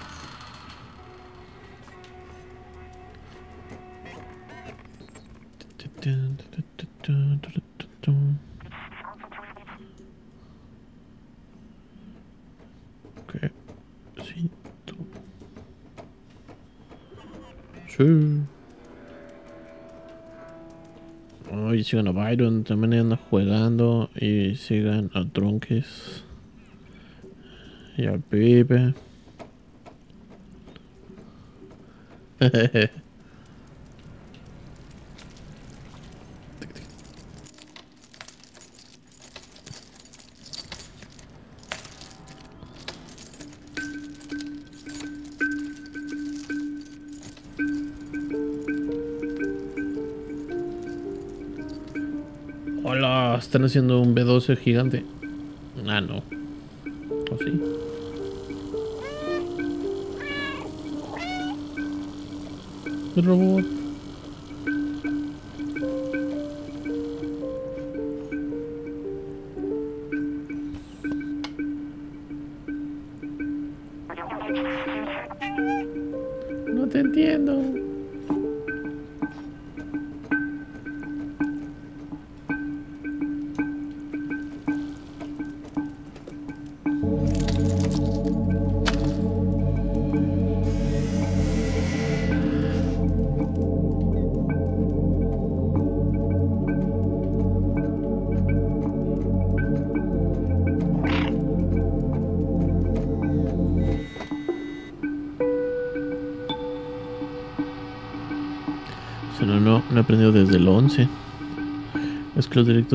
Byron, también anda jugando. Y sigan a Tronques. Y al Pipe. están haciendo un B12 gigante. Ah, no. ¿O sí? El robot.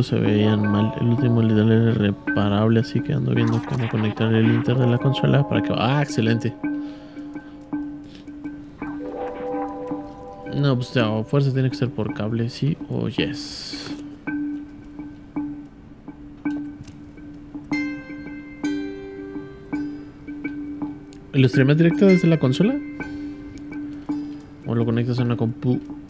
Se veían mal. El último líder era irreparable, así que ando viendo cómo conectar el inter de la consola para que... ¡Ah, excelente! No, pues ya, o fuerza tiene que ser por cable, sí o yes. ¿Y lo streamas directo desde la consola? ¿O lo conectas a una? Compu.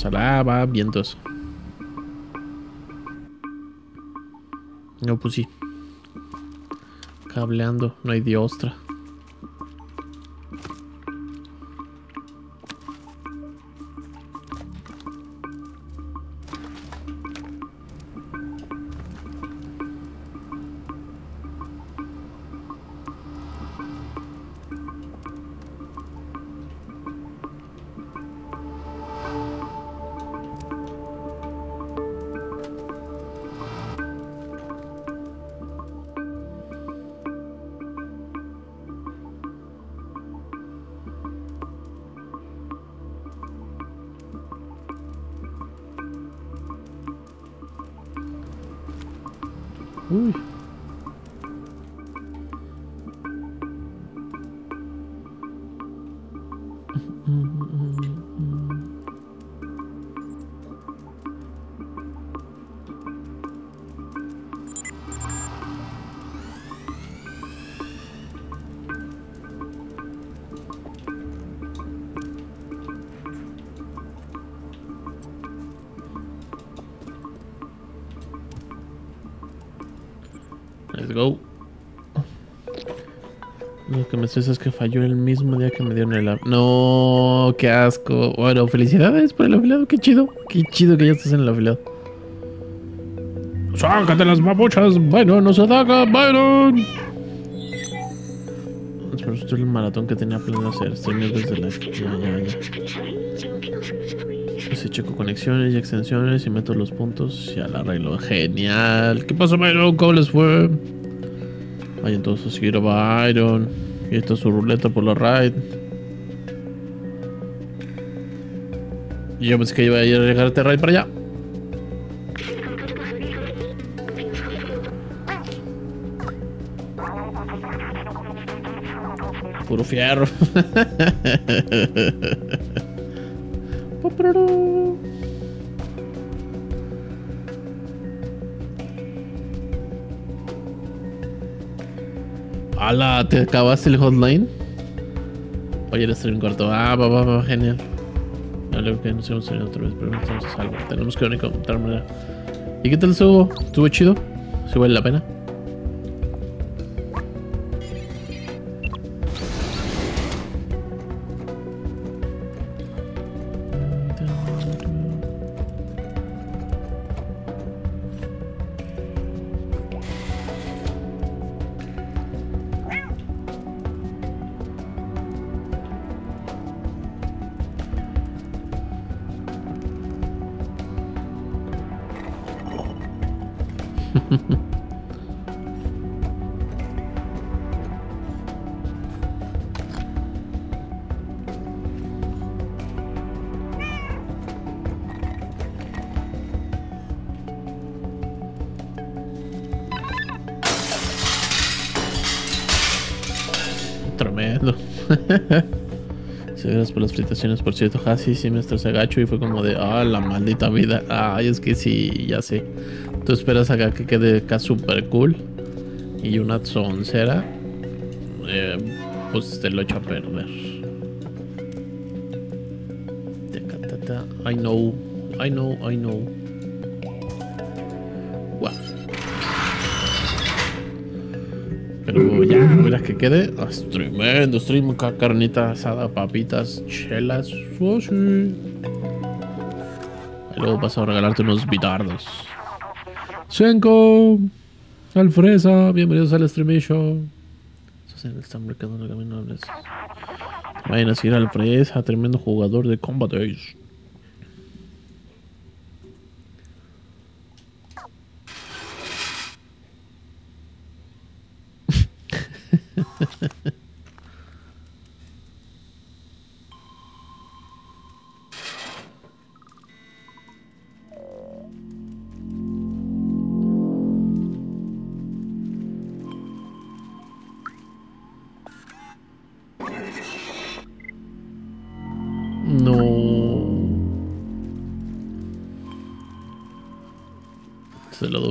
Streameo desde consola. Ah, va, vientos. No, pues sí. Cableando, no hay diostra. Uy. Estresa es que falló el mismo día que me dieron el... af- No, qué asco. Bueno, felicidades por el afiliado. Qué chido. Qué chido que ya estás en el afiliado. ¡Sácate las mamuchas! Bueno, no se ataca, Byron. Pero esto es el maratón que tenía planeado hacer. Estoy desde la... Ya, ya, ya. Si checo conexiones y extensiones y meto los puntos, ya la arreglo. Genial. ¿Qué pasó, Byron? ¿Cómo les fue? Vayan todos a seguir a Byron. Y esto es su ruleta por la ride. Yo pensé que iba a ir a llegar este ride para allá. Puro fierro. Ala, ¿te acabaste el hotline? Oye, el stream corto. Ah, va, va, va, genial. Vale, que no sé si otra vez, pero estamos a salvo. Tenemos que conectarme. ¿Y qué tal estuvo? ¿Estuvo chido? ¿Se vale la pena? Por cierto. Ah, sí, sí, me estresé gacho y fue como de, ah, la maldita vida. Ay, es que sí, ya sé. Tú esperas acá que quede acá super cool. Y una soncera, eh, pues te lo echo a perder. I know, I know, I know. Que quede. Ah, tremendo stream. Carnita asada, papitas, chelas. Sí. Y luego paso a regalarte unos bitardos. Senko, Alfresa, bienvenidos al streamation. Están marcando el camino Vayan a seguir Alfresa, tremendo jugador de Combat.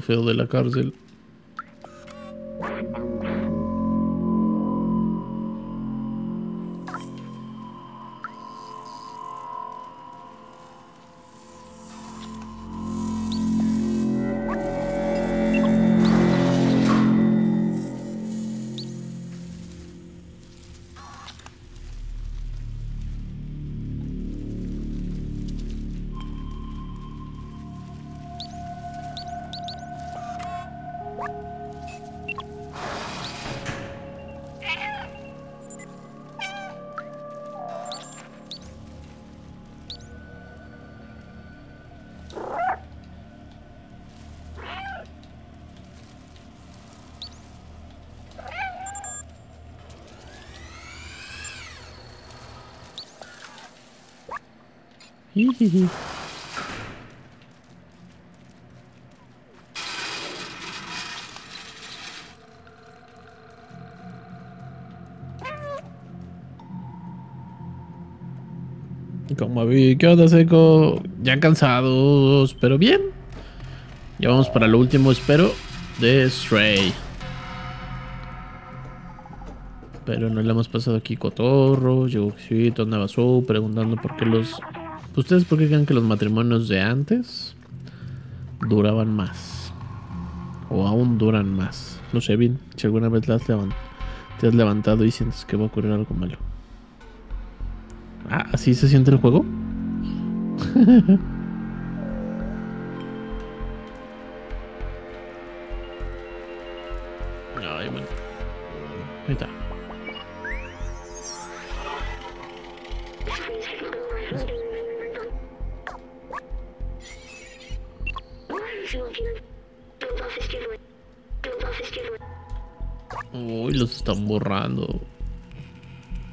Es el lado feo de la cárcel. Como vi, ¿qué onda, Seco? Ya cansados, pero bien. Ya vamos para lo último, espero, de Stray. Pero no le hemos pasado aquí cotorro, Yoguxito, Navasou, preguntando por qué los ¿Ustedes por qué creen que los matrimonios de antes duraban más? O aún duran más. No sé bien, si alguna vez te has levantado y sientes que va a ocurrir algo malo. Ah, ¿así se siente el juego? Ay, bueno. Ahí está. Los están borrando.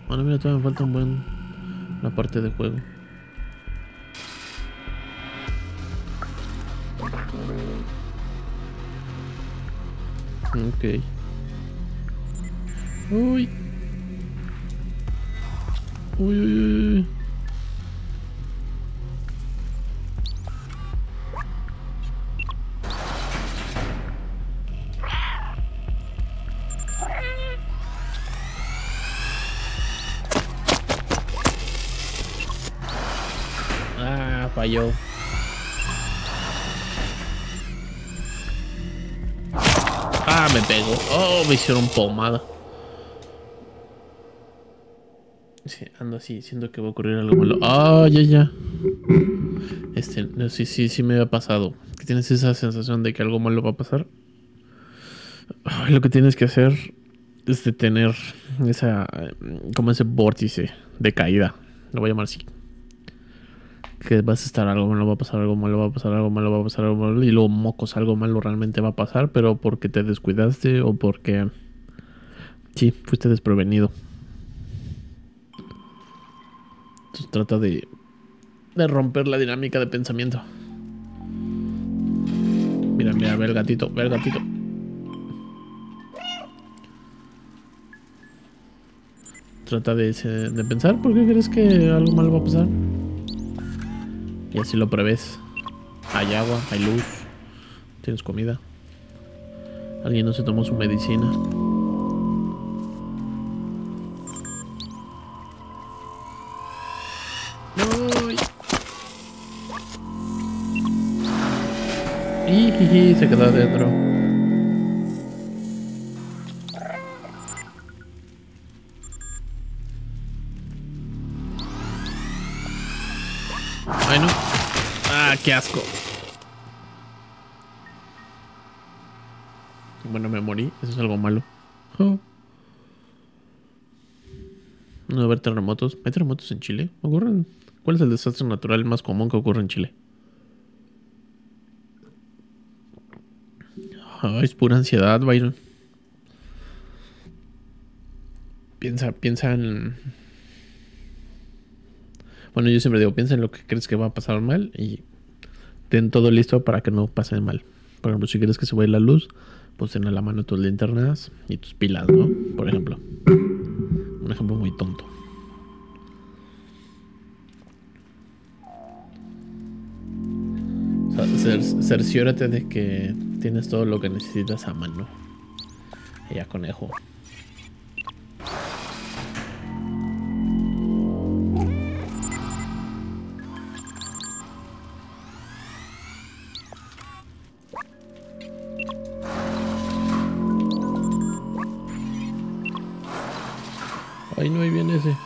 Bueno, mira, todavía me falta un buen... Una parte de juego. Ok. Uy. Uy, uy, uy. Ah, me pegó. Oh, me hicieron pomada. Sí, ando así, siento que va a ocurrir algo malo. Ah, ya, ya. Este, no, sí, sí, sí me ha pasado. Tienes esa sensación de que algo malo va a pasar. Lo que tienes que hacer es detener esa, como ese vórtice de caída. Lo voy a llamar así. Que vas a estar algo malo, va a pasar algo malo, va a pasar algo malo, va a pasar algo malo. Y luego mocos, algo malo realmente va a pasar, pero porque te descuidaste o porque... Sí, fuiste desprevenido. Entonces trata de, de romper la dinámica de pensamiento. Mira, mira, ve el gatito, ve el gatito. Trata de, de pensar por qué crees que algo malo va a pasar. Y así lo prevés. Hay agua, hay luz, tienes comida. Alguien no se tomó su medicina. Y se quedó adentro. Qué asco. Bueno, me morí. Eso es algo malo. Oh. No haber terremotos. ¿Hay terremotos en Chile? ¿Cuál es el desastre natural más común que ocurre en Chile? Ay, es pura ansiedad, Byron. Piensa, piensa en. Bueno, yo siempre digo, piensa en lo que crees que va a pasar mal y ten todo listo para que no pase mal. Por ejemplo, si quieres que se vaya la luz, pues ten a la mano tus linternas y tus pilas, ¿no? Por ejemplo. Un ejemplo muy tonto. Cerciórate de que tienes todo lo que necesitas a mano. Ya conejo. Ay, no, ahí viene ese.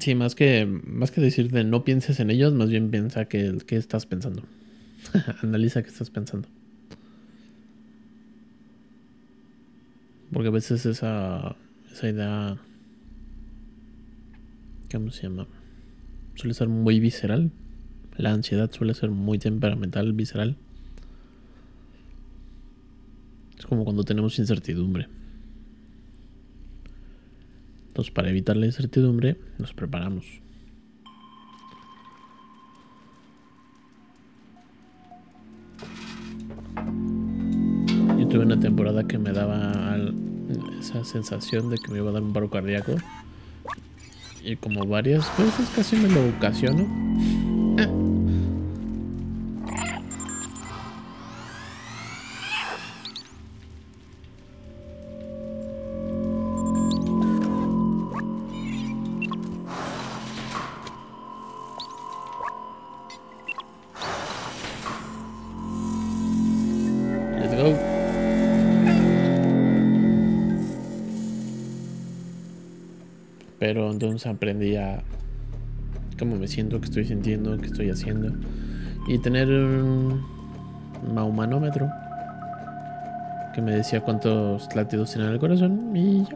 Sí, más que, más que decir de no pienses en ellos, más bien piensa que, que estás pensando. Analiza qué estás pensando. Porque a veces esa, esa idea, ¿cómo se llama? Suele ser muy visceral. La ansiedad suele ser muy temperamental, visceral. Es como cuando tenemos incertidumbre. Para evitar la incertidumbre, nos preparamos. Yo tuve una temporada que me daba esa sensación de que me iba a dar un paro cardíaco. Y como varias veces casi me lo ocasiono. Pero entonces aprendí a cómo me siento, qué estoy sintiendo, qué estoy haciendo. Y tener un humanómetro que me decía cuántos latidos tenía el corazón. Y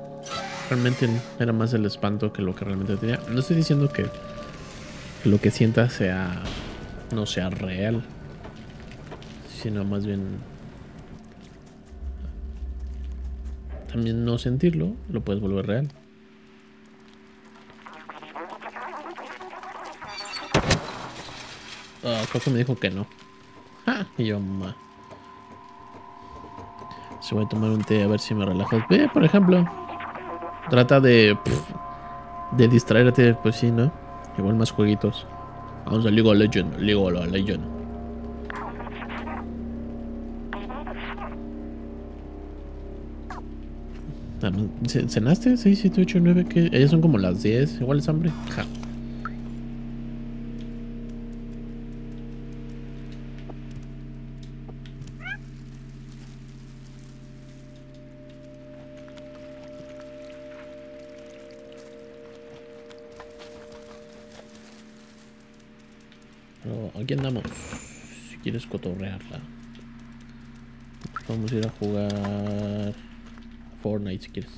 realmente era más el espanto que lo que realmente tenía. No estoy diciendo que lo que sienta sea no sea real, sino más bien también no sentirlo lo puedes volver real. Ah, creo que me dijo que no. Ah, y yo, ma. Se voy a tomar un té a ver si me relajo. Ve, por ejemplo. Trata de. de distraerte, pues sí, ¿no? Igual más jueguitos. Vamos a League of Legends. League of Legends. ¿Cenaste? 6, 7, 8, 9. que Ellas son como las 10. Igual es hambre. Ja. Aquí andamos. Si quieres cotorrearla. Vamos a ir a jugar Fortnite si quieres.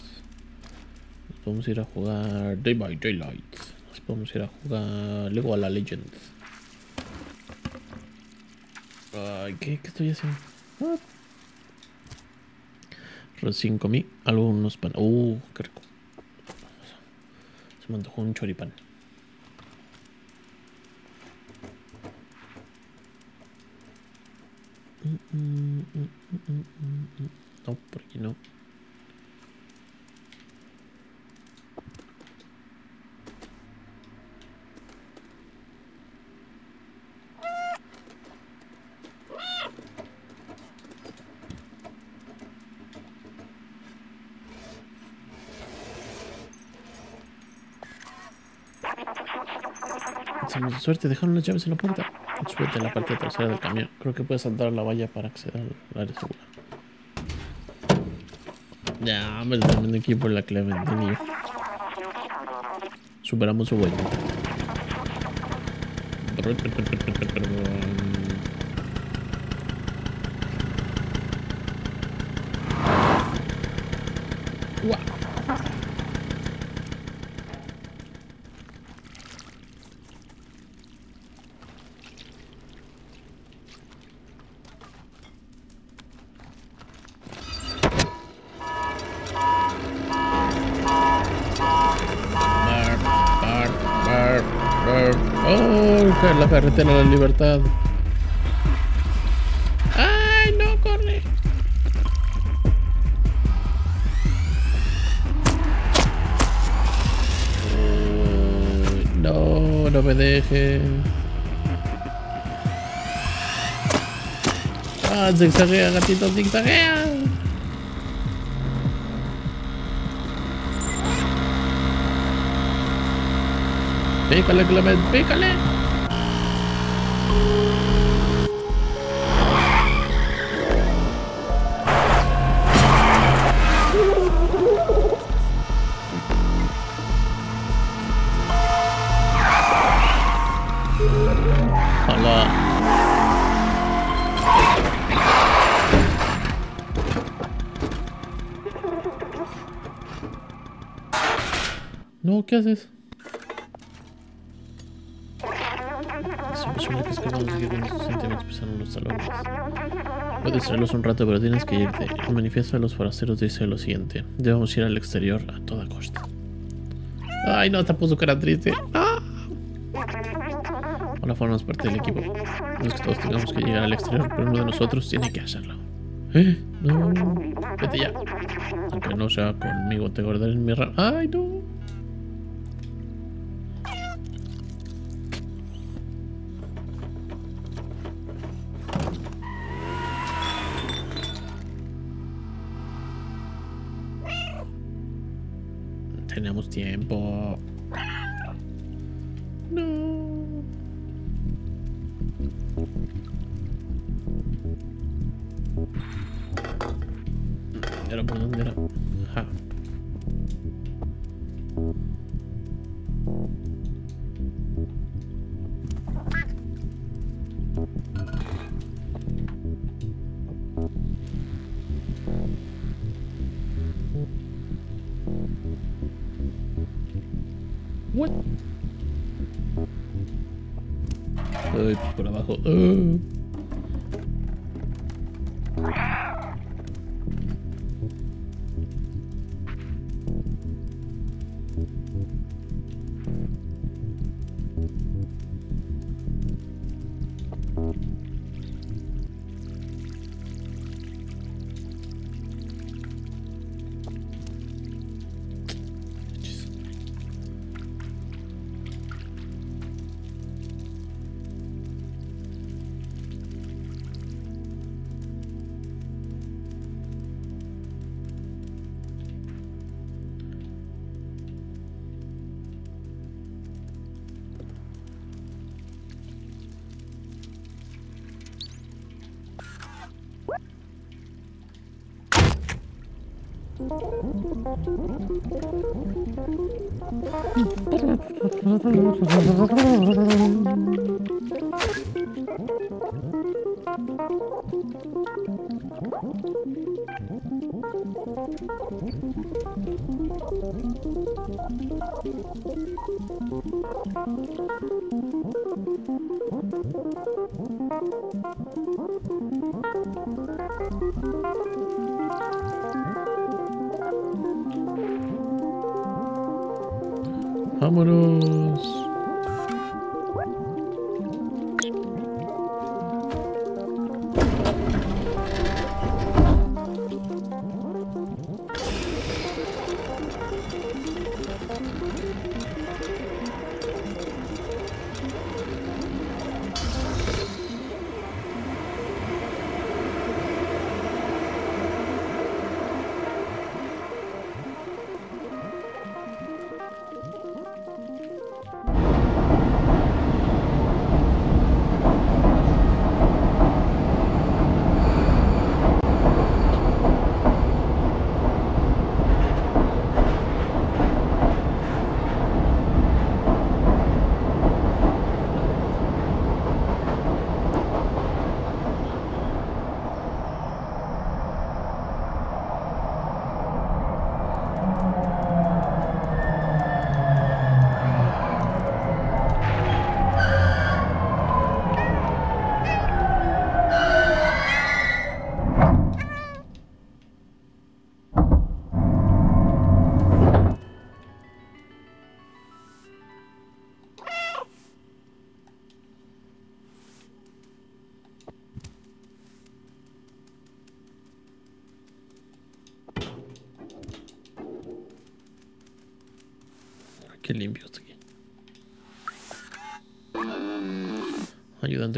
Nos podemos ir a jugar Day by Daylight. Nos podemos ir a jugar Lego a la Legends. Ay, ¿qué, ¿qué estoy haciendo? Ah. Recién comí algunos pan. Uh, qué rico. Se me antojó un choripán. No, por aquí no. suerte, dejaron las llaves en la puerta. Súbete en la parte trasera del camión. Creo que puedes saltar la valla para acceder al área segura. Ya, me también aquí por la Clementine. Superamos su vuelta. la carretera de la libertad. ¡Ay, no, corre! no, no me deje. Ah, zigzaguea, gatito, zigzaguea. Pícale, Clement, pícale. ¿Qué haces? Que sus sentimientos pisando los talones. Puedes traerlos un rato, pero tienes que irte. El manifiesto de los forasteros dice lo siguiente. Debemos ir al exterior a toda costa. Ay, no, te puso cara triste. ¡Ah! Ahora formamos parte del equipo. No es que todos tengamos que llegar al exterior, pero uno de nosotros tiene que hacerlo. ¿Eh? No. Vete ya. Aunque no sea conmigo, te guardaré en mi ra... ¡Ay, no!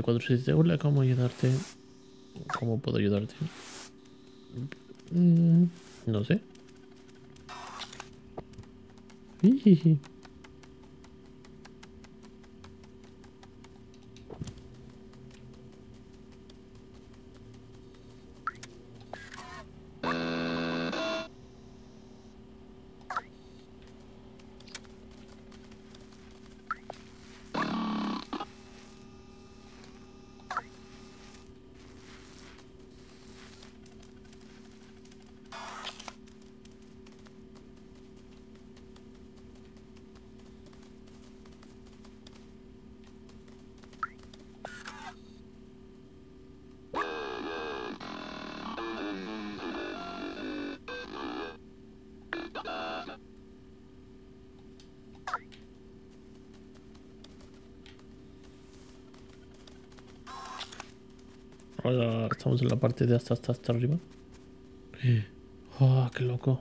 747. Hola, ¿cómo ayudarte? ¿Cómo puedo ayudarte? Mm, no sé. Estamos en la parte de hasta, hasta, hasta arriba. Oh, qué loco.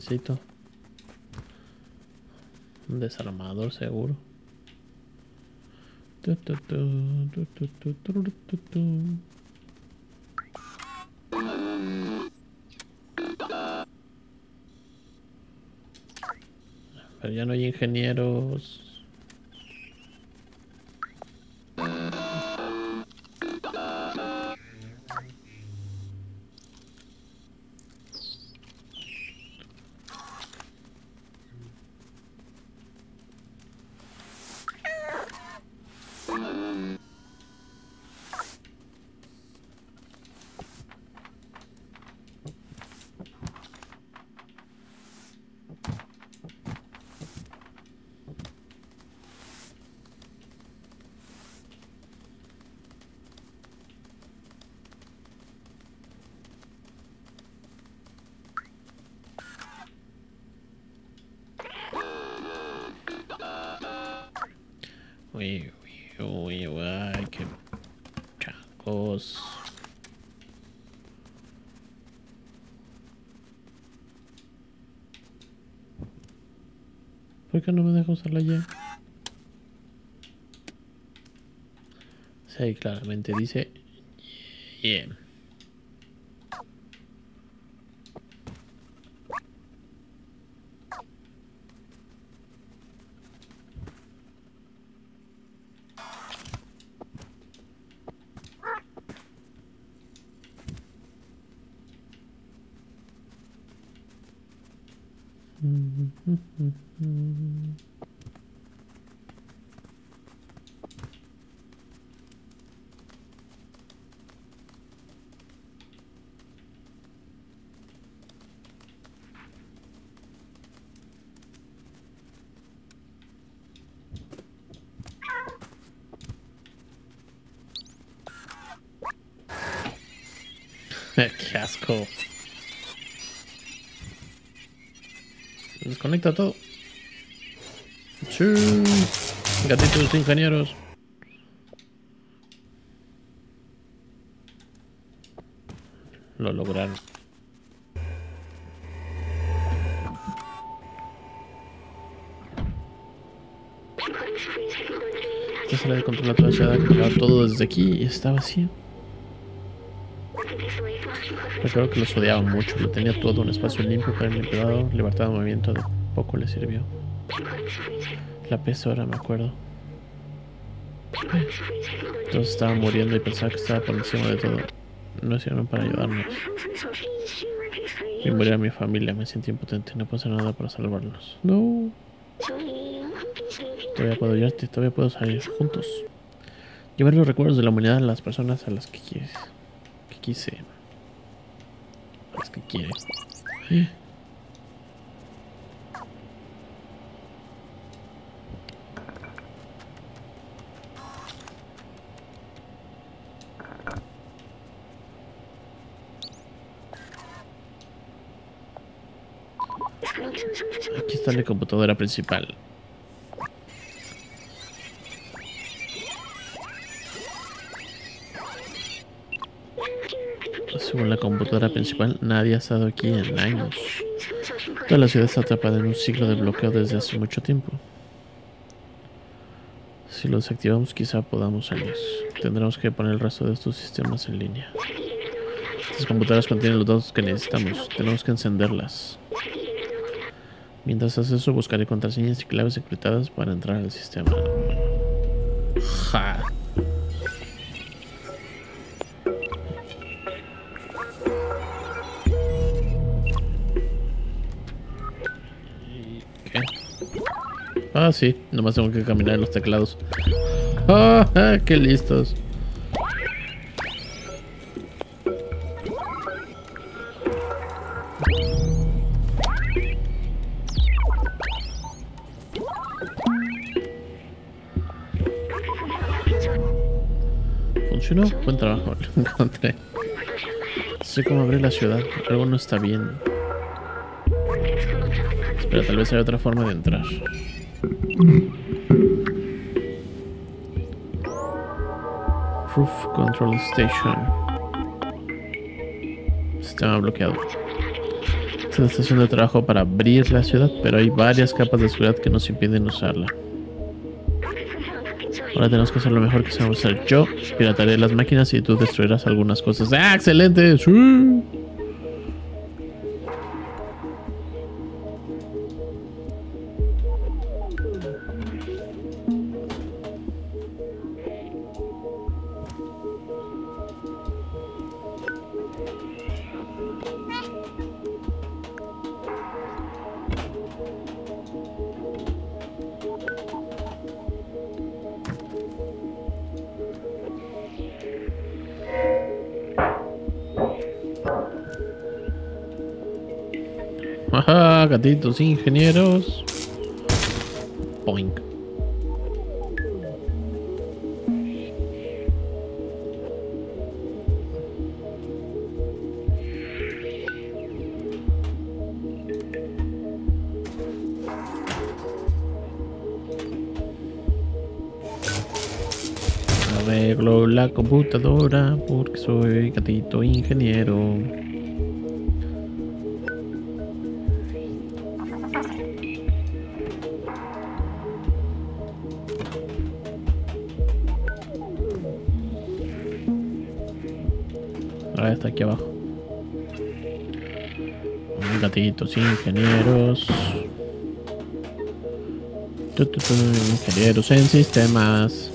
necesito. Un desarmador seguro. Tu, tu, tu, Pero ya no hay ingenieros. Claramente dice yeah. Qué asco. Todo. Sí. Gatitos ingenieros. Lo lograron. Esta sala de control a toda la ciudad controlaba todo desde aquí y está vacío. Recuerdo que los odiaba mucho, lo tenía todo un espacio limpio para el limpiador, libertad de movimiento de poco le sirvió. La peste ahora me acuerdo. Todos estaban muriendo y pensaba que estaba por encima de todo. No hicieron para ayudarnos. Y murió mi familia, me sentí impotente, no hacer nada para salvarlos. No. Todavía puedo ayudarte, todavía puedo salir juntos. Llevar los recuerdos de la humanidad a las personas a las que quise. Que quise. A las que quiere. Aquí está la computadora principal. Según la computadora principal, nadie ha estado aquí en años. Toda la ciudad está atrapada en un ciclo de bloqueo desde hace mucho tiempo. Si lo desactivamos, quizá podamos salir. Tendremos que poner el resto de estos sistemas en línea. Estas computadoras contienen los datos que necesitamos. Tenemos que encenderlas. Mientras haces eso, buscaré contraseñas y claves encriptadas para entrar al sistema. Ja. ¿Qué? Ah, sí, nomás tengo que caminar en los teclados. ¡Ah! ¡Qué listos! Buen trabajo. Lo encontré. Sé cómo abrir la ciudad. Algo no está bien. Espera, tal vez hay otra forma de entrar. Roof Control Station. Sistema bloqueado. Esta es la estación de trabajo para abrir la ciudad, pero hay varias capas de seguridad que nos impiden usarla. Ahora tenemos que hacer lo mejor que sabemos hacer. Yo pirataré las máquinas y tú destruirás algunas cosas. ¡Ah, excelente! Gatitos ingenieros. Poink. Arreglo la computadora porque soy gatito ingeniero. Ingenieros. Ingenieros en sistemas.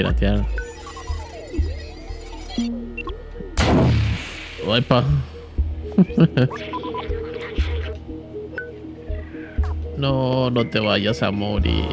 Piratear. No, no te vayas a morir.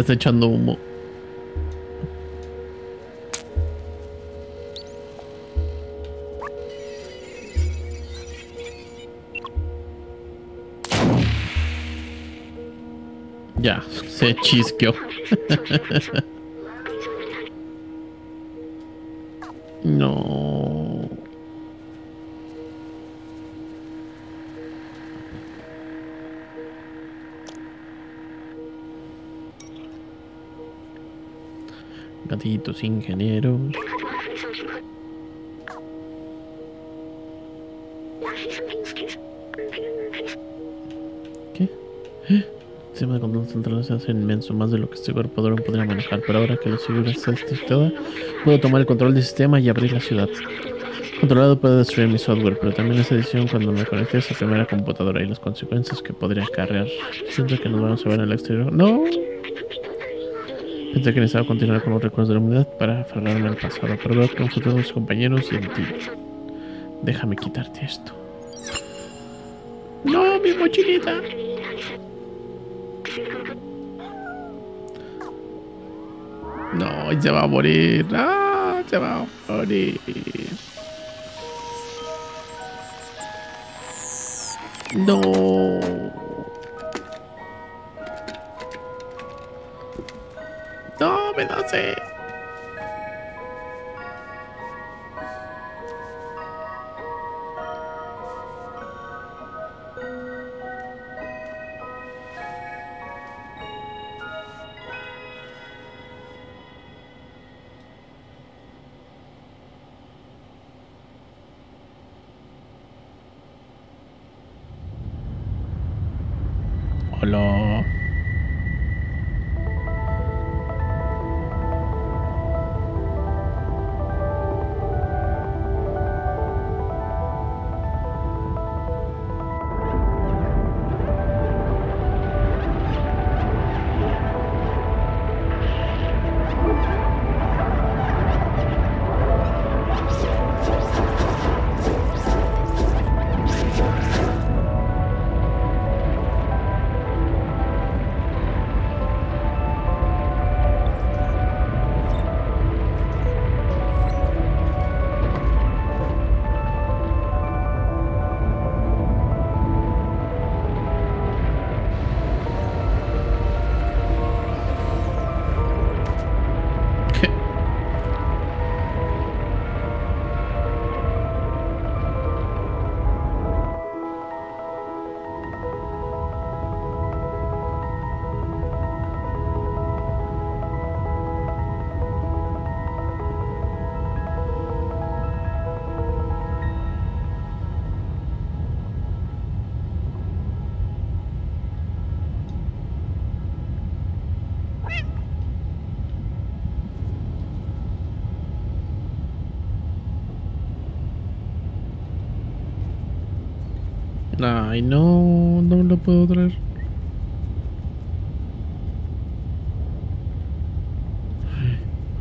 Está echando humo. Ya, se chisqueó. Gatitos ingenieros. ¿Qué? El sistema de control central se hace inmenso, más de lo que este cuerpo duro podría manejar, pero ahora que la seguridad está estructurada, puedo tomar el control del sistema y abrir la ciudad. Controlado puede destruir mi software, pero también esa edición cuando me conecté a esa primera computadora y las consecuencias que podría acarrear. Siento que nos vamos a ver el exterior. ¡No! Pensé que necesitaba continuar con los recuerdos de la humanidad para aferrarme al pasado, pero veo que nosotros mis compañeros y en ti. Déjame quitarte esto. ¡No, mi mochilita! No, se va a morir. ¡Ah! Se va a morir. No. Ay, no, no lo puedo traer.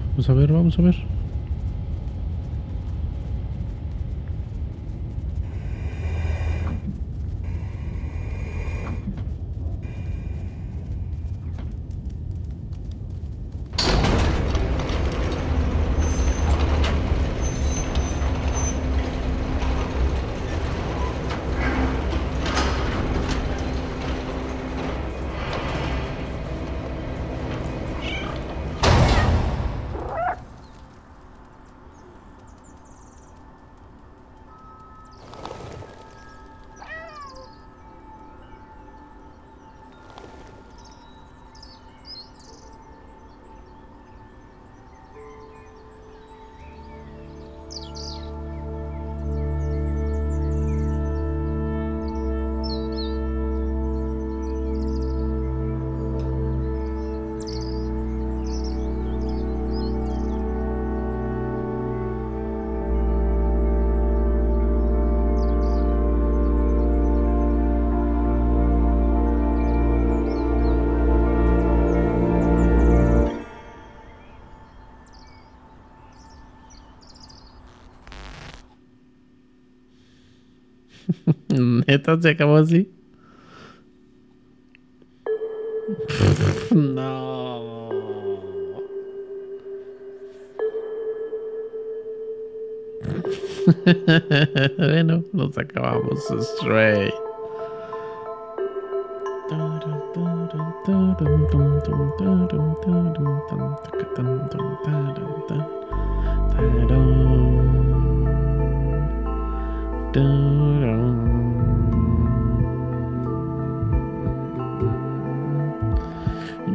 Vamos a ver, vamos a ver. Neta, se acabó así. no. bueno, nos acabamos Stray.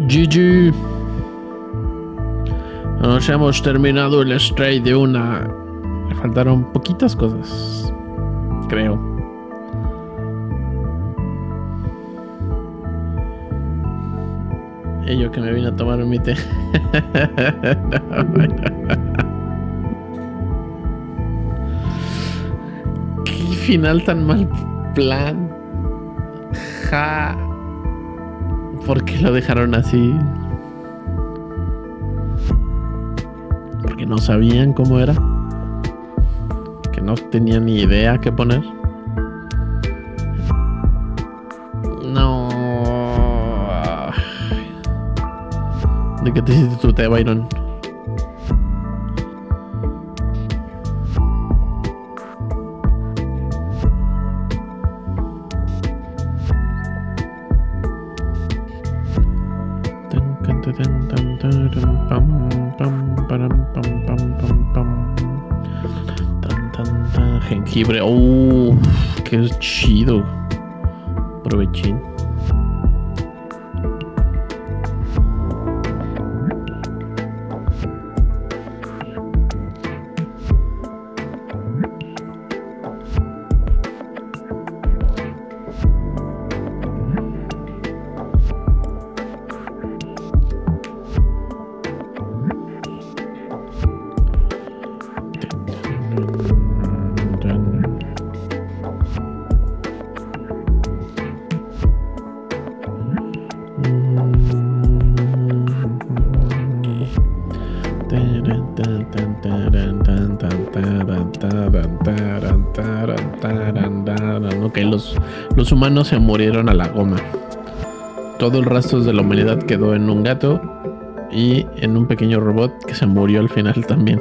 GG. Nos hemos terminado el stray de una. Le faltaron poquitas cosas. Creo. Ello que me vine a tomar mi té. Qué final tan mal plan. Ja. ¿Por qué lo dejaron así? Porque no sabían cómo era. Que no tenían ni idea qué poner. No. ¿De qué te hiciste tu té, Byron? Humanos se murieron a la goma. Todo el resto de la humanidad quedó en un gato y en un pequeño robot que se murió al final también.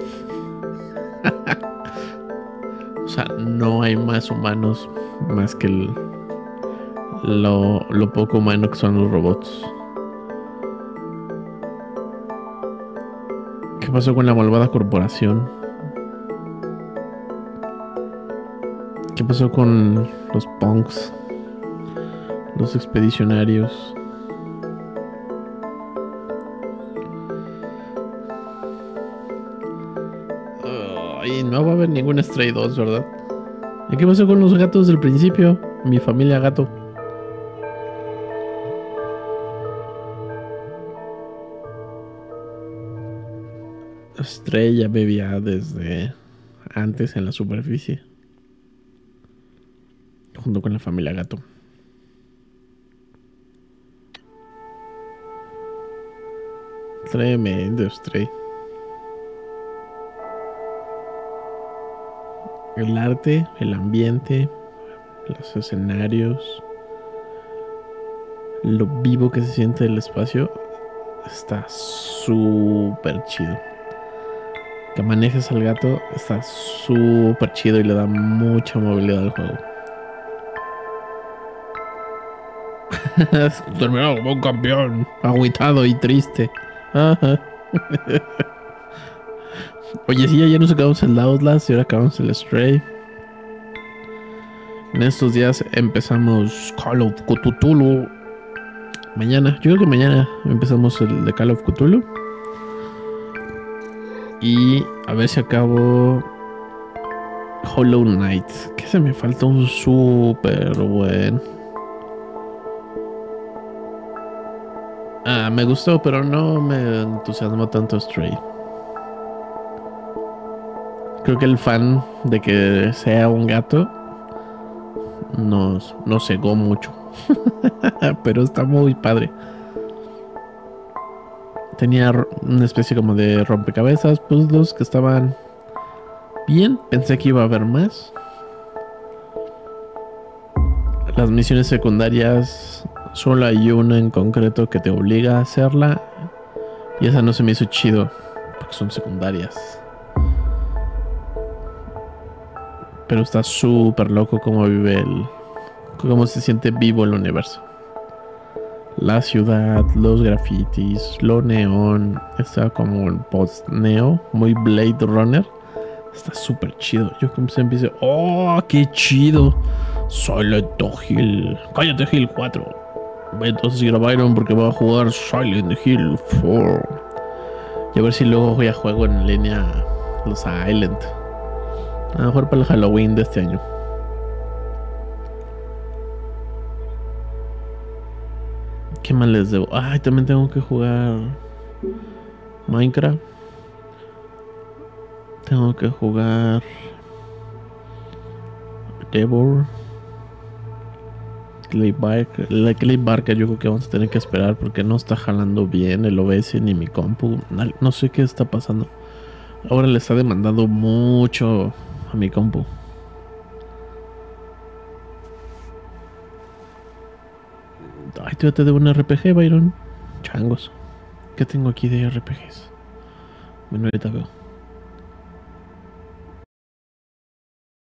o sea, no hay más humanos más que el, lo, lo poco humano que son los robots. ¿Qué pasó con la malvada corporación? ¿Qué pasó con los punks? Los expedicionarios. Ay, no va a haber ningún Stray 2, ¿verdad? ¿Y qué pasó con los gatos del principio? Mi familia gato. Estrella bebía desde antes en la superficie. Junto con la familia gato. Tremendo Stray. El arte, el ambiente, los escenarios, lo vivo que se siente el espacio, está súper chido. Que manejes al gato está súper chido y le da mucha movilidad al juego. Terminado como un campeón, agüitado y triste. Ajá. Oye, sí, ayer nos acabamos el Outlast y ahora acabamos el Stray. En estos días empezamos Call of Cthulhu. Mañana, yo creo que mañana empezamos el de Call of Cthulhu. Y a ver si acabo Hollow Knight. Que se me falta un súper buen. Ah, me gustó, pero no me entusiasmó tanto Stray. Creo que el fan de que sea un gato nos, nos cegó mucho. pero está muy padre. Tenía una especie como de rompecabezas, puzzles que estaban bien. Pensé que iba a haber más. Las misiones secundarias, solo hay una en concreto que te obliga a hacerla. Y esa no se me hizo chido, porque son secundarias. Pero está súper loco cómo vive el... cómo se siente vivo el universo la ciudad, los grafitis, lo neón. Está como el post-neo, muy Blade Runner. Está súper chido. Yo como se empiece, ¡oh, qué chido! Silent Hill. Cállate, Hill 4. Entonces grabaron porque va a jugar Silent Hill 4. Y a ver si luego voy a juego en línea los Silent. A lo mejor para el Halloween de este año. ¿Qué más les debo? Ay, también tengo que jugar Minecraft. Tengo que jugar Devil. Clay Barker. La Clay Barker yo creo que vamos a tener que esperar porque no está jalando bien el OBS ni mi compu. No sé qué está pasando. Ahora le está demandando mucho a mi compu. Ay, te de un RPG, Byron. Changos. ¿Qué tengo aquí de RPGs? Bueno, ahorita veo.